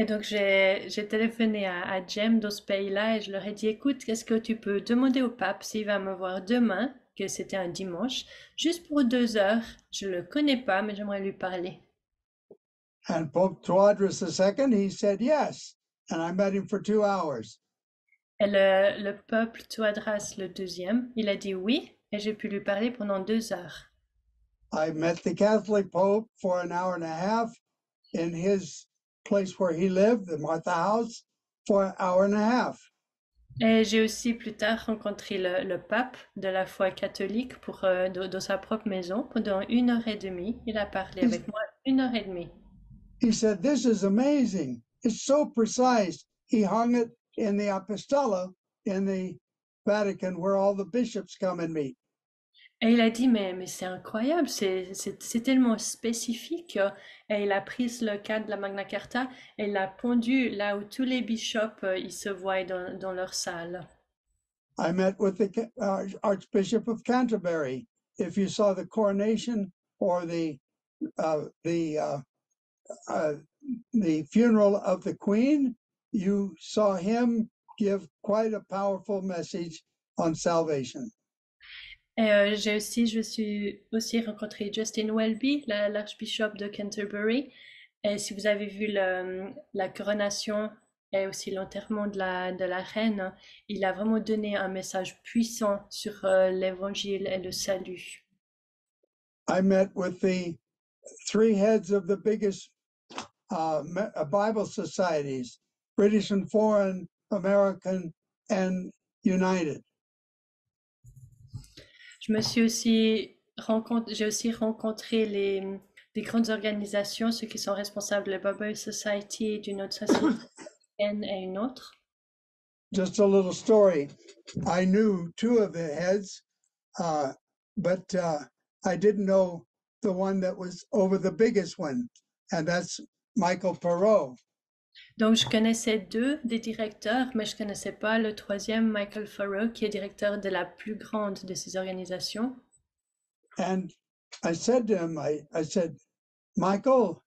Et donc j'ai téléphoné à, à Jem dans ce pays-là et je leur ai dit, écoute, qu'est-ce que tu peux demander au pape s'il va me voir demain, que c'était un dimanche, juste pour deux heures. Je le connais pas, mais j'aimerais lui parler. And Pope Tawadros II, he said yes. And I met him for two hours. Et le, le peuple Tuadras, le deuxième, il a dit oui, et j'ai pu lui parler pendant deux heures. I met the Catholic Pope for an hour and a half in his place where he lived, the Martha House, for an hour and a half. Et j'ai aussi plus tard rencontré le, le pape de la foi catholique pour, euh, dans, dans sa propre maison pendant une heure et demie. Il a parlé avec moi une heure et demie. He said, This is amazing. It's so precise. He hung it in the Apostella in the Vatican where all the bishops come and meet. Et il a dit, mais, mais c'est incroyable, c'est tellement spécifique. euh, Et il a pris le cadre de la Magna Carta et l'a pondu là où tous les bishops euh, ils se voient dans, dans leur salle. I met with the uh, Archbishop of Canterbury. If you saw the coronation or the uh, the uh, uh, the funeral of the Queen, you saw him give quite a powerful message on salvation. Et euh, j'ai aussi, je suis aussi rencontré Justin Welby, la- l'archbishop de Canterbury. Et si vous avez vu le- la coronation et aussi l'enterrement de la, de la reine, il a vraiment donné un message puissant sur euh, l'évangile et le salut. I met with the three heads of the biggest uh, uh, Bible societies British and foreign, American, and United. Je me suis aussi rencontré, j'ai aussi rencontré les, les grandes organisations, ceux qui sont responsables de la Bible Society d'une autre société et une autre. Just a little story. I knew two of the heads, uh, but uh, I didn't know the one that was over the biggest one, and that's Michael Perot. Donc, je connaissais deux des directeurs, mais je connaissais pas le troisième, Michael Farrow, qui est directeur de la plus grande de ces organisations. And I said to him, I, I said, Michael,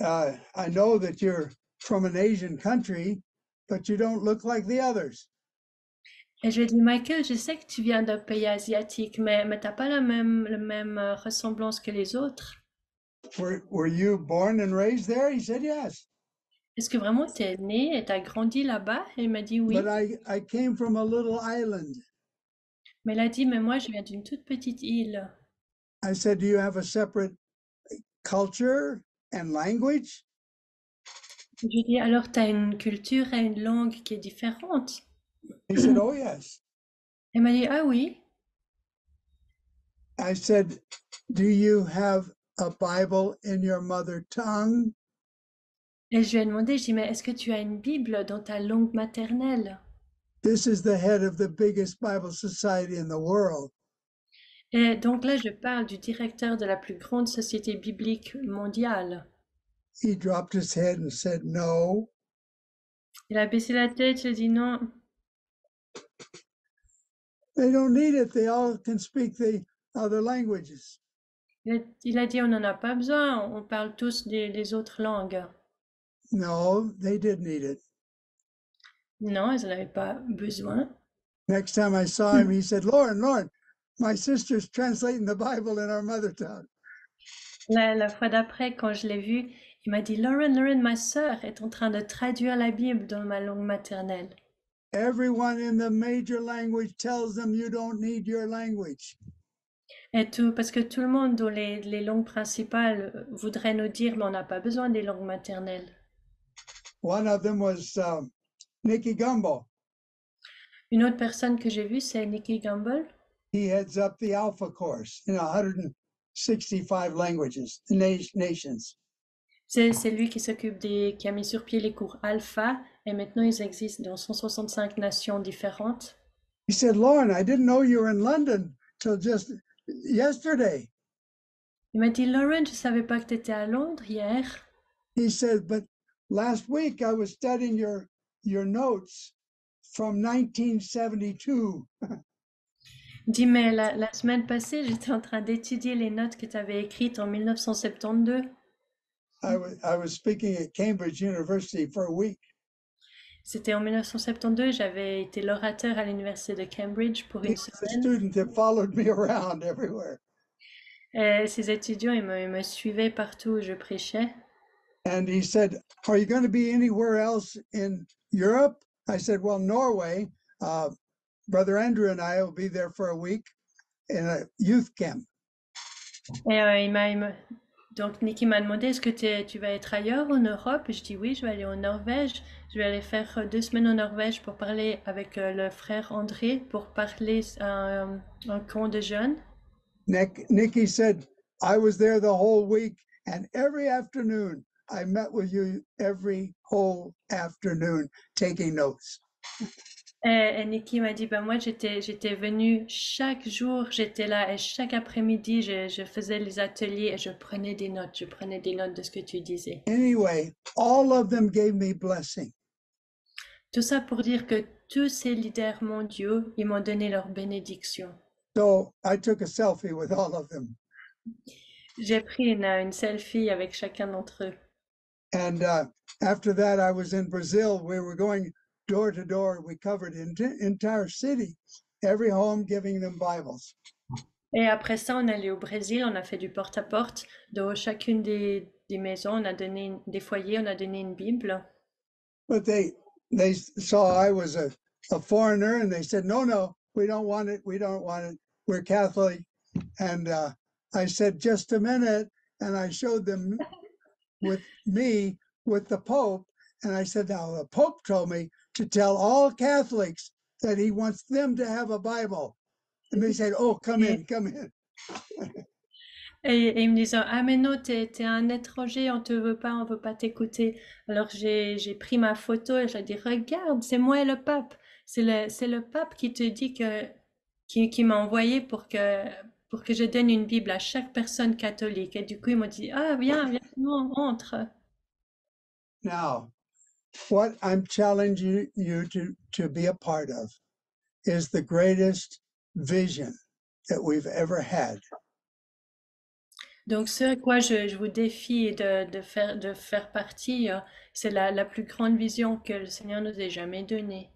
uh, I know that you're from an Asian country, but you don't look like the others. Et je lui ai dit, Michael, je sais que tu viens d'un pays asiatique, mais, mais t'as pas la même, la même euh, ressemblance que les autres. Were, were you born and raised there? He said, Yes. Est-ce que vraiment t'es né et t'as grandi là-bas? Et il m'a dit oui. But I, I came from a little island. Mais il a dit, mais moi, je viens d'une toute petite île. I said, Do you have a separate culture and language? Je lui ai dit, alors t'as une culture et une langue qui est différente. He said, Oh, yes. Elle m'a dit, ah oui. I said, Do you have a Bible in your mother tongue? Et je lui ai demandé, je dis, mais est-ce que tu as une Bible dans ta langue maternelle? This is the head of the biggest Bible society in the world. Et donc là, je parle du directeur de la plus grande société biblique mondiale. He dropped his head and said, No. Il a baissé la tête, il a dit non, They don't need it. They all can speak the other languages. il a, il a dit on n'en a pas besoin, on parle tous des, les autres langues. No, they did need it. Non, ils n'en avaient pas besoin. Next time I saw him, he said, Lauren, Lauren, my sister's translating the Bible in our mother tongue. La, la fois d'après, quand je l'ai vu, il m'a dit Lauren, Lauren, ma sœur est en train de traduire la Bible dans ma langue maternelle. Everyone in the major language tells them you don't need your language. Et tout, parce que tout le monde dans les, les langues principales voudrait nous dire, mais on n'a pas besoin des langues maternelles. One of them was um, Nicky Gumbel. Une autre personne que j'ai vue, c'est Nikki Gamble. He heads up the Alpha course in 165 languages, na- nations. C'est c'est lui qui s'occupe des, qui a mis sur pied les cours alpha, et maintenant ils existent dans 165 nations différentes. He said, Lauren, I didn't know you were in London till just yesterday. Il m'a dit, Lauren, je savais pas que tu étais à Londres hier. He said, but last week I was studying your your notes from 1972. Il dit, mais la, la semaine passée, j'étais en train d'étudier les notes que tu avais écrites en 1972. I was I was speaking at Cambridge University for a week. C'était en 1972, j'avais été l'orateur à l'université de Cambridge pour une semaine. student that followed me around everywhere. Et ces étudiants, ils me, ils me suivaient partout où je prêchais. And he said, Are you going to be anywhere else in Europe? I said, Well, Norway. Uh, Brother Andrew and I will be there for a week in a youth camp. Et euh, il m'a, Donc, Nikki m'a demandé est-ce que t'es- tu vas être ailleurs en Europe? Je dis oui, je vais aller en Norvège. Je vais aller faire euh, deux semaines en Norvège pour parler avec euh, le frère André, pour parler à un, un camp de jeunes. Nick, Nikki said, I was there the whole week and every afternoon I met with you every whole afternoon taking notes. Et, et Nikki m'a dit, ben moi j'étais j'étais venue chaque jour, j'étais là et chaque après-midi je, je faisais les ateliers et je prenais des notes, je prenais des notes de ce que tu disais. Anyway, all of them gave me blessing. Tout ça pour dire que tous ces leaders mondiaux, ils m'ont donné leur bénédiction. So I took a selfie with all of them. J'ai pris une, une selfie avec chacun d'entre eux. And uh, after that, I was in Brazil. We were going door to door. We covered enti- entire city, every home giving them Bibles. Et après ça, on allé au Brésil, on a fait du porte-à-porte. Dans chacune des, des maisons, on a donné une- des foyers, on a donné une Bible. But they they saw I was a, a foreigner, and they said, "No, no, we don't want it. We don't want it. We're Catholic." And uh, I said, "Just a minute," and I showed them with me with the Pope, and I said, "Now the Pope told me to tell all Catholics that he wants them to have a Bible." And they said, "Oh, come in, come in." Et, et ils me disaient, ah mais non, t'es, t'es un étranger, on te veut pas, on veut pas t'écouter. Alors j'ai, pris ma photo et j'ai dit, regarde, c'est moi et le pape. C'est le, c'est le pape qui te dit que, qui, qui m'a envoyé pour que, pour que je donne une Bible à chaque personne catholique. Et du coup, ils m'ont dit, ah viens, viens, nous, entre. Now, what I'm challenging you to, to be a part of is the greatest vision that we've ever had. Donc, ce à quoi je, je vous défie de, de faire, de faire partie, euh, c'est la, la plus grande vision que le Seigneur nous ait jamais donnée.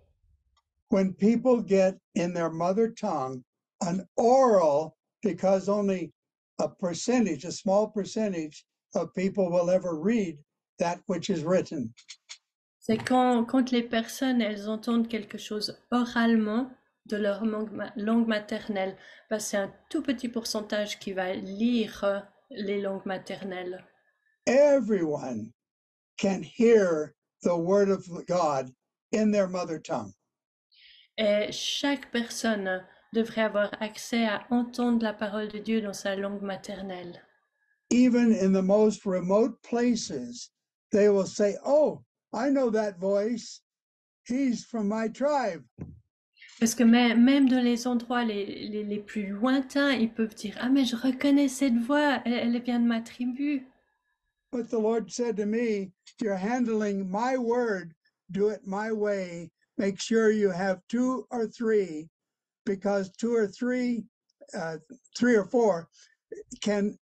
When people get in their mother tongue an oral, because only a percentage, a small percentage of people will ever read that which is written. C'est quand, quand les personnes, elles entendent quelque chose oralement de leur langue, ma- langue maternelle, bah, c'est un tout petit pourcentage qui va lire euh, les langues maternelles. Everyone can hear the word of God in their mother tongue. Et chaque personne devrait avoir accès à entendre la parole de Dieu dans sa langue maternelle. even in the most remote places, they will say, Oh, I know that voice. He's from my tribe. Parce que même, même dans les endroits les, les, les plus lointains, ils peuvent dire, Ah, mais je reconnais cette voix, elle, elle vient de ma tribu. But the Lord said to me, You're handling my word, do it my way. Make sure you have two or three, because two or three, uh, three or four can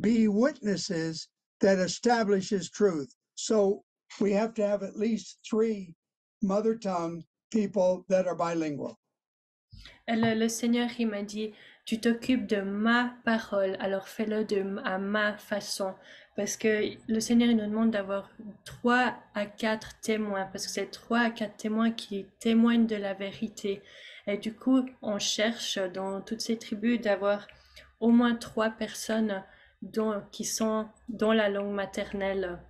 be witnesses that establishes truth. So we have to have at least three mother tongue people that are bilingual. Le, le Seigneur, il m'a dit, tu t'occupes de ma parole, alors fais-le de, à ma façon. Parce que le Seigneur, il nous demande d'avoir trois à quatre témoins, parce que c'est trois à quatre témoins qui témoignent de la vérité. Et du coup, on cherche dans toutes ces tribus d'avoir au moins trois personnes dont, qui sont dans la langue maternelle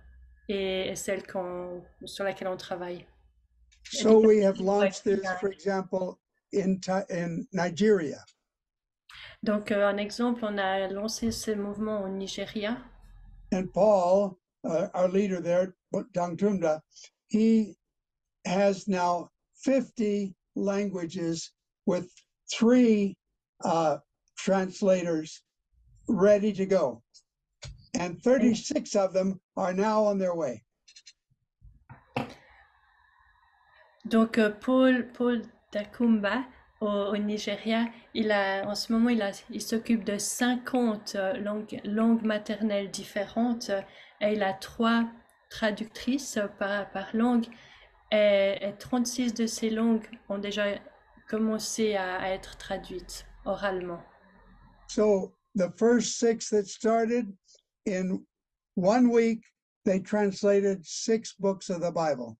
et, et celle sur laquelle on travaille. So we have launched this, for example, in in Nigeria. Donc, euh, un exemple, on a lancé ce mouvement au Nigeria. And Paul, uh, our leader there, Dangtunda, he has now 50 languages with three uh, translators ready to go. And 36 of them are now on their way. Donc, euh, Paul, Paul Dakumba au, Nigeria, il a, en ce moment, il, s'occupe de 50 euh, langues, langues maternelles différentes euh, et il a trois traductrices par, par langue et, et 36 de ces langues ont déjà commencé à, à être traduites oralement. So the first six that started in one week, they translated six books of the Bible.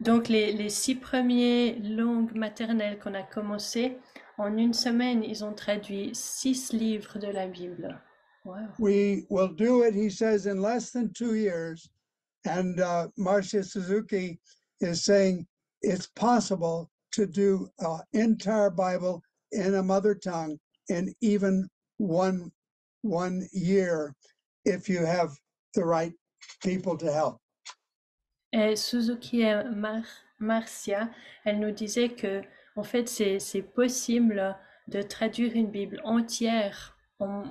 Donc, les, les six premiers langues maternelles qu'on a commencé, en une semaine, ils ont traduit six livres de la Bible. Wow. We will do it, he says, in less than two years. And uh, Marcia Suzuki is saying it's possible to do an entire Bible in a mother tongue in even one one year if you have the right people to help. Et Suzuki et Mar- Marcia, elle nous disait que, en fait, c'est, possible de traduire une Bible entière en,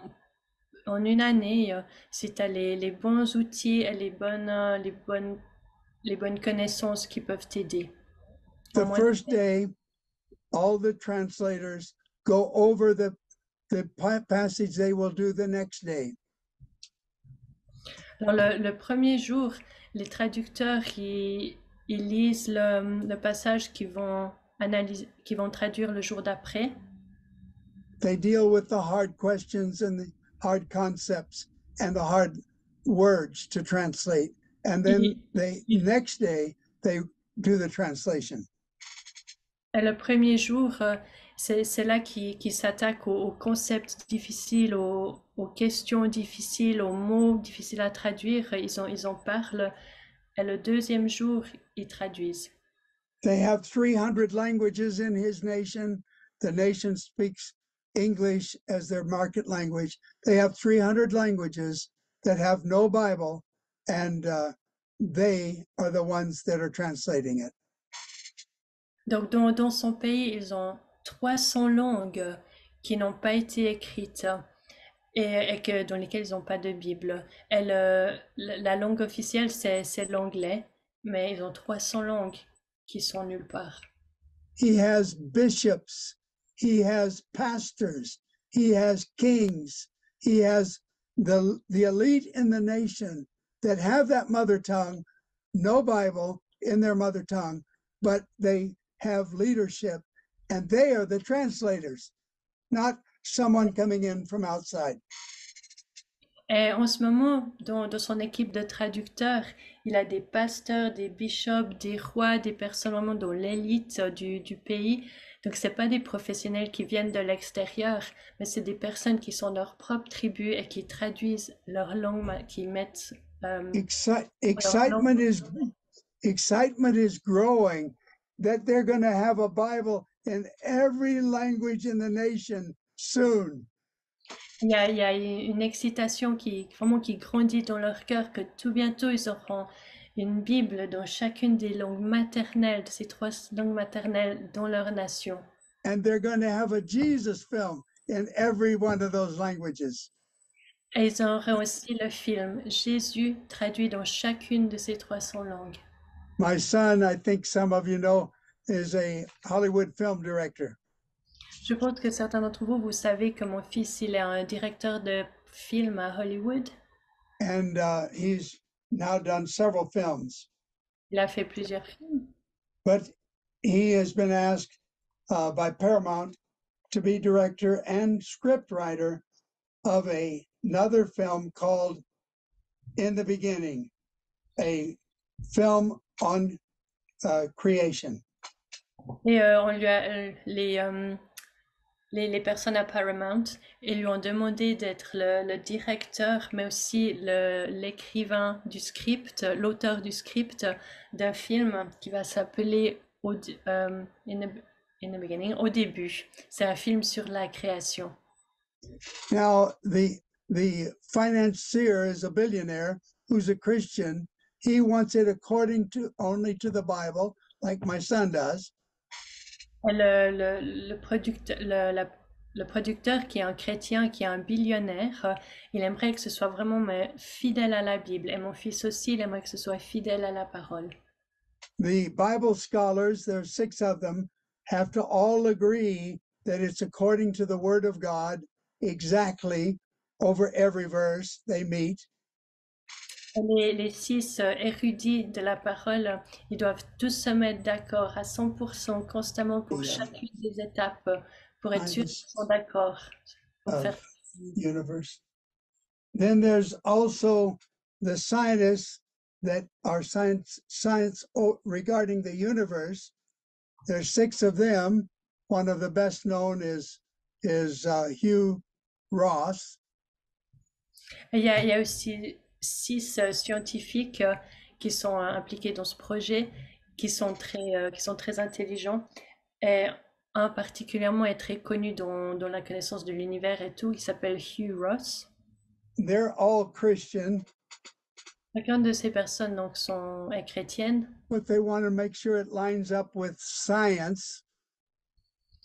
en une année euh, si tu as les, les bons outils et les bonnes, euh, les bonnes, les bonnes connaissances qui peuvent t'aider. The first day, all the translators go over the the pa- passage they will do the next day. Alors, le, le premier jour, les traducteurs, ils, ils lisent le, le passage qu'ils vont analyser, qu'ils vont traduire le jour d'après. They deal with the hard questions and the hard concepts and the hard words to translate. And then Mhm. they next day they do the translation. Et le premier jour, euh, c'est là qu'ils qu'ils s'attaquent aux, aux concepts difficiles, aux, aux questions difficiles, aux mots difficiles à traduire. Ils en, ils en parlent. Et le deuxième jour, ils traduisent. They have 300 languages in his nation. The nation speaks English as their market language. They have 300 languages that have no Bible, and uh, they are the ones that are translating it. Donc, dans, dans son pays, ils ont 300 langues qui n'ont pas été écrites et, et que, dans lesquelles ils n'ont pas de Bible. Et le- la la langue officielle, c'est c'est l'anglais, mais ils ont 300 langues qui sont nulle part. He has bishops, he has pastors, he has kings, he has the, the elite in the nation that have that mother tongue, no Bible in their mother tongue, but they have leadership and they are the translators, not someone coming in from outside. Et en ce moment, dans, dans son équipe de traducteurs, il a des pasteurs, des bishops, des rois, des personnes vraiment dans l'élite euh, du, du pays. Donc, c'est pas des professionnels qui viennent de l'extérieur, mais c'est des personnes qui sont leur propre tribu et qui traduisent leur langue, qui mettent euh, Exci- excitement is excitement is growing that they're going to have a Bible in every language in the nation soon. Il y a, il y a une excitation qui vraiment qui grandit dans leur cœur que tout bientôt ils auront une Bible dans chacune des langues maternelles, de ces trois langues maternelles dans leur nation. and they're going to have a Jesus film in every one of those languages. Et ils auront aussi le film Jésus traduit dans chacune de ces 300 langues. My son, I think some of you know, is a Hollywood film director. Je pense que certains d'entre vous, vous savez que mon fils, il est un directeur de film à Hollywood. And uh, he's now done several films, Il a fait plusieurs films. but he has been asked uh, by Paramount to be director and script writer of a, another film called In the Beginning, a film on uh, creation. Et euh, on lui a, euh, les, euh, les, les personnes à Paramount ils lui ont demandé d'être le, le directeur, mais aussi l'écrivain du script, l'auteur du script d'un film qui va s'appeler au, euh, in, the, in the Beginning, au début. C'est un film sur la création. Now, the the financier is a billionaire who's a Christian. He wants it according to only to the Bible, like my son does. Le, le, le, producteur, le, la- le producteur qui est un chrétien, qui est un billionnaire, euh, il aimerait que ce soit vraiment mais, fidèle à la Bible. Et mon fils aussi, il aimerait que ce soit fidèle à la parole. The Bible scholars, there's six of them, have to all agree that it's according to the Word of God exactly over every verse they meet. Les, les six euh, érudits de la parole, ils doivent tous se mettre d'accord à 100% constamment pour Yeah. chacune des étapes, pour être sûr qu'ils sont d'accord. Universe. Then there's also the scientists that are science science regarding the universe. There's six of them. One of the best known is is uh, Hugh Ross, Il y a, il y a aussi six euh, scientifiques euh, qui sont euh, impliqués dans ce projet, qui sont très, qui sont très intelligents. Et un particulièrement est très connu dans, dans la connaissance de l'univers et tout, il s'appelle Hugh Ross. They're all Christian, Chacun de ces personnes donc sont est chrétienne, but they want to make sure it lines up with science.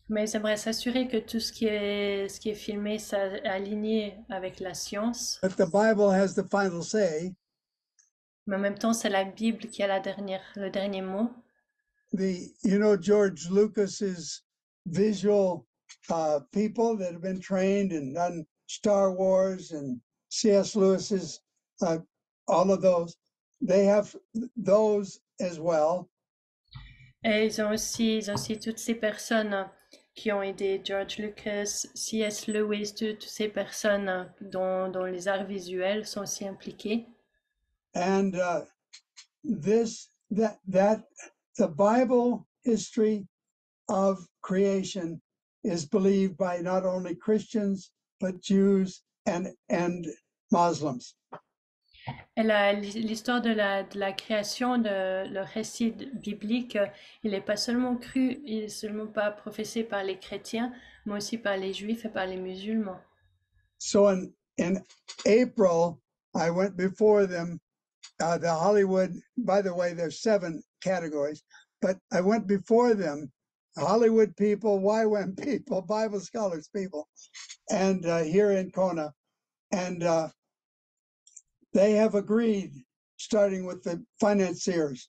Mais ils aimeraient s'assurer que tout ce qui est, ce qui est filmé soit aligné avec la science. But the Bible has the final say. Mais en même temps, c'est la Bible qui a la dernière, le dernier mot. The you know George Lucas's visual uh, people that have been trained and done Star Wars and C.S. Lewis's uh, all of those. They have those as well. Et ils ont aussi, ils ont aussi toutes ces personnes qui ont aidé George Lucas, C.S. Lewis, toutes ces personnes dont, dont les arts visuels sont aussi impliqués. and uh, this that that the bible history of creation is believed by not only christians but jews and and muslims l'histoire de la, de la création, de, le récit biblique, euh, il n'est pas seulement cru, il n'est seulement pas professé par les chrétiens, mais aussi par les juifs et par les musulmans. so in in april i went before them uh, the hollywood by the way there's seven categories but i went before them hollywood people ym people bible scholars people and uh, here in kona and uh, they have agreed starting with the financiers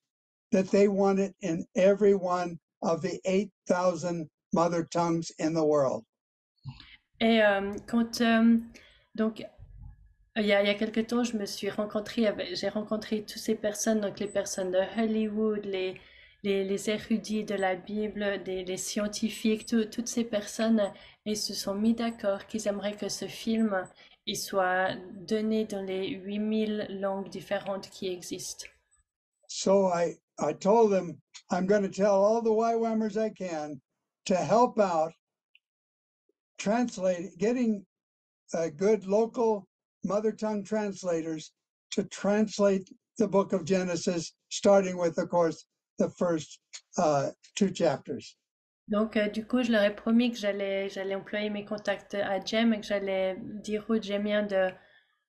that they want it in every one of the 8000 mother tongues in the world. Et euh, quand euh, donc il y a, il y a quelque temps, je me suis rencontrée avec, j'ai rencontré toutes ces personnes, donc les personnes de Hollywood, les, les, les érudits de la Bible, des, les scientifiques, tout- toutes ces personnes, et ils se sont mis d'accord qu'ils aimeraient que ce film il soit donné dans les 8000 langues différentes qui existent. So I, I told them, I'm going to tell all the YWAMers I can to help out translate, getting good local mother tongue translators to translate the book of Genesis, starting with, of course, the first uh, two chapters. Donc, euh, du coup, je leur ai promis que j'allais, j'allais employer mes contacts à Jem et que j'allais dire aux Jemiens de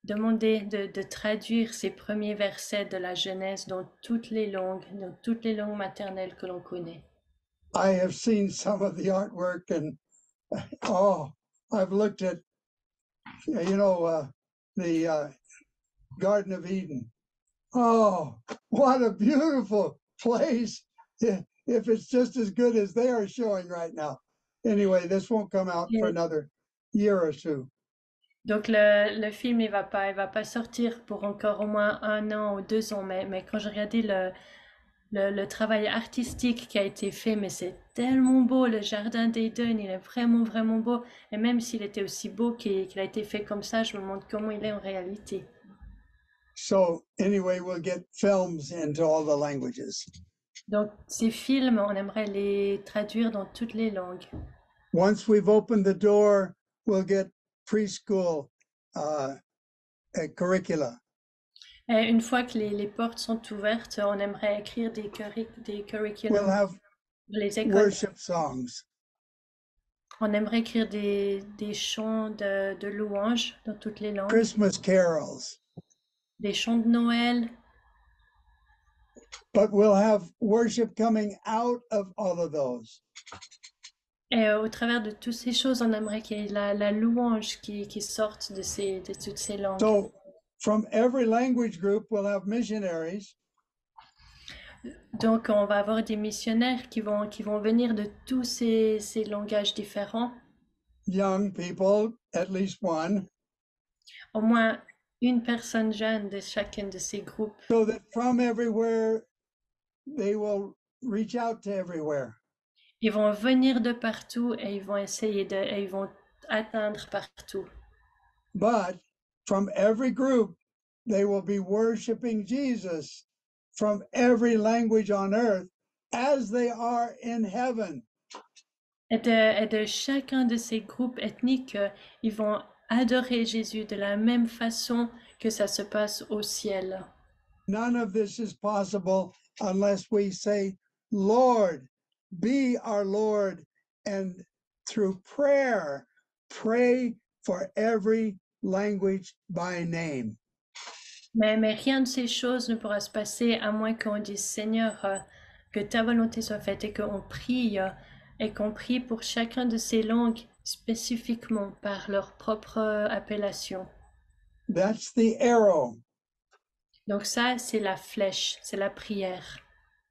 demander de, de traduire ces premiers versets de la Genèse dans toutes les langues, dans toutes les langues maternelles que l'on connaît. I have seen some of the artwork and oh, I've looked at, you know, uh, the uh, Garden of Eden. Oh, what a beautiful place. If it's just as good as they are showing right now. Anyway, this won't come out for another year or two. Donc, le, le film, il va pas, il va pas sortir pour encore au moins un an ou deux ans, mais, mais quand je regardais le, le, le travail artistique qui a été fait, mais c'est tellement beau, le jardin d'Eden, il est vraiment, vraiment beau. Et même s'il était aussi beau qu'il qu'il a été fait comme ça, je me demande comment il est en réalité. So anyway, we'll get films into all the languages. Donc, ces films, on aimerait les traduire dans toutes les langues. Once we've opened the door, we'll get preschool uh, uh, curricula. Et une fois que les, les portes sont ouvertes, on aimerait écrire des, curri- des We'll curriculums have pour les écoles. worship songs. On aimerait écrire des, des chants de, de louanges dans toutes les langues, Christmas carols, des chants de Noël, but we'll have worship coming out of all of those. Et euh, au travers de toutes ces choses, on aimerait qu'il y ait la, la louange qui, qui sorte de, ces, de toutes ces langues. So from every language group, we'll have missionaries, Donc, on va avoir des missionnaires qui vont, qui vont venir de tous ces, ces langages différents. young people, at least one, Au moins une personne jeune de chacun de ces groupes. so that from everywhere, they will reach out to everywhere. Ils vont venir de partout et ils vont essayer de, et ils vont atteindre partout. But from every group, they will be worshiping Jesus from every language on earth as they are in heaven. Et de, et de chacun de ces groupes ethniques, ils vont adorer Jésus de la même façon que ça se passe au ciel. None of this is possible unless we say, Lord, be our Lord. And through prayer, pray for every language by name. Mais, mais rien de ces choses ne pourra se passer à moins qu'on dise Seigneur, euh, que ta volonté soit faite et qu'on prie euh, et qu'on prie pour chacun de ces langues spécifiquement par leur propre euh, appellation. That's the arrow. Donc ça, c'est la flèche, c'est la prière.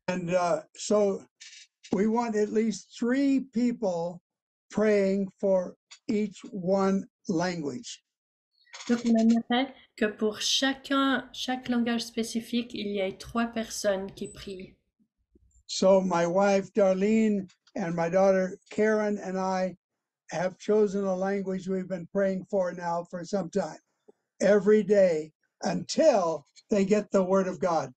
And uh, so we want at least three people praying for each one language. Donc on aimerait que pour chacun, chaque langage spécifique, il y ait trois personnes qui prient. So my wife Darlene and my daughter Karen and I have chosen a language we've been praying for now for some time, every day until they get the word of God.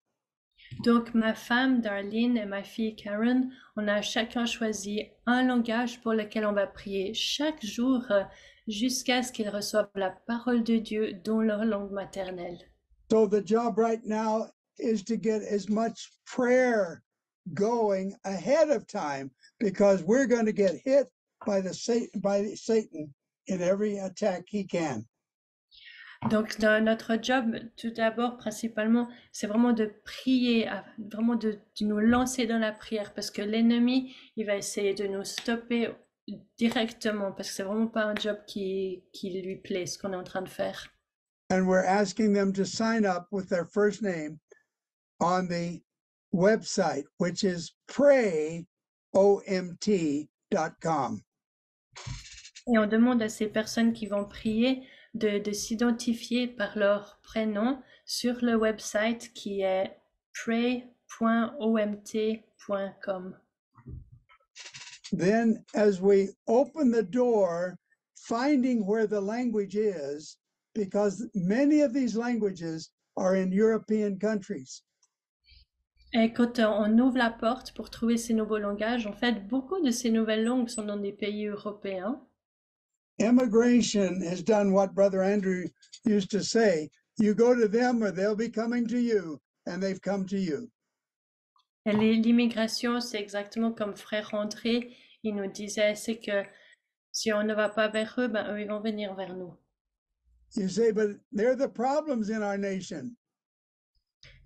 Donc ma femme Darlene et ma fille Karen, on a chacun choisi un langage pour lequel on va prier chaque jour euh, jusqu'à ce qu'ils reçoivent la parole de Dieu dans leur langue maternelle. So the job right now is to get as much prayer going ahead of time because we're going to get hit by the Satan by Satan in every attack he can. Donc dans notre job, tout d'abord, principalement, c'est vraiment de prier, vraiment de, de nous lancer dans la prière parce que l'ennemi, il va essayer de nous stopper directement parce que c'est vraiment pas un job qui, qui lui plaît, ce qu'on est en train de faire. And we're asking them to sign up with their first name on the website, which is prayomt.com. Et on demande à ces personnes qui vont prier de, de s'identifier par leur prénom sur le website qui est pray.omt.com. Then, as we open the door, finding where the language is, because many of these languages are in European countries. Et quand on ouvre la porte pour trouver ces nouveaux langages, en fait, beaucoup de ces nouvelles langues sont dans des pays européens. Immigration has done what Brother Andrew used to say you go to them or they'll be coming to you, and they've come to you. L'immigration, c'est exactement comme frère André, il nous disait, c'est que si on ne va pas vers eux, ben eux, ils vont venir vers nous. You say, but they're the problems in our nation.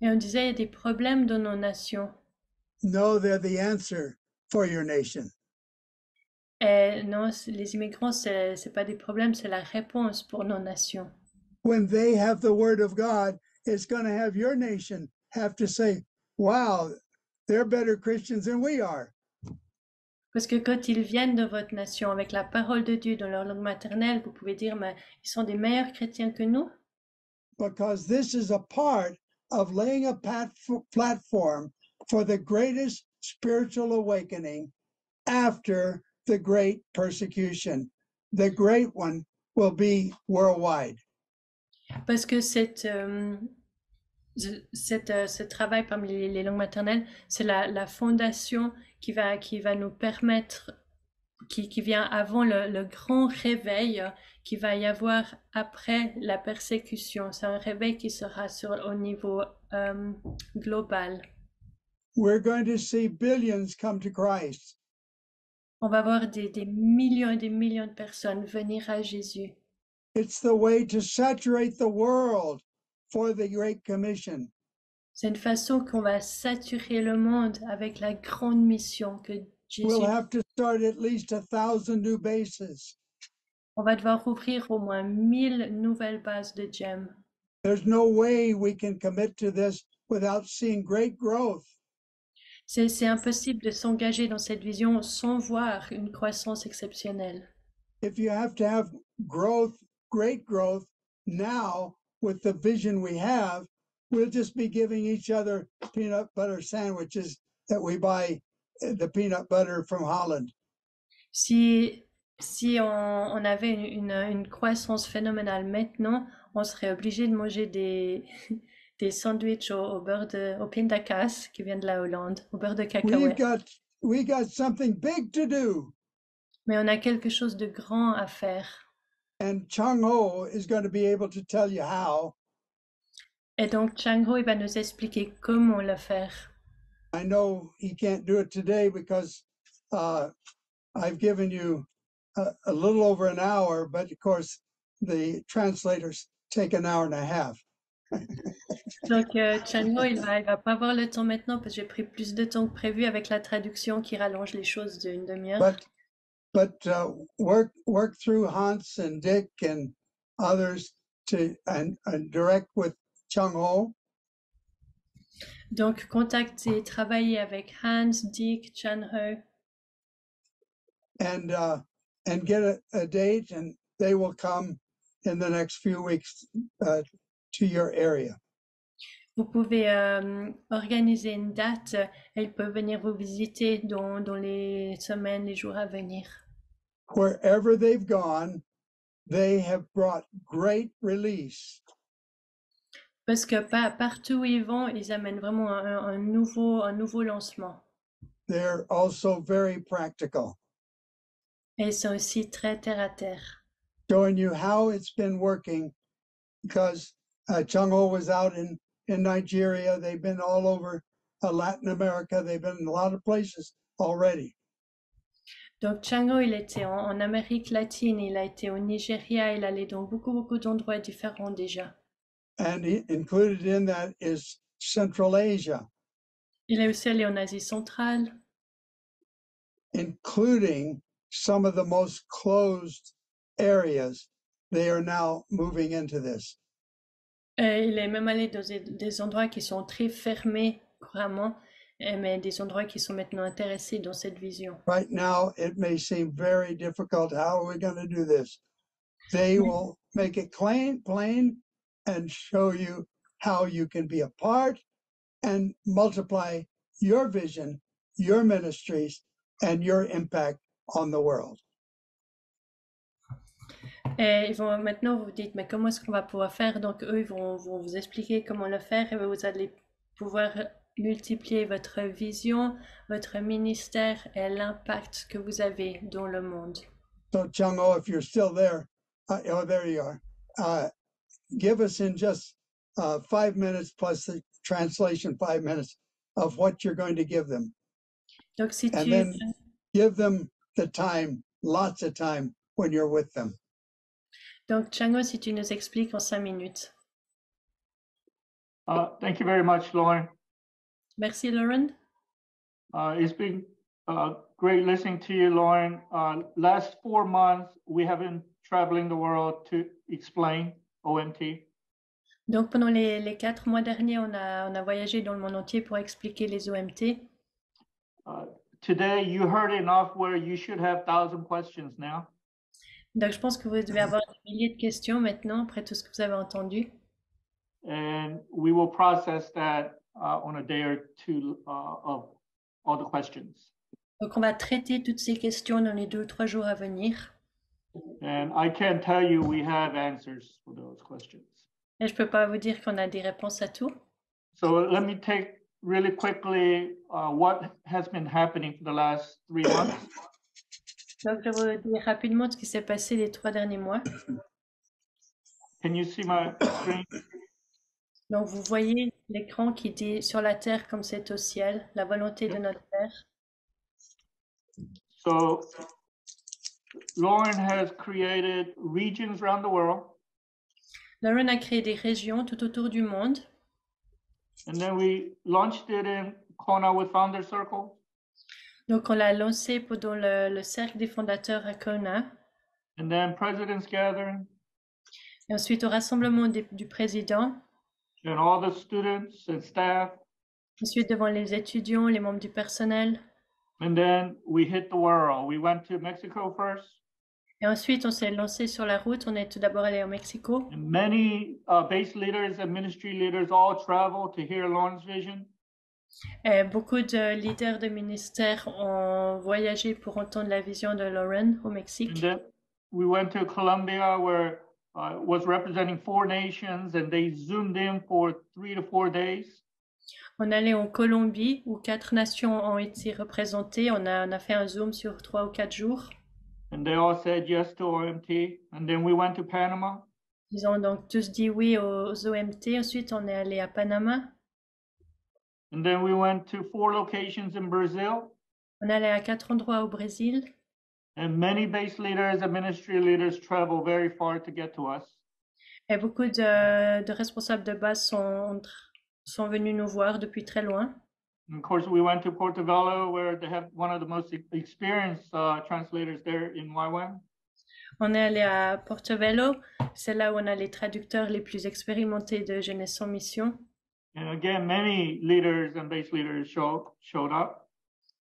Et on disait, il y a des problèmes dans nos nations. No, they're the answer for your nation. Et non, les immigrants, c'est, c'est pas des problèmes, c'est la réponse pour nos nations. When they have the word of God, it's going to have your nation have to say, wow, they're better Christians than we are. Parce que quand ils viennent de votre nation avec la parole de Dieu dans leur langue maternelle, vous pouvez dire, mais ils sont des meilleurs chrétiens que nous? because this is a part of laying a platform for the greatest spiritual awakening after the great persecution. The great one will be worldwide. Parce que cette, euh, euh, ce travail parmi langues maternelles, c'est fondation qui va nous permettre, qui, qui vient avant le, le grand réveil qui va y avoir après la persécution. C'est un réveil qui sera sur, au niveau euh, global. We're going to see billions come to Christ. On va voir des, des millions et des millions de personnes venir à Jésus. It's the way to saturate the world for the Great Commission. C'est une façon qu'on va saturer le monde avec la grande mission que We'll have to start at least a thousand new bases. On va devoir ouvrir au moins 1000 nouvelles bases de GEM. There's no way we can commit to this without seeing great growth. C'est impossible de s'engager dans cette vision sans voir une croissance exceptionnelle. if you have to have growth, great growth now with the vision we have, we'll just be giving each other peanut butter sandwiches that we buy the peanut butter from Holland. Si, si on, on avait une, une, une croissance phénoménale maintenant, on serait obligé de manger des, des sandwichs au, au beurre de, au pindakaas qui vient de la Hollande, au beurre de We've cacahuète. got we got something big to do, Mais on a quelque chose de grand à faire. And Chung Ho is going to be able to tell you how. Et donc, Chang-Ho, il va nous expliquer comment le faire. I know he can't do it today because uh, I've given you a, a little over an hour, but of course, the translators take an hour and a half. Donc, euh, Chang-Ho, il va, il va pas avoir le temps maintenant parce que j'ai pris plus de temps que prévu avec la traduction qui rallonge les choses d'une demi-heure. But but uh, work work through Hans and Dick and others to and, and direct with Chung Ho Donc, contacter, travailler avec Hans, Dick, Chan-Ho and uh, and get a, a date, and they will come in the next few weeks uh, to your area. Vous pouvez euh, organiser une date ils peuvent venir vous visiter dans, dans les semaines, les jours à venir. Wherever they've gone, they have brought great release. Parce que pa- partout où ils vont, ils amènent vraiment un, un nouveau, un nouveau lancement. They're also very practical, Et ils sont aussi très terre à terre. showing you how it's been working. Because uh, Chung Ho was out in in Nigeria, they've been all over uh, Latin America, they've been in a lot of places already. Donc Chango, il était en, en Amérique latine, il a été au Nigeria, il allait dans beaucoup, beaucoup d'endroits différents déjà. And i- included in that is Central Asia, Il est aussi allé en Asie centrale, including some of the most closed areas. They are now moving into this. et il est même allé dans des, endroits qui sont très fermés couramment, eh, mais des endroits qui sont maintenant intéressés dans cette vision. Right now, it may seem very difficult. How are we going to do this? They will make it plain, plain, and show you how you can be a part and multiply your vision, your ministries, and your impact on the world. Et ils vont maintenant vous dites, mais comment est-ce qu'on va pouvoir faire? Donc eux, ils vont, vont vous expliquer comment le faire et vous allez pouvoir multiplier votre vision, votre ministère et l'impact que vous avez dans le monde. So, Chung Ho, if you're still there, uh, oh, there you are. Uh, give us in just uh, five minutes plus the translation, five minutes of what you're going to give them. Donc si And tu, then give them the time, lots of time when you're with them. donc Chango, si tu nous expliques en cinq minutes. Uh, thank you very much, Lauren. Merci Lauren. Uh, it's been uh, great listening to you, Lauren. Uh, last four months, we have been traveling the world to explain OMT. Donc pendant les, les quatre mois derniers, on a, on a voyagé dans le monde entier pour expliquer les OMT. Uh, today, you heard enough where you should have thousand questions now. Donc je pense que vous devez avoir des milliers de questions maintenant après tout ce que vous avez entendu. And we will process that uh, on a day or two uh, of all the questions. Donc on va traiter toutes ces questions dans les deux ou trois jours à venir. And I can tell you we have answers for those questions. Et je peux pas vous dire qu'on a des réponses à tout. So let me take really quickly uh, what has been happening for the last three months. Donc je vais vous dire rapidement ce qui s'est passé les trois derniers mois. Can you see my screen? Donc vous voyez l'écran qui dit sur la terre comme c'est au ciel, la volonté de notre Père. So Lauren has created regions around the world, Lauren a créé des régions tout autour du monde. and then we launched it in Kona with Founder Circle, Donc on l'a lancé pendant le, le cercle des fondateurs à Kona. and then President's Gathering, Et ensuite au rassemblement des- du président. and all the students and staff. Ensuite devant les étudiants, les membres du personnel. And then we hit the world. We went to Mexico first, Et ensuite on s'est lancé sur la route. On est tout d'abord allé au Mexico. and many uh, base leaders and ministry leaders all traveled to hear Lauren's vision. Et beaucoup de leaders de ministère ont voyagé pour entendre la vision de Lauren au And Mexique. then we went to Colombia, where uh, was representing four nations, and they zoomed in for three to four days. On allait en Colombie où quatre nations ont été représentées. On a, on a fait un zoom sur trois ou quatre jours. And they all said yes to OMT. And then we went to Panama. Ils ont donc tous dit oui aux OMT. Ensuite, on est allé à Panama. And then we went to four locations in Brazil. On est allé à quatre endroits au Brésil. And many base leaders and ministry leaders travel very far to get to us. Et beaucoup de, de responsables de base sont, sont venus nous voir depuis très loin. And of course, we went to Portobello, where they have one of the most experienced uh, translators there in YWAM. On est allé à Portobello. C'est là où on a les traducteurs les plus expérimentés de Jeunesse sans mission. And again, many leaders and base leaders show, showed up.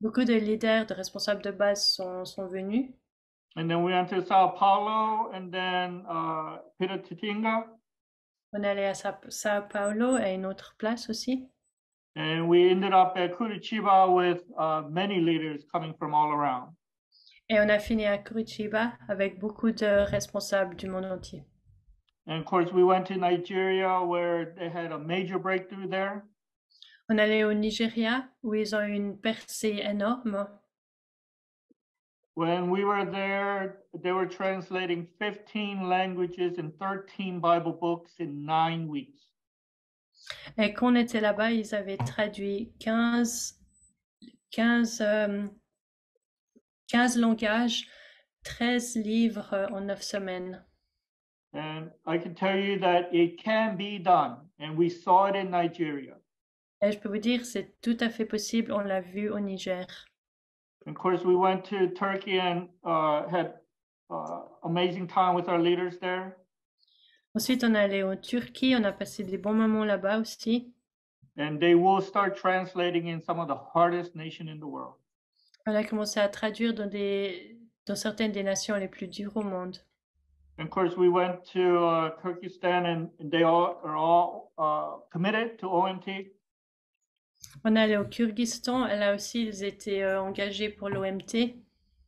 Beaucoup de leaders, de responsables de base sont, sont venus. And then we went to Sao Paulo and then uh, Piratininga. On allé à Sa- Sao Paulo et une autre place aussi. And we ended up at Curitiba with uh, many leaders coming from all around. Et on a fini à Curitiba avec beaucoup de responsables du monde entier. And of course, we went to Nigeria where they had a major breakthrough there. On allé au Nigeria où ils ont eu une percée énorme. When we were there, they were translating 15 languages and 13 Bible books in nine weeks. Et quand on était là-bas, ils avaient traduit 15, 15, euh, 15 langages, 13 livres en 9 semaines. And I can tell you that it can be done. And we saw it in Nigeria. Et je peux vous dire, c'est tout à fait possible. On l'a vu au Niger. Of course, we went to Turkey and uh, had uh, amazing time with our leaders there. Ensuite, on est allé en Turquie. On a passé des bons moments là-bas aussi. And they will start translating in some of the hardest nation in the world. On a commencé à traduire dans, des, dans certaines des nations les plus dures au monde. And of course, we went to uh, Kyrgyzstan and they all are all uh, committed to OMT. On est allé au Kyrgyzstan. Là aussi, ils étaient euh, engagés pour l'OMT.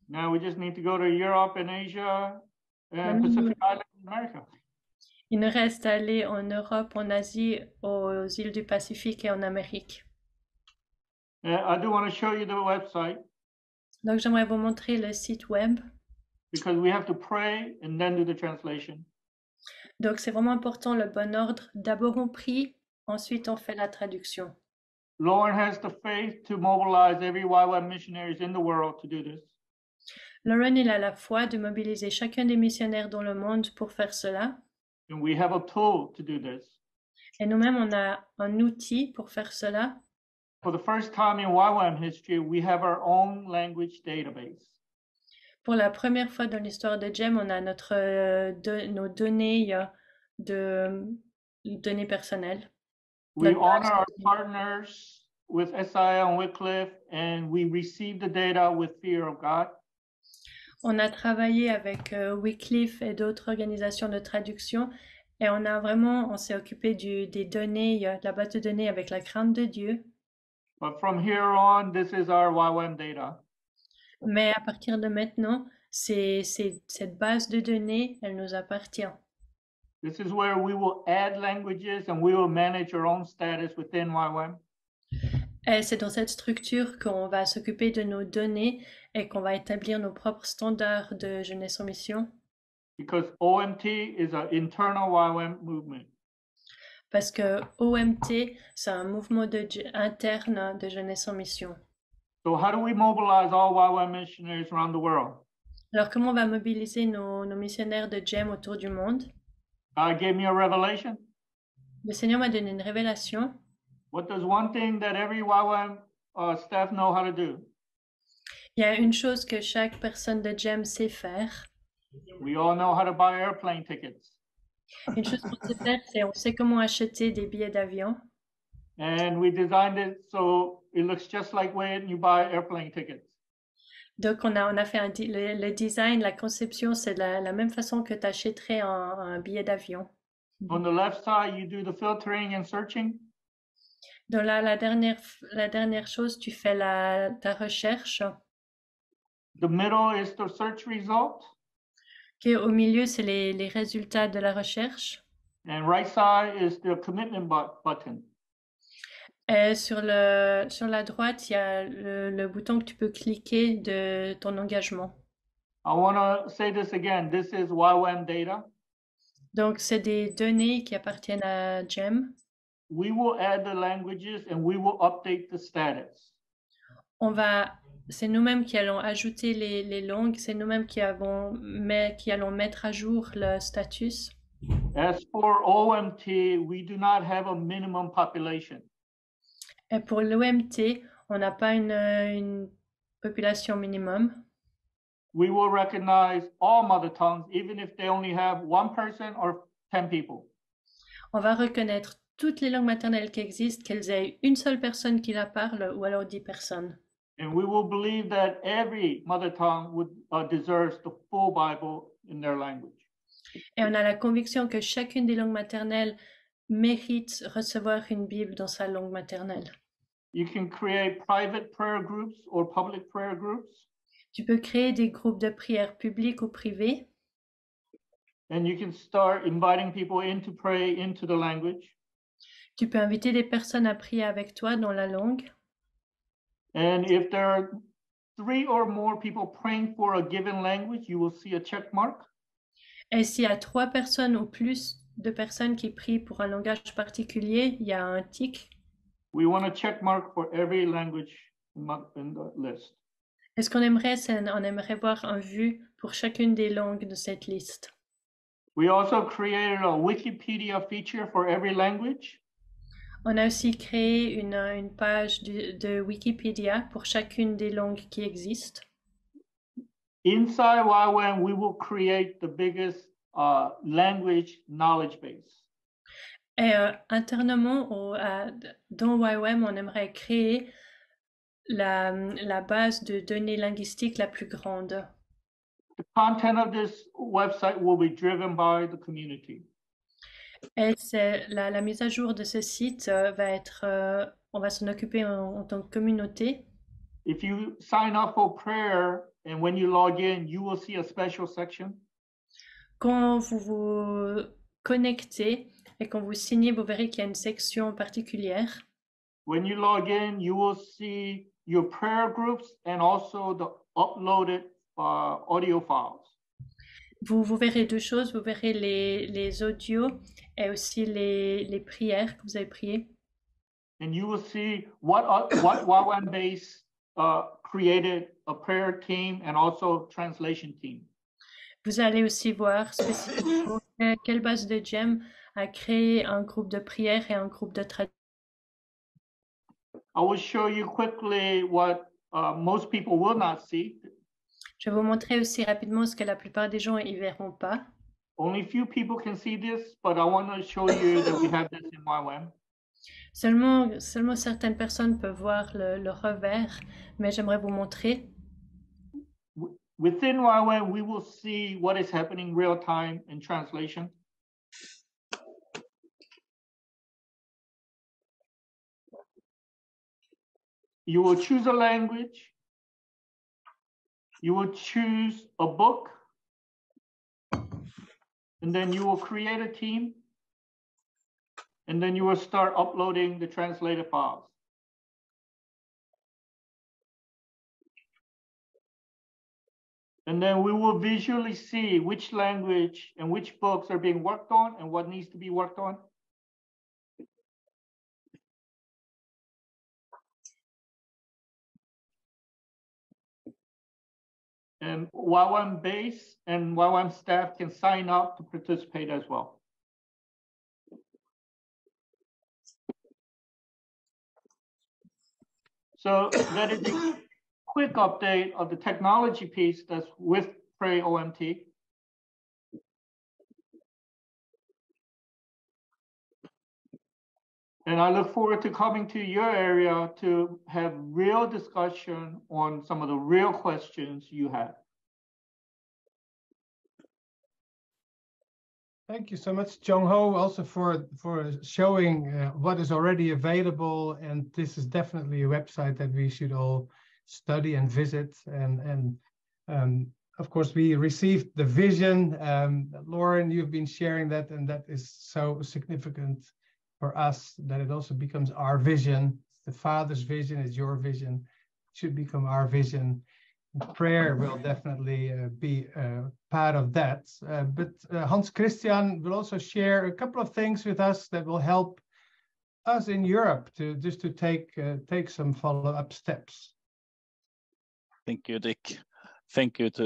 Now we just need to go to Europe and Asia and Mm. Pacific Islands in America. Il nous reste à aller en Europe, en Asie, aux îles du Pacifique et en Amérique. And I do want to show you the website Donc, j'aimerais vous montrer le site web. because we have to pray and then do the translation. Donc, c'est vraiment important le bon ordre. D'abord, on prie, ensuite, on fait la traduction. Lauren has the faith to mobilize every YWAM missionaries in the world to do this. Lauren, il a la foi de mobiliser chacun des missionnaires dans le monde pour faire cela. And we have a tool to do this. Et nous-mêmes, on a un outil pour faire cela. For the first time in YWAM history, we have our own language database. Pour la première fois dans l'histoire de GEM, on a notre, euh, de- nos données euh, de données personnelles. We Like honor that. our partners with SIA and Wycliffe, and we receive the data with fear of God. On a travaillé avec euh, Wycliffe et d'autres organisations de traduction et on a vraiment, on s'est occupé du, des données, euh, de la base de données avec la crainte de Dieu. But from here on, this is our YWAM data. Mais à partir de maintenant, c'est, cette base de données, elle nous appartient. This is where we will add languages and we will manage our own status within YWAM. Et c'est dans cette structure qu'on va s'occuper de nos données et qu'on va établir nos propres standards de jeunesse en mission. because OMT is an internal YWAM movement. Parce que OMT, c'est un mouvement de, interne de jeunesse en mission. So how do we mobilize all YWAM missionaries around the world? Alors, comment on va mobiliser nos, nos missionnaires de GEM autour du monde? God gave me a revelation. Le Seigneur m'a donné une révélation. What does one thing that every YWAM uh, staff know how to do? Il y a une chose que chaque personne de GEM sait faire. We all know how to buy airplane tickets. Une chose qu'on sait faire, c'est on sait comment acheter des billets d'avion. And we designed it so it looks just like when you buy airplane tickets. Donc, on a, on a fait un, le, le design, la conception, c'est de la, la même façon que tu achèterais un, un billet d'avion. On the left side, you do the filtering and searching? Donc là, la dernière, la dernière chose, tu fais la, ta recherche. The middle is the search result? Ok, au milieu, c'est les, les résultats de la recherche. And right side is the commitment bu- button. Et sur, le, sur la droite, il y a le, le bouton que tu peux cliquer de ton engagement. I want to say this again. This is YWAM data. Donc, c'est des données qui appartiennent à GEM. We will add the languages and we will update the status. On va, c'est nous-mêmes qui allons ajouter les, les langues, c'est nous-mêmes qui, avons, mais, qui allons mettre à jour le statut. As for OMT, we do not have a minimum population. Et pour l'OMT, on n'a pas une, une population minimum. We will recognize all mother tongues, even if they only have one person or 10 people. On va reconnaître toutes les langues maternelles qui existent, qu'elles aient une seule personne qui la parle ou alors dix personnes. And we will believe that every mother tongue would, uh, deserves the full Bible in their language. Et on a la conviction que chacune des langues maternelles mérite recevoir une Bible dans sa langue maternelle. You can create private prayer groups or public prayer groups, Tu peux créer des groupes de prière publics ou privés and you can start inviting people in to pray into the language. Tu peux inviter des personnes à prier avec toi dans la langue. And if there are three or more people praying for a given language, you will see a check mark. Et s'il y a trois personnes ou plus de personnes qui prient pour un langage particulier, il y a un tic. We want a check mark for every language in the list. Et ce qu'on aimerait, on aimerait voir un vu pour chacune des langues de cette liste? We also created a Wikipedia feature for every language. On a aussi créé une, une page du- de Wikipédia pour chacune des langues qui existent. Inside YWAM, we will create the biggest uh, language knowledge base. Et euh, internement, au- à- dans YWAM, on aimerait créer la, la base de données linguistiques la plus grande. The content of this website will be driven by the community. Et c'est la, la mise à jour de ce site euh, va être, euh, on va s'en occuper en, en tant que communauté. If you sign up for prayer and when you log in, you will see a special section. Quand vous vous connectez et quand vous signez, vous verrez qu'il y a une section particulière. When you log in, you will see your prayer groups and also the uploaded uh, audio files. Vous, vous verrez deux choses, vous verrez les, les audios et aussi les, les prières que vous avez priées. And you will see what, uh, what YWAM base uh, created a prayer team and also translation team. Vous allez aussi voir spécifiquement que- quelle base de GEM a créé un groupe de prière et un groupe de traduction. I will show you quickly what uh, most people will not see. Je vais vous montrer aussi rapidement ce que la plupart des gens y verront pas. Only few people can see this, but I want to show you that we have this in YWAM. Seulement, seulement certaines personnes peuvent voir le, le revers, mais j'aimerais vous montrer. Within YWAM, we will see what is happening real time in translation. You will choose a language. You will choose a book. And then you will create a team. And then you will start uploading the translated files. And then we will visually see which language and which books are being worked on and what needs to be worked on. And YWAM base and YWAM staff can sign up to participate as well. So that is a quick update of the technology piece that's with Pray OMT. And I look forward to coming to your area to have real discussion on some of the real questions you have. Thank you so much, Jong Ho, also for for showing uh, what is already available. And this is definitely a website that we should all study and visit. And and um, of course, we received the vision. Um, Lauren, you've been sharing that, and that is so significant for us that it also becomes our vision. The Father's vision is your vision, should become our vision. prayer will definitely uh, be uh, part of that. Uh, but uh, Hans Christian will also share a couple of things with us that will help us in Europe to just to take uh, take some follow up steps. Thank you, Dick. Thank you to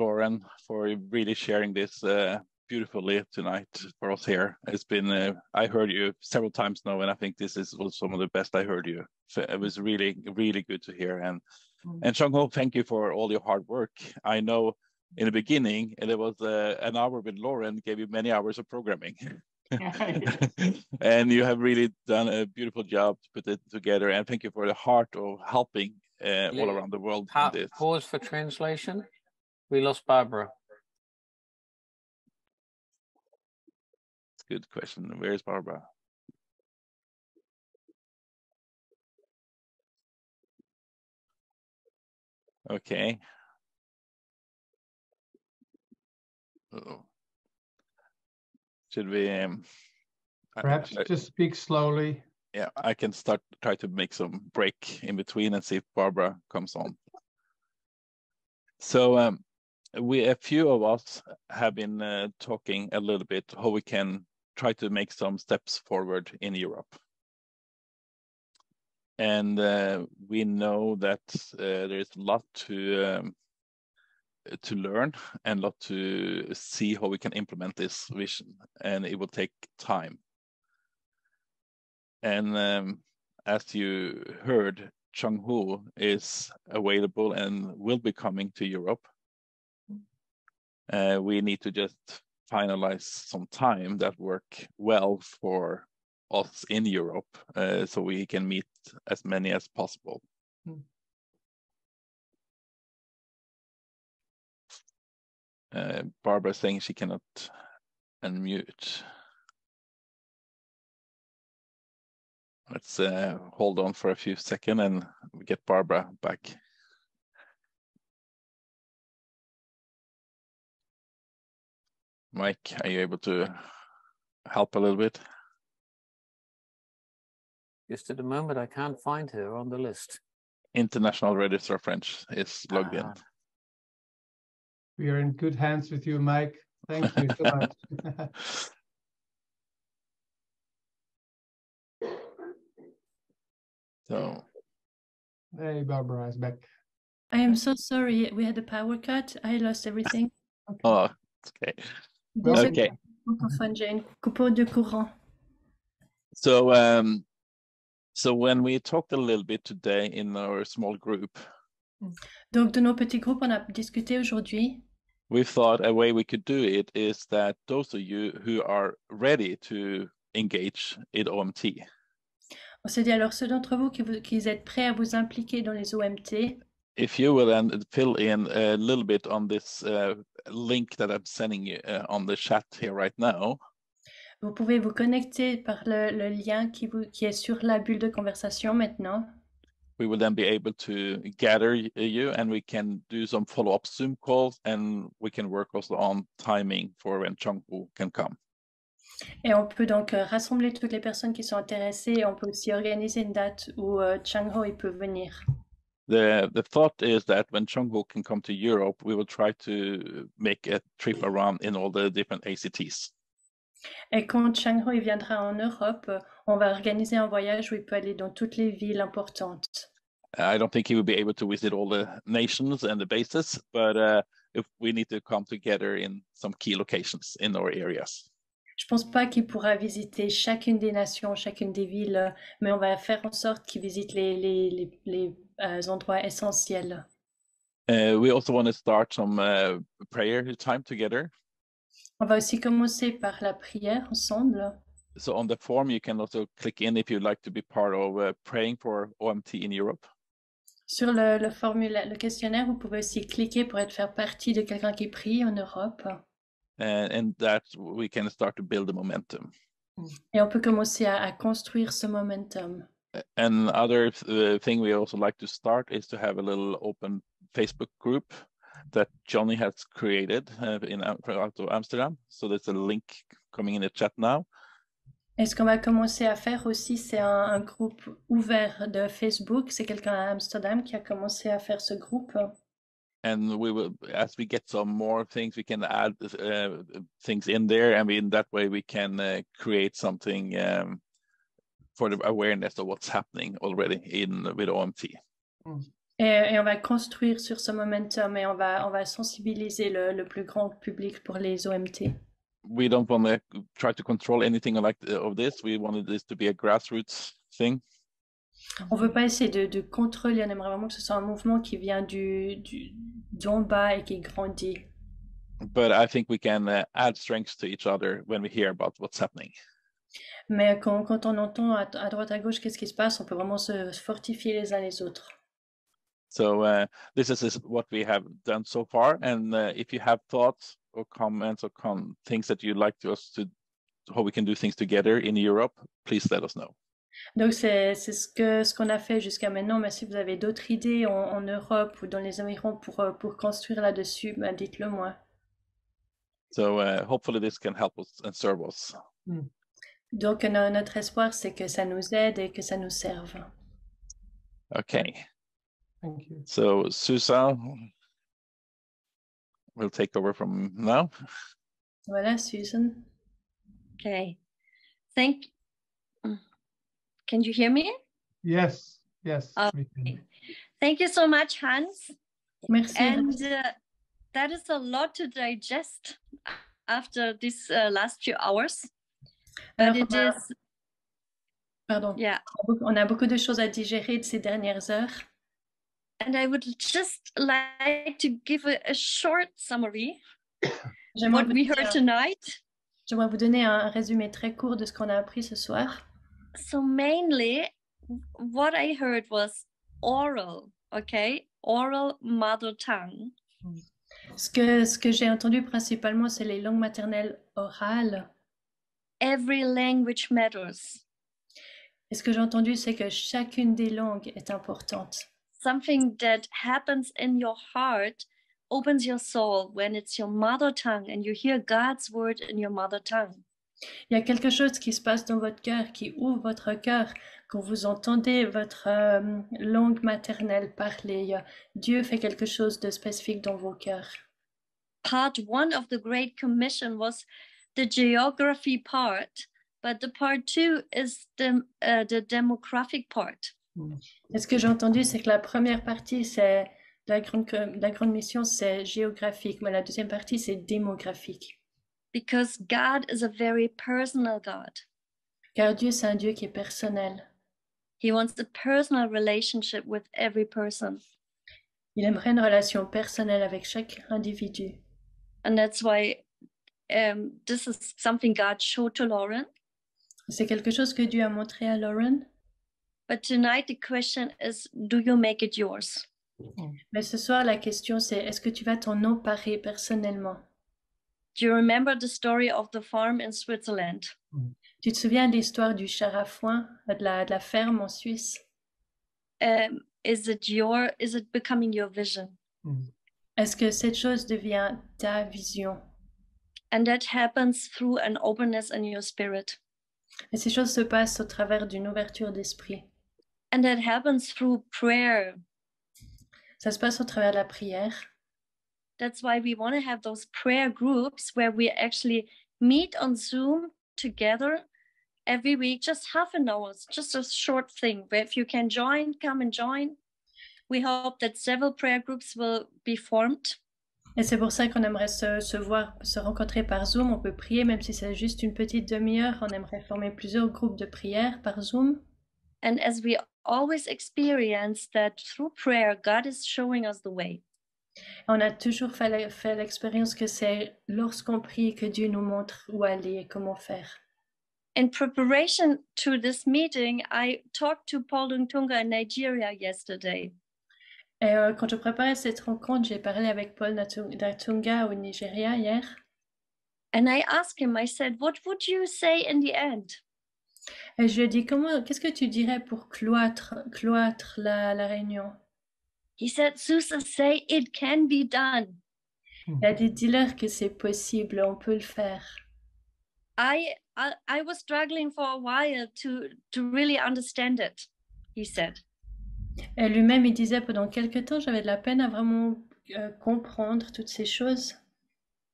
Lauren for really sharing this uh, beautifully tonight for us here. It's been, uh, I heard you several times now, and I think this is was some of the best I heard you. So it was really, really good to hear. And Mm. and Chong Ho, thank you for all your hard work. I know in the beginning, and there was uh, an hour with Lauren gave you many hours of programming. and you have really done a beautiful job to put it together. And thank you for the heart of helping uh, all around the world. in Pa- this. pause for translation. We lost Barbara. It's a good question. Where's Barbara? Okay. Uh-oh. Should we? Um, I- Perhaps I- just speak slowly. yeah, I can start try to make some break in between and see if Barbara comes on. So um, we a few of us have been uh, talking a little bit how we can try to make some steps forward in Europe. And uh, we know that uh, there is a lot to um, to learn and a lot to see how we can implement this vision, and it will take time. And um, as you heard, Chenghu is available and will be coming to Europe. Uh, we need to just finalize some time that work well for us in Europe, uh, so we can meet as many as possible. Hmm. Uh, Barbara saying she cannot unmute. Let's uh, hold on for a few seconds and we get Barbara back. Mike, are you able to help a little bit? Just at the moment, I can't find her on the list. International Register of French is logged in. Ah. We are in good hands with you, Mike. Thank you so much. So, hey, Barbara is back. I am so sorry. We had a power cut. I lost everything. oh, okay. Désolée, Okay. j'ai une coupure de courant. So, um, so when we talked a little bit today in our small group, Donc, de nos petits groupes, on a discuté aujourd'hui. we thought a way we could do it is that those of you who are ready to engage in OMT, On s'est dit alors, ceux d'entre vous qui, vous qui êtes prêts à vous impliquer dans les OMT, if you will then fill in a little bit on this uh, link that I'm sending you uh, on the chat here right now, vous pouvez vous connecter par le, le lien qui, vous, qui est sur la bulle de conversation maintenant. we will then be able to gather you and we can do some follow-up Zoom calls and we can work also on timing for when Chonghu can come. Et on peut donc euh, rassembler toutes les personnes qui sont intéressées. Et on peut aussi organiser une date où euh, Chang Ho il peut venir. The the thought is that when Chonghu can come to Europe, we will try to make a trip around in all the different ACTs. Et quand Chang Ho il viendra en Europe, on va organiser un voyage où il peut aller dans toutes les villes importantes. I don't think he will be able to visit all the nations and the bases, but uh, if we need to come together in some key locations in our areas. Je pense pas qu'il pourra visiter chacune des nations, chacune des villes, mais on va faire en sorte qu'il visite les, les, les, les, endroits essentiels. Uh, we also want to start some uh, prayer time together. On va aussi commencer par la prière ensemble. So on the form, you can also click in if you'd like to be part of uh, praying for OMT in Europe. Sur le, le formulaire, le questionnaire, vous pouvez aussi cliquer pour être faire partie de quelqu'un qui prie en Europe. And, and that we can start to build the momentum. Et on peut commencer à, à construire ce momentum. And other uh, thing we also like to start is to have a little open Facebook group that Johnny has created uh, in out of Amsterdam. So there's a link coming in the chat now. Et ce qu'on va commencer à faire aussi, c'est un, un groupe ouvert de Facebook. C'est quelqu'un à Amsterdam qui a commencé à faire ce groupe. and we will as we get some more things we can add uh, things in there and in that way we can uh, create something um, for the awareness of what's happening already in with OMT. Et, et on va construire sur ce momentum et on va, on va sensibiliser le, le plus grand public pour les OMT. We don't want to try to control anything like of this. We wanted this to be a grassroots thing. On veut pas essayer de, de contrôler, on aimerait vraiment que ce soit un mouvement qui vient du, du, d'en bas et qui grandit. But I think we can uh, add strength to each other when we hear about what's happening. Mais quand, quand on entend à, à droite à gauche qu'est-ce qui se passe, on peut vraiment se fortifier les uns les autres. So uh, this is, what we have done so far. And uh, if you have thoughts or comments or com things that you'd like to us to how we can do things together in Europe, please let us know. Donc c'est c'est ce que ce qu'on a fait jusqu'à maintenant, mais si vous avez d'autres idées en, en Europe ou dans les environs pour, euh, pour construire là-dessus, ben dites-le moi. So uh, hopefully this can help us and serve us. Donc no- notre espoir, c'est que ça nous aide et que ça nous serve. Okay. Thank you. So Susan will take over from now. Voilà, Susan. Okay. Thank. Can you hear me? Yes, yes. We can. Thank you so much, Hans. Merci. And uh, that is a lot to digest after these uh, last few hours. But Alors, on a- is, Pardon. yeah. On a beaucoup de choses à digérer de ces dernières heures. And I would just like to give a, a short summary what vous, we donner heard un- tonight. j'aimerais vous donner un résumé très court de ce qu'on a appris ce soir. So mainly, what I heard was oral. Okay, oral mother tongue. Ce que, ce que j'ai entendu principalement, c'est les langues maternelles orales. Every language matters. Et ce que j'ai entendu, c'est que chacune des langues est importante. something that happens in your heart opens your soul when it's your mother tongue and you hear God's word in your mother tongue. Il y a quelque chose qui se passe dans votre cœur, qui ouvre votre cœur quand vous entendez votre euh, langue maternelle parler. Dieu fait quelque chose de spécifique dans vos cœurs. Part one of the Great Commission was the geography part, but the part two is the, uh, the demographic part. Et ce que j'ai entendu, c'est que la première partie, c'est la grande, la grande mission, c'est géographique, mais la deuxième partie, c'est démographique. Because God is a very personal God. Car Dieu, c'est un Dieu qui est personnel. He wants a personal relationship with every person. Il aimerait une relation personnelle avec chaque individu. And that's why um, this is something God showed to Lauren. C'est quelque chose que Dieu a montré à Lauren. But tonight the question is do you make it yours? Mais ce soir, la question, c'est est-ce que tu vas t'en emparer personnellement? Do you remember the story of the farm in Switzerland? Tu te souviens de l'histoire du char à foin, de la, de la ferme en Suisse? Um, is it your is it becoming your vision? Est-ce que cette chose devient ta vision? And that happens through an openness in your spirit. Et ces choses se passent au travers d'une ouverture d'esprit. And that happens through prayer. Ça se passe au travers de la prière. That's why we want to have those prayer groups where we actually meet on Zoom together every week, just half an hour, just a short thing. Where if you can join, come and join. We hope that several prayer groups will be formed. Et c'est pour ça qu'on aimerait se, se voir, se rencontrer par Zoom. On peut prier, même si c'est juste une petite demi-heure. On aimerait former plusieurs groupes de prière par Zoom. And as we always experience that through prayer, God is showing us the way. On a toujours fait, fait l'expérience que c'est lorsqu'on prie que Dieu nous montre où aller et comment faire. In preparation to this meeting, I talked to Paul Tunga in Nigeria yesterday. Et euh, quand je préparais cette rencontre, j'ai parlé avec Paul Datunga au Nigeria hier. And I asked him, I said, What would you say in the end? Et je lui ai dit, comment, qu'est-ce que tu dirais pour cloître, cloître la, la réunion? He said, Susa, say it can be done. Il a dit, dis-leur que c'est possible, on peut le faire. I, I I was struggling for a while to to really understand it, he said. Et lui-même, il disait, pendant quelque temps, j'avais de la peine à vraiment euh, comprendre toutes ces choses.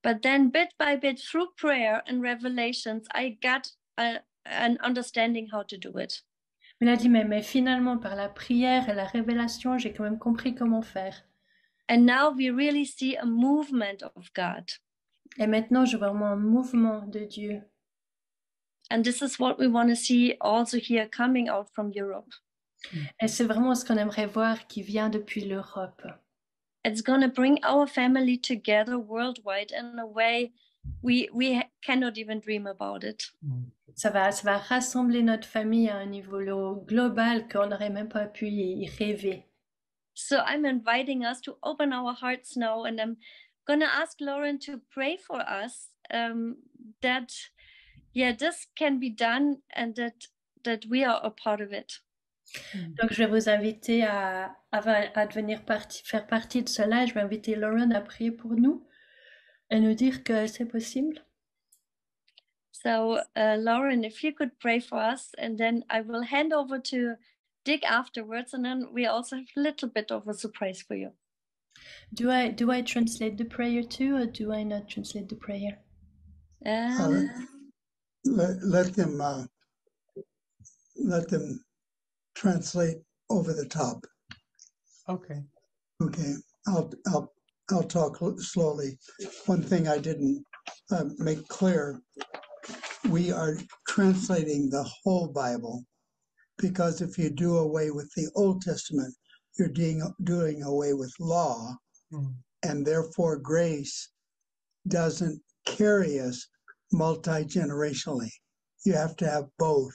But then, bit by bit, through prayer and revelations, I got a, an understanding how to do it. Mais il a dit, mais, mais finalement, par la prière et la révélation, j'ai quand même compris comment faire. And now we really see a movement of God. Et maintenant, je vois vraiment un mouvement de Dieu. And this is what we want to see also here coming out from Europe. Et c'est vraiment ce qu'on aimerait voir qui vient depuis l'Europe. It's going to bring our family together worldwide in a way we we cannot even dream about it. Ça va, ça va rassembler notre famille à un niveau global qu'on n'aurait même pas pu y y rêver. So I'm inviting us to open our hearts now, and I'm going to ask Lauren to pray for us um, that, yeah, this can be done and that that we are a part of it. Donc, je vais vous inviter à, à, à devenir partie, faire partie de cela. Je vais inviter Lauren à prier pour nous et nous dire que c'est possible. So, uh, Lauren, if you could pray for us, and then I will hand over to Dick afterwards, and then we also have a little bit of a surprise for you. Do I, do I translate the prayer too, or do I not translate the prayer? Um, Let, let them, uh, let them translate over the top. Okay. Okay, I'll, I'll, I'll talk l- slowly. One thing I didn't uh, make clear, we are translating the whole Bible because if you do away with the Old Testament, you're doing, doing away with law, Mm. and therefore grace doesn't carry us multi-generationally. You have to have both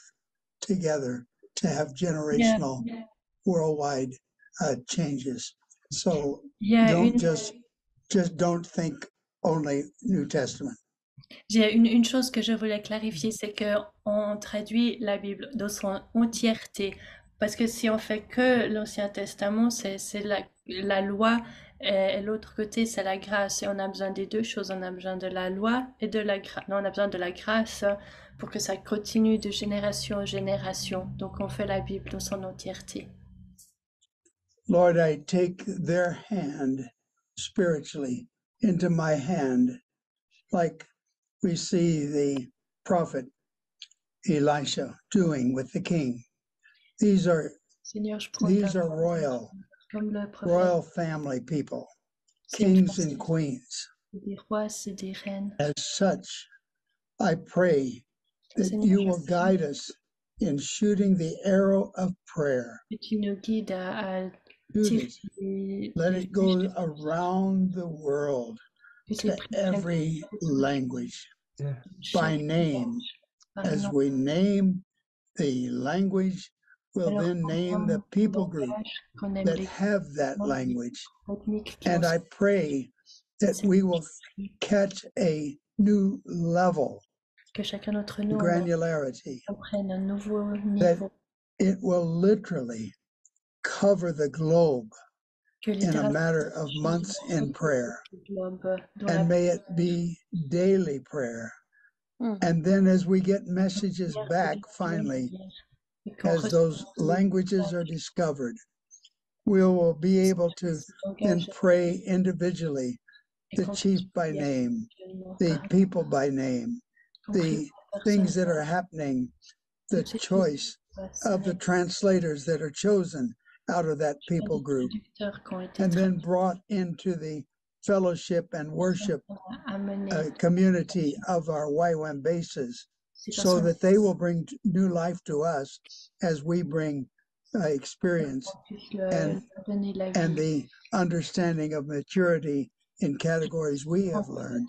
together to have generational worldwide uh, changes. So Il y a don't une, just just don't think only New Testament. j'ai une, une chose que je voulais clarifier, c'est que on traduit la Bible dans son entièreté. Parce que si on fait que l'Ancien Testament, c'est c'est la, la loi, et, et l'autre côté, c'est la grâce. Et on a besoin des deux choses. On a besoin de la loi et de la grâce. Non, on a besoin de la grâce pour que ça continue de génération en génération. Donc, on fait la Bible dans son entièreté. Lord, I take their hand spiritually into my hand, like we see the prophet Elisha doing with the king. These are Seigneur, these are royal, comme le prophète. royal family people, kings and queens. Des rois, c'est des reines. As such, I pray that you will guide us in shooting the arrow of prayer. tu nous guides à, tirer Let it go around the world to every language by name. As we name the language, we'll then name the people group langage qu'on aime that have that language. And I pray that we will catch a new level, que chacun d'entre nous granularity, comprenne un nouveau that niveau, it will literally cover the globe in a matter of months in prayer. le globe dans la And may it be daily prayer. Mm. And then as we get messages back finally, prière, et qu'on as those languages are discovered, we will be able to then pray individually, the chief by name, the people by name, the things that are happening, the toutes ces choses choice of the translators that are chosen out of that people group, traducteurs qui ont été and then brought into the fellowship and worship uh, community of our YWAM bases so that they will bring t- new life to us as we bring uh, experience and- leur donner la and the understanding of maturity in categories we have learned.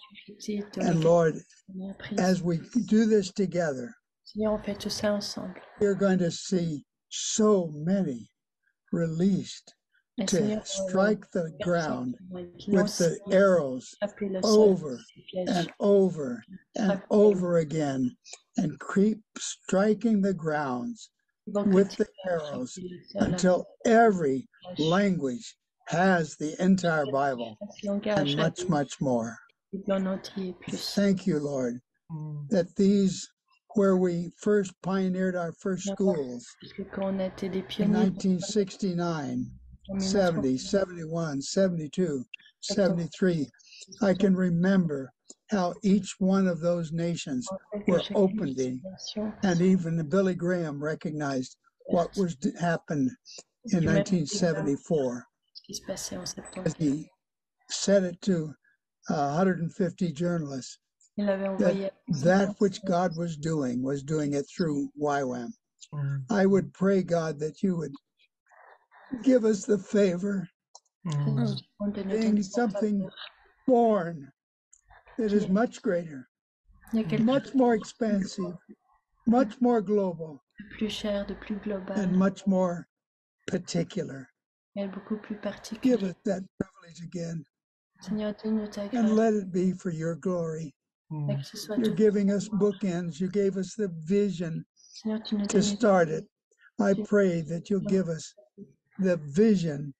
And Lord, qu'on a apprise. as we do this together, Seigneur, on fait tout ça ensemble. we're going to see so many released to strike the ground with the arrows over and over and over again and keep striking the grounds with the arrows until every language has the entire Bible and much, much more. Thank you, Lord, mm. that these where we first pioneered our first schools in 1969 70, 71, 72, 73. I can remember how each one of those nations were opening, and even Billy Graham recognized what was happened in 1974. He said it to uh, 150 journalists. That which God was doing was doing it through YWAM. Mm-hmm. I would pray, God, that you would give us the favor mm, de being something born that is much greater, Il y a quelque much more expansive, much more global, de plus cher, de plus global, and much more particular. et beaucoup plus Give particulier. us that privilege again Seigneur, donne-nous ta and let it be for your glory. mm. que ce soit You're giving us bookends. You gave us the vision Seigneur, tu nous to start it. I pray that you'll give us the vision,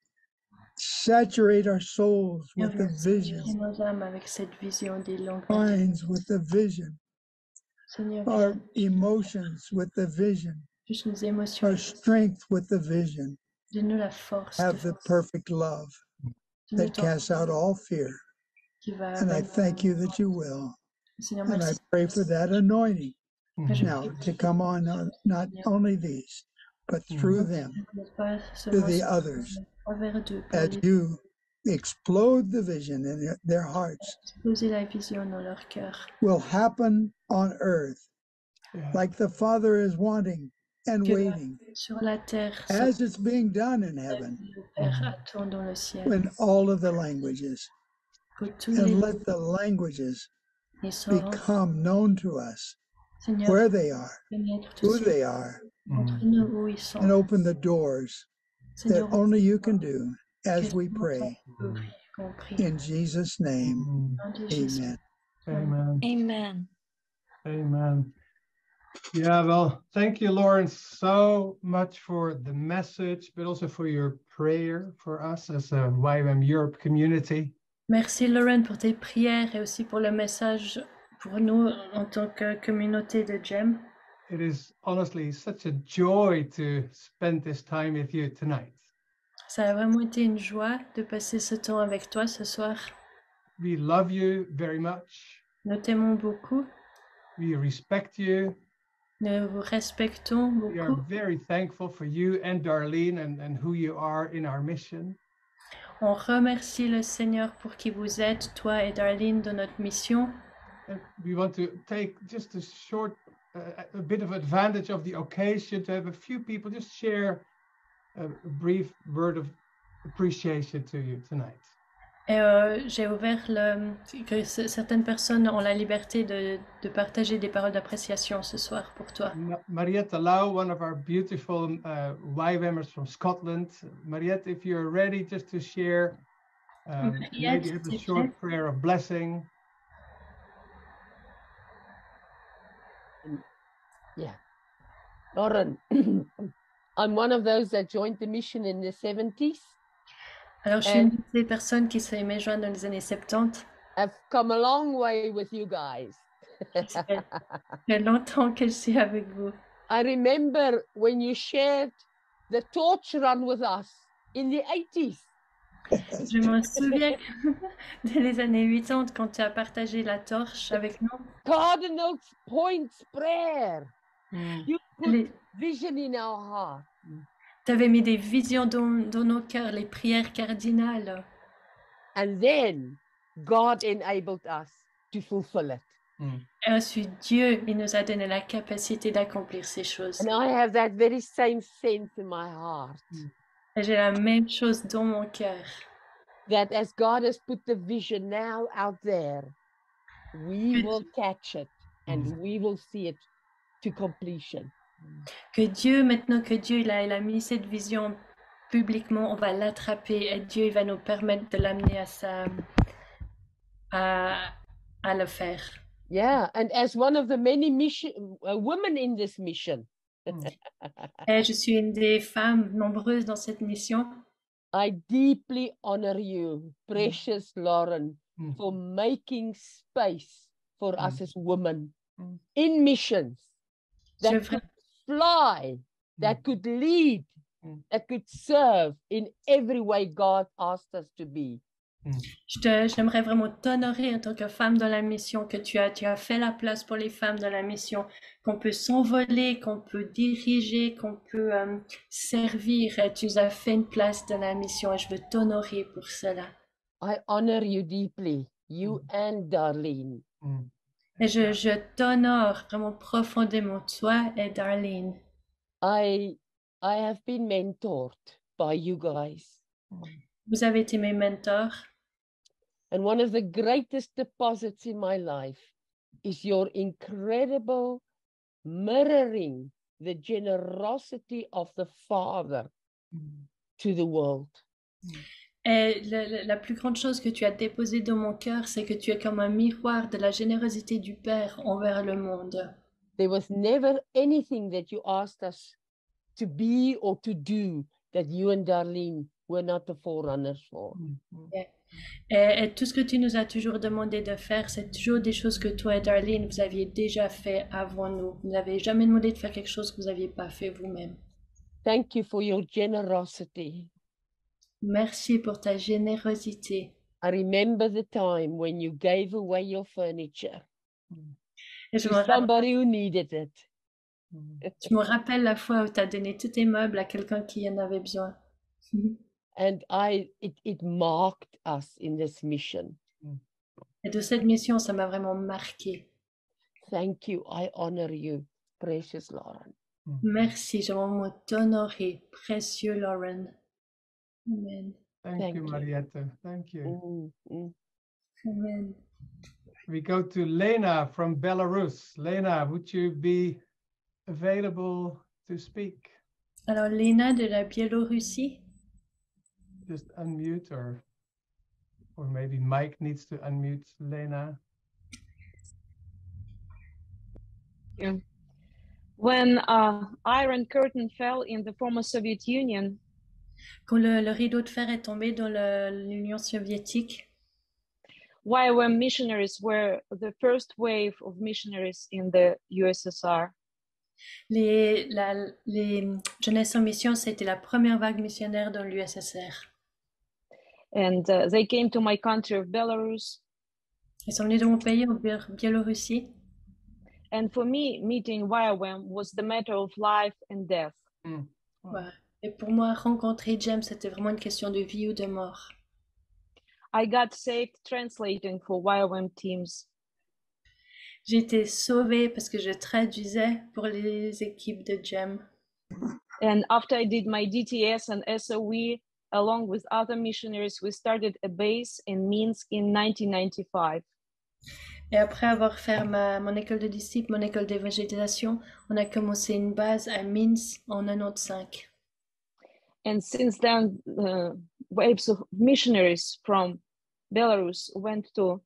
saturate our souls with the vision, nos âmes avec cette vision des langues. minds with the vision, Seigneur, our emotions with the vision, touche nos émotions, our strength with the vision. donne-nous la force de Have the perfect love donne-nous that ton casts out all fear. qui va And I thank you that you will. Seigneur, And I merci. pray for that anointing je now prie to come on uh, not only these, but through them ne pas to seulement the sur- others à travers d'eux pour as les you explode the vision in their, their hearts poser la vision dans leur cœur. will happen on earth Yeah. like the Father is wanting and Que waiting sur la terre, as it's being done in heaven le Père attend dans le ciel. in all of the languages. Que tous les And let the languages les sorts, become known to us Seigneur, where they are, pénètre who tous they are, entre nous où ils sont. and open the doors that only you can do as we pray. In Jesus' name, Mm. Au nom de Jésus. amen. Amen. Amen. Amen. Yeah, well, thank you, Lawrence, so much for the message, but also for your prayer for us as a YWAM Europe community. Merci Lauren pour tes prières et aussi pour le message pour nous en tant que communauté de GEM. It is honestly such a joy to spend this time with you tonight. Ça a vraiment été une joie de passer ce temps avec toi ce soir. We love you very much. Nous t'aimons beaucoup, We respect you. nous vous respectons We are beaucoup. very thankful for you and Darlene and, and who you are in our mission. On remercie le Seigneur pour qui vous êtes, toi et Darlene, dans notre mission. And we want to take just a short, a bit of advantage of the occasion to have a few people just share a, brief word of appreciation to you tonight. Et euh, j'ai ouvert le, que certaines personnes ont la liberté de, de partager des paroles d'appréciation ce soir pour toi. Ma- Marietta Lau, one of our beautiful uh, YWAMers from Scotland. Mariette, if you're ready just to share, um, maybe Mariette, have a short prayer of blessing. Yeah. Lauren, I'm one of those that joined the mission in the 70s. Alors, je suis une des personnes qui s'est joindre dans les années 70. I've come a long way with you guys. Ça fait longtemps que je suis avec vous. I remember when you shared the torch run with us in the 80s. Je me souviens des années 80 quand tu as partagé la torche avec nous. Cardinal Points prayer. You put Les- vision in our heart. Tu avais mis des visions dans, dans nos cœurs, les prières cardinales. And then God enabled us to fulfill it. Et ensuite, Dieu, il nous a donné la capacité d'accomplir ces choses. And I have that very same sense in my heart Et j'ai la même chose dans mon cœur. that as God has put the vision now out there, we will catch it and we will see it to completion. Que Dieu, maintenant que Dieu il a, il a mis cette vision publiquement, on va l'attraper et Dieu il va nous permettre de l'amener à ça, à, à le faire. Yeah, and as one of the many mission uh, women in this mission, Et je suis une des femmes nombreuses dans cette mission. I deeply honor you, precious Lauren, Mm. for making space for us as women Mm. in missions that vra- could fly, that could lead, Mm. that could serve in every way God asked us to be. Je te- J'aimerais vraiment t'honorer en tant que femme dans la mission, que tu as, tu as fait la place pour les femmes dans la mission, qu'on peut s'envoler, qu'on peut diriger, qu'on peut euh, servir. Tu nous as fait une place dans la mission et je veux t'honorer pour cela. I honor you deeply, you and Darlene. Mm. Et je, je t'honore vraiment profondément, toi et Darlene. I I have been mentored by you guys. Vous avez été mes mentors. And one of the greatest deposits in my life is your incredible mirroring the generosity of the Father mm. to the world. Mm. Et le- le- la plus grande chose que tu as déposée dans mon cœur, c'est que tu es comme un miroir de la générosité du Père envers le monde. There was never anything that you asked us to be or to do that you and Darlene were not the forerunners for. Et, et tout ce que tu nous as toujours demandé de faire, c'est toujours des choses que toi et Darlene, vous aviez déjà fait avant nous. Vous n'avez jamais demandé de faire quelque chose que vous n'aviez pas fait vous-même. Thank you for your generosity. Merci pour ta générosité. I remember the time when you gave away your furniture Et je to me, rappelle, somebody who needed it. je me rappelle la fois où tu as donné tous tes meubles à quelqu'un qui en avait besoin. And I it, it marked us in this mission. Et de cette mission, ça m'a vraiment marqué. Thank you. I honor you, precious Lauren. Merci, je t'honorer, précieux Lauren. Amen. Thank, Thank you, you. Mariette. Thank you. Mm, mm. Amen. We go to Lena from Belarus. Lena, would you be available to speak? Alors, Léna de la Biélorussie. Just unmute or or maybe Mike needs to unmute Lena. Yeah. When uh, Iron Curtain fell in the former Soviet Union, Quand le, le rideau de fer est tombé dans l'Union soviétique, YWAM missionaries were the first wave of missionaries in the USSR. les, la, les Jeunesse en mission, c'était la première vague missionnaire dans l'USSR. And uh, they came to my country of Belarus. Ils sont venus de mon pays, en Bié- Biélorussie. And for me, meeting YWAM was the matter of life and death. Voilà. Et pour moi, rencontrer James, c'était vraiment une question de vie ou de mort. I got saved translating for YWAM teams. J'ai été sauvée parce que je traduisais pour les équipes de Jem. And after I did my DTS and SOE, along with other missionaries, we started a base in Minsk in 1995. Et après avoir fait ma, mon école de disciples, mon école d'évangélisation, on a commencé une base à Minsk en 95. And since then, uh, waves of missionaries from Belarus went to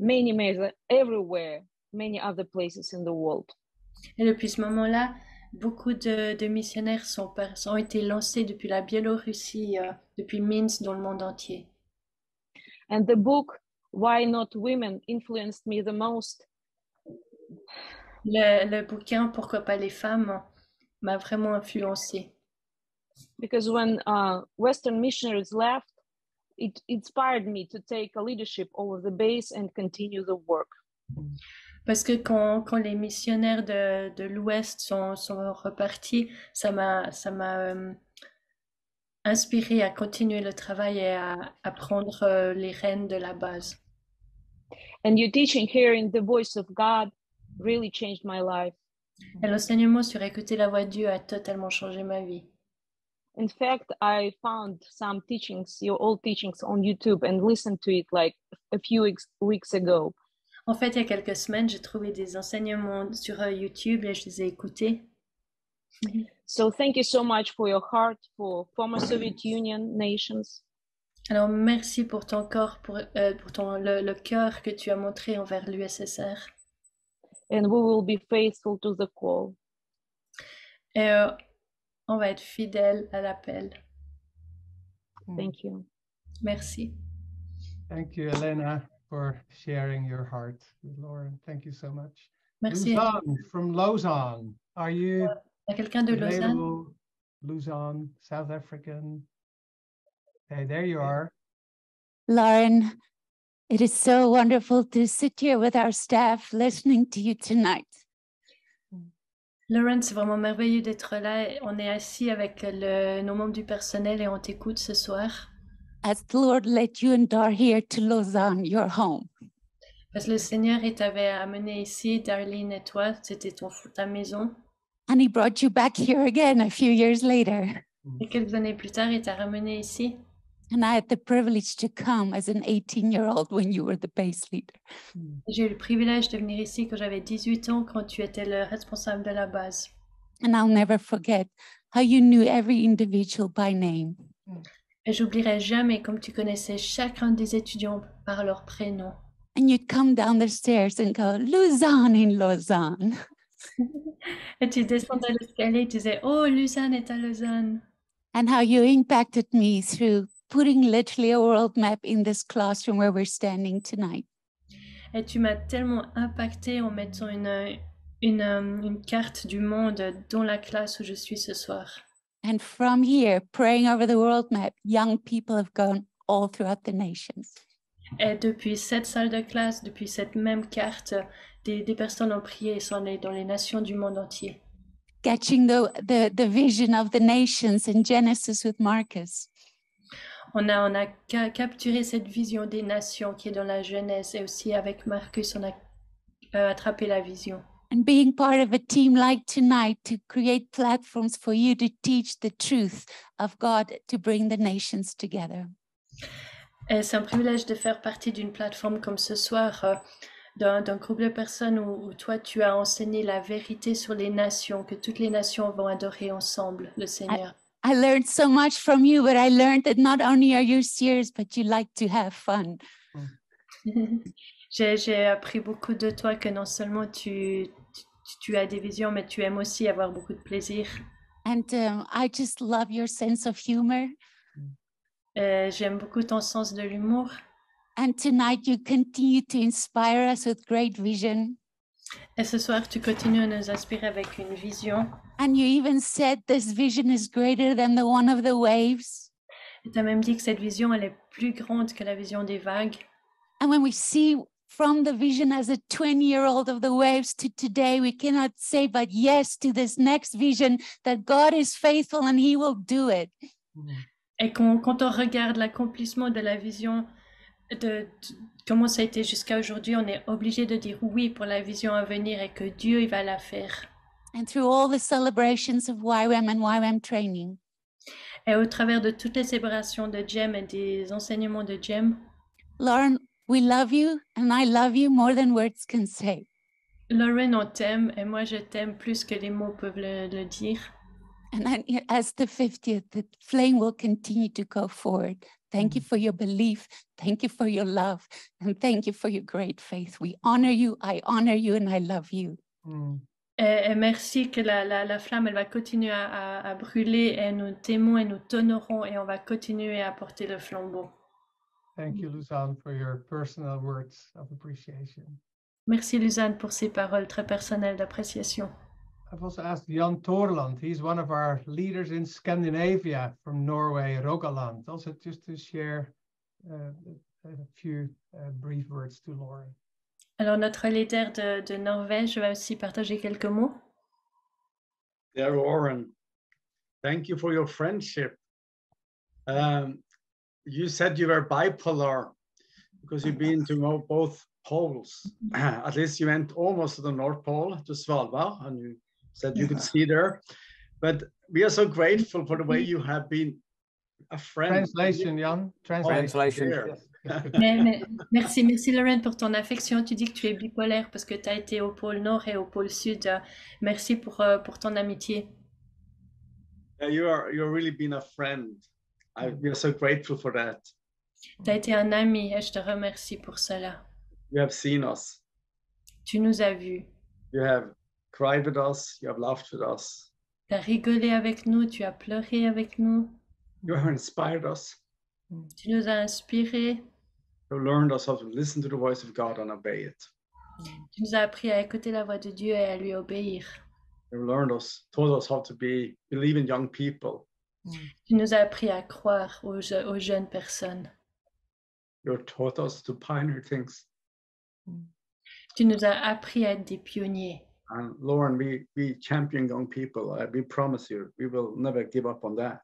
many, many, everywhere, many other places in the world. Et depuis ce moment-là, beaucoup de, de missionnaires sont, ont été lancés depuis la Biélorussie, euh, depuis Minsk, dans le monde entier. And the book, Why Not Women, influenced me the most Le, le bouquin Pourquoi pas les femmes m'a vraiment influencé. Because when uh, Western missionaries left, it inspired me to take a leadership over the base and continue the work. Parce que quand, quand les missionnaires de, de l'Ouest sont, sont repartis, ça m'a, ça m'a euh, inspiré à continuer le travail et à, à prendre euh, les rênes de la base. And your teaching, hearing the voice of God, really changed my life. Et l'enseignement sur écouter la voix de Dieu a totalement changé ma vie. In fact, I found some teachings, your old teachings on YouTube and listened to it like a few weeks, ago. En fait, il y a quelques semaines, j'ai trouvé des enseignements sur euh, YouTube et je les ai écoutés. So thank you so much for your heart for former Soviet Union nations. Alors, merci pour ton corps, pour, euh, pour ton, le, le cœur que tu as montré envers l'USSR. And we will be faithful to the call. Et euh, on va être fidèle à l'appel. Hmm. Thank you. Merci. Thank you, Elena, for sharing your heart with Lauren. Thank you so much. Merci. Lausanne from Lausanne. Are you euh, À quelqu'un de Lausanne? Luzon, South African. Hey, there you are. Lauren, it is so wonderful to sit here with our staff listening to you tonight. Lauren, c'est vraiment merveilleux d'être là. On est assis avec le, nos membres du personnel et on t'écoute ce soir. As the Lord led you and Dar here to Lausanne, your home. Parce que le Seigneur il t'avait amené ici, Darlene et toi, c'était ton, ta maison. And he brought you back here again a few years later. Et quelques années plus tard, il t'a ramené ici. And I had the privilege to come as an 18 year old when you were the base leader. Hmm. J'ai eu le privilège de venir ici quand j'avais 18 ans, quand tu étais le responsable de la base. And I'll never forget how you knew every individual by name. Hmm. Et j'oublierai jamais comme tu connaissais chacun des étudiants par leur prénom. And you'd come down the stairs and go, Lausanne in Lausanne. Et tu descendais l'escalier et tu disais, oh, Lausanne est à Lausanne. And how you impacted me through putting literally a world map in this classroom where we're standing tonight. Et tu m'as tellement impacté en mettant une, une, euh, une carte du monde dans la classe où je suis ce soir. And from here, praying over the world map, young people have gone all throughout the nations. Et depuis cette salle de classe, depuis cette même carte, des, des personnes ont prié et sont allées dans les nations du monde entier. Catching the, the, the vision of the nations in Genesis with Marcus. On a, on a ca- capturé cette vision des nations qui est dans la Genèse et aussi avec Marcus, on a euh, attrapé la vision. And being part of a team like tonight to create platforms for you to teach the truth of God to bring the nations together. Et c'est un privilège de faire partie d'une plateforme comme ce soir, euh, d'un d'un groupe de personnes où, où toi tu as enseigné la vérité sur les nations, que toutes les nations vont adorer ensemble le Seigneur. I learned so much from you, but I learned that not only are you serious, but you like to have fun. J'ai j'ai appris beaucoup de toi, que non seulement tu, tu, tu as des visions, mais tu aimes aussi avoir beaucoup de plaisir. And um, I just love your sense of humor. Euh, J'aime beaucoup ton sens de l'humour. And tonight you continue to inspire us with great vision. Et ce soir, tu continues à nous inspirer avec une vision. And you even said this vision is greater than the one of the waves. Et tu as même dit que cette vision, elle est plus grande que la vision des vagues. And when we see from the vision as a 20 year old of the waves to today, we cannot say but yes to this next vision that God is faithful and He will do it. Et quand, quand on regarde l'accomplissement de la vision, de, de comment ça a été jusqu'à aujourd'hui, on est obligé de dire oui pour la vision à venir et que Dieu, il va la faire. And through all the celebrations of YWAM and YWAM training, Et au travers de toutes les célébrations de Jem et des enseignements de Jem, Lauren, we love you and I love you more than words can say. Lauren, on t'aime et moi, je t'aime plus que les mots peuvent le, le dire. And as the 50th, the flame will continue to go forward. Thank you for your belief. Thank you for your love. And thank you for your great faith. We honor you. I honor you and I love you. Mm. Et, et merci que la, la, la flamme, elle va continuer à, à- à brûler et nous t'aimons et nous t'honorons et on va continuer à porter le flambeau. Thank you, Luzanne, for your personal words of appreciation. Merci Luzanne pour ces paroles très personnelles d'appréciation. I've also asked Jan Torland. He's one of our leaders in Scandinavia from Norway, Rogaland, also just to share uh, a a few uh, brief words to Lauren. Alors notre leader de, de Norvège va aussi partager quelques mots. Dear Lauren, thank you for your friendship. Um, you said you were bipolar because you've been to both poles. At least you went almost to the North Pole, to Svalbard, and you said you could see there. But we are so grateful for the way you have been a friend. Translation, Jan. Translation. Translation. There. Mais- mais- merci, merci Lauren pour ton affection. Tu dis que tu es bipolaire parce que tu as été au pôle Nord et au pôle Sud. Merci pour, euh, pour ton amitié. Yeah, you are you're really been a friend. I, we are so grateful for that. Tu as été un ami et je te remercie pour cela. You have seen us. Tu nous as vus. You have cried with us. You have laughed with us. Tu as rigolé avec nous, tu as pleuré avec nous, You have inspired us. Mm. tu nous as inspirés, You learned us how to listen to the voice of God and obey it. Mm. tu nous as appris à écouter la voix de Dieu et à lui obéir. You learned us, taught us how to be believing young people. Mm. Tu nous as appris à croire aux, aux jeunes personnes. You taught us to pioneer things. Tu nous as appris à être des pionniers. And Lauren, we we champion young people. We promise you, we will never give up on that.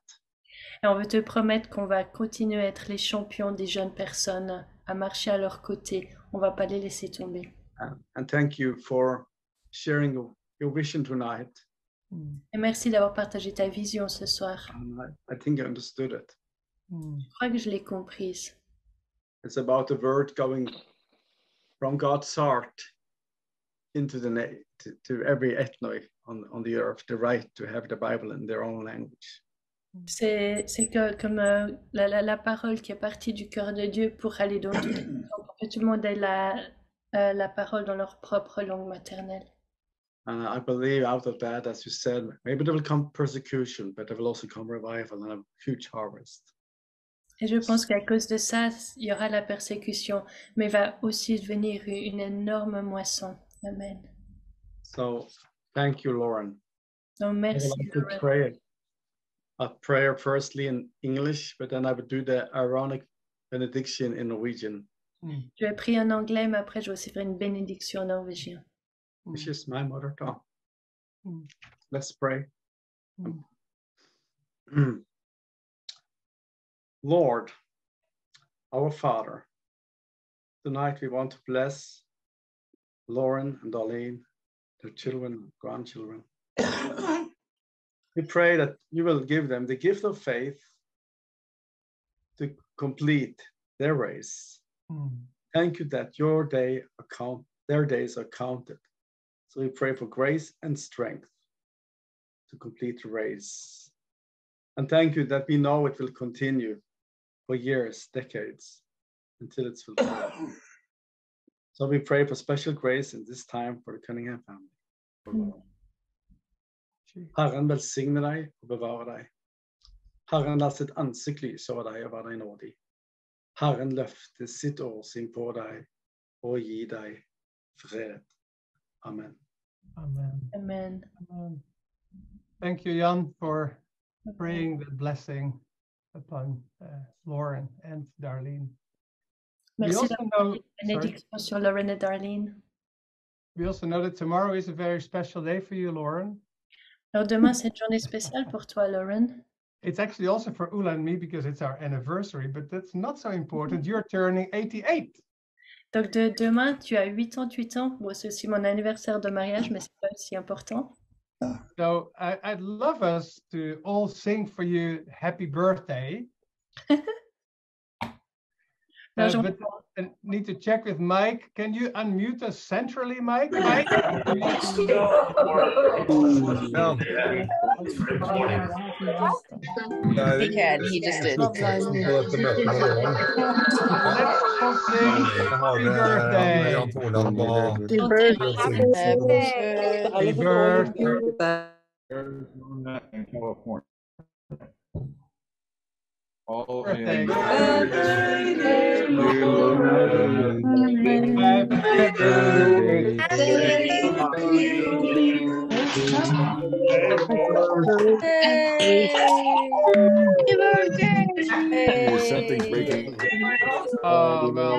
Et on veut te promettre qu'on va continuer à être les champions des jeunes personnes, à marcher à leur côté. On va pas les laisser tomber. And, and thank you for sharing your, vision tonight. Et merci d'avoir partagé ta vision ce soir. I, I think I understood it. Je crois que je l'ai comprise. It's about the word going from God's heart into the na- to, to every ethno on, on the earth, the right to have the Bible in their own language. C'est c'est que, comme euh, la, la, la parole qui est partie du cœur de Dieu pour aller dans tout, pour que tout le monde ait la, euh, la parole dans leur propre langue maternelle. And I believe out of that, as you said, maybe there will come persecution, but there will also come revival and a huge harvest. Et je pense qu'à cause de ça, il y aura la persécution, mais il va aussi devenir une énorme moisson. Amen. So thank you, Lauren. Donc I would like to pray a prayer firstly in English, but then I would do the ironic benediction in Norwegian, hmm. Je vais prier en anglais, mais après je vais aussi faire une bénédiction en norvégien. Hmm. which is my mother tongue. Hmm. Let's pray. Lord, our Father, tonight we want to bless Lauren and Darlene, their children, grandchildren. we pray that you will give them the gift of faith to complete their race. Hmm. Thank you that your day account their days are counted. So we pray for grace and strength to complete the race. And thank you that we know it will continue for years, decades, until it's fulfilled. so we pray for special grace in this time for the Cunningham family. Herren velsigne deg og bevare deg. Herren la sitt ansikt lyse over deg og være deg nådig. Herren løfte sitt åsyn på deg og gi deg fred. Amen. Amen. Amen. Amen. Thank you, Jan, for praying the blessing upon uh, Lauren and Darlene. We Merci also know, bénédiction sur Lauren et Darlene. we also know that tomorrow is a very special day for you, Lauren. Alors demain, c'est une journée spéciale pour toi, Lauren. It's actually also for Ula and me because it's our anniversary, but that's not so important. Mhm. You're turning 88. Donc de demain, tu as 88 ans. Bon, c'est aussi mon anniversaire de mariage, mais c'est pas aussi important. So I, I'd love us to all sing for you happy birthday. Non, Uh, but I need to check with Mike. Can you unmute us centrally, Mike? Mike? He can, he just did. Let's all sing happy birthday. Happy birthday. Birthday. Something's breaking. Oh, well.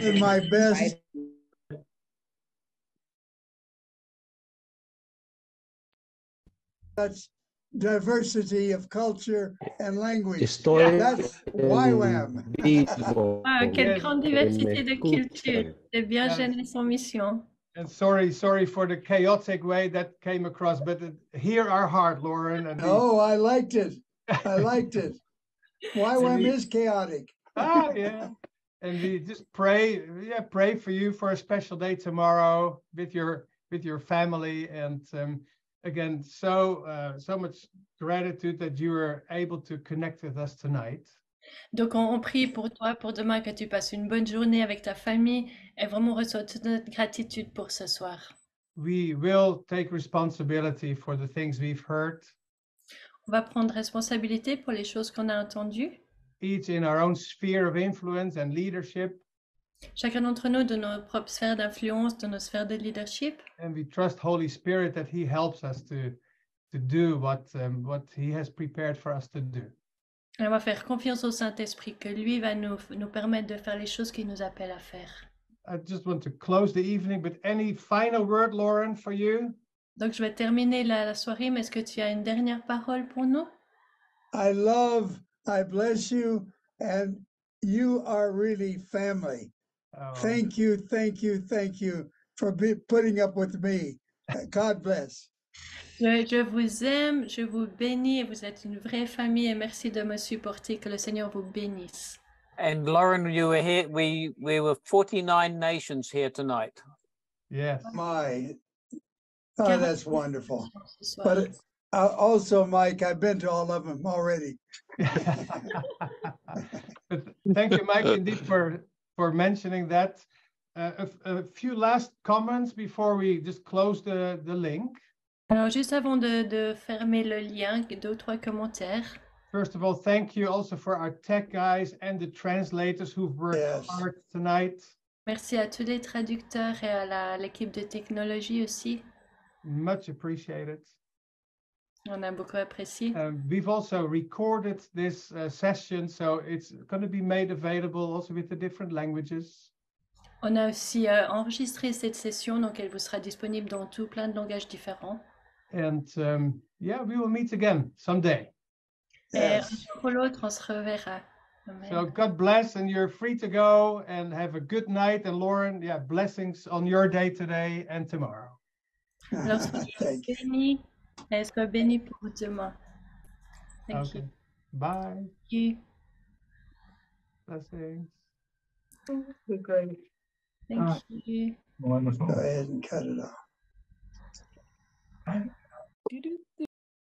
In my best such diversity of culture and language. Estoy That's YWAM. vivo. Ah, quelle Yes. grande diversité de culture. escuchan. C'est bien Yes. jeunesse en mission. And sorry, sorry for the chaotic way that came across, but hear our heart, Lauren. And Oh, I liked it. I liked it. Why So is chaotic. ah, yeah. And we just pray, yeah, pray for you for a special day tomorrow with your with your family. And um, again, so uh, so much gratitude that you were able to connect with us tonight. Donc on, on prie pour toi, pour demain, que tu passes une bonne journée avec ta famille et vraiment on reçoit toute notre gratitude pour ce soir. We will take responsibility for the things we've heard, On va prendre responsabilité pour les choses qu'on a entendues, each in our own sphere of influence and leadership. chacun d'entre nous de nos propres sphères d'influence, de nos sphères de leadership. And we trust Holy Spirit that He helps us to to do what um, what He has prepared for us to do. Et on va faire confiance au Saint-Esprit que lui va nous, nous permettre de faire les choses qu'il nous appelle à faire. I just want to close the evening, but any final word, Lauren, for you? Donc je vais terminer la, la soirée, mais est-ce que tu as une dernière parole pour nous? I love, I bless you, and you are really family. Oh, Thank you, thank you, thank you for be, putting up with me. God bless. Je, je vous aime, je vous bénis et vous êtes une vraie famille et merci de me supporter. Que le Seigneur vous bénisse. And Lauren, you were here. We we were 49 nations here tonight. yes. My, oh, that's wonderful. ce soir. But uh, also, Mike, I've been to all of them already. but thank you, Mike, indeed for for mentioning that. Uh, a, f- a few last comments before we just close the the link. Alors, juste avant de, de fermer le lien, deux trois commentaires. First of all, thank you also for our tech guys and the translators who've worked Yes. hard tonight. Merci à tous les traducteurs et à l'équipe de technologie aussi. Much appreciated. On a beaucoup apprécié. Um, we've also recorded this uh, session, so it's going to be made available also with the different languages. On a aussi euh, enregistré cette session, donc elle vous sera disponible dans tout plein de langages différents. And um, yeah, we will meet again someday. Et un Yes. jour ou l'autre, on se reverra. Amen. So God bless, and you're free to go and have a good night. And Lauren, yeah, blessings on your day today and tomorrow. Alors, Thank you. Bénis et soyez bénis pour demain. Thank Okay. Bye. Thank you. Blessings. Great. Thank Ah. you. Go ahead and cut it off.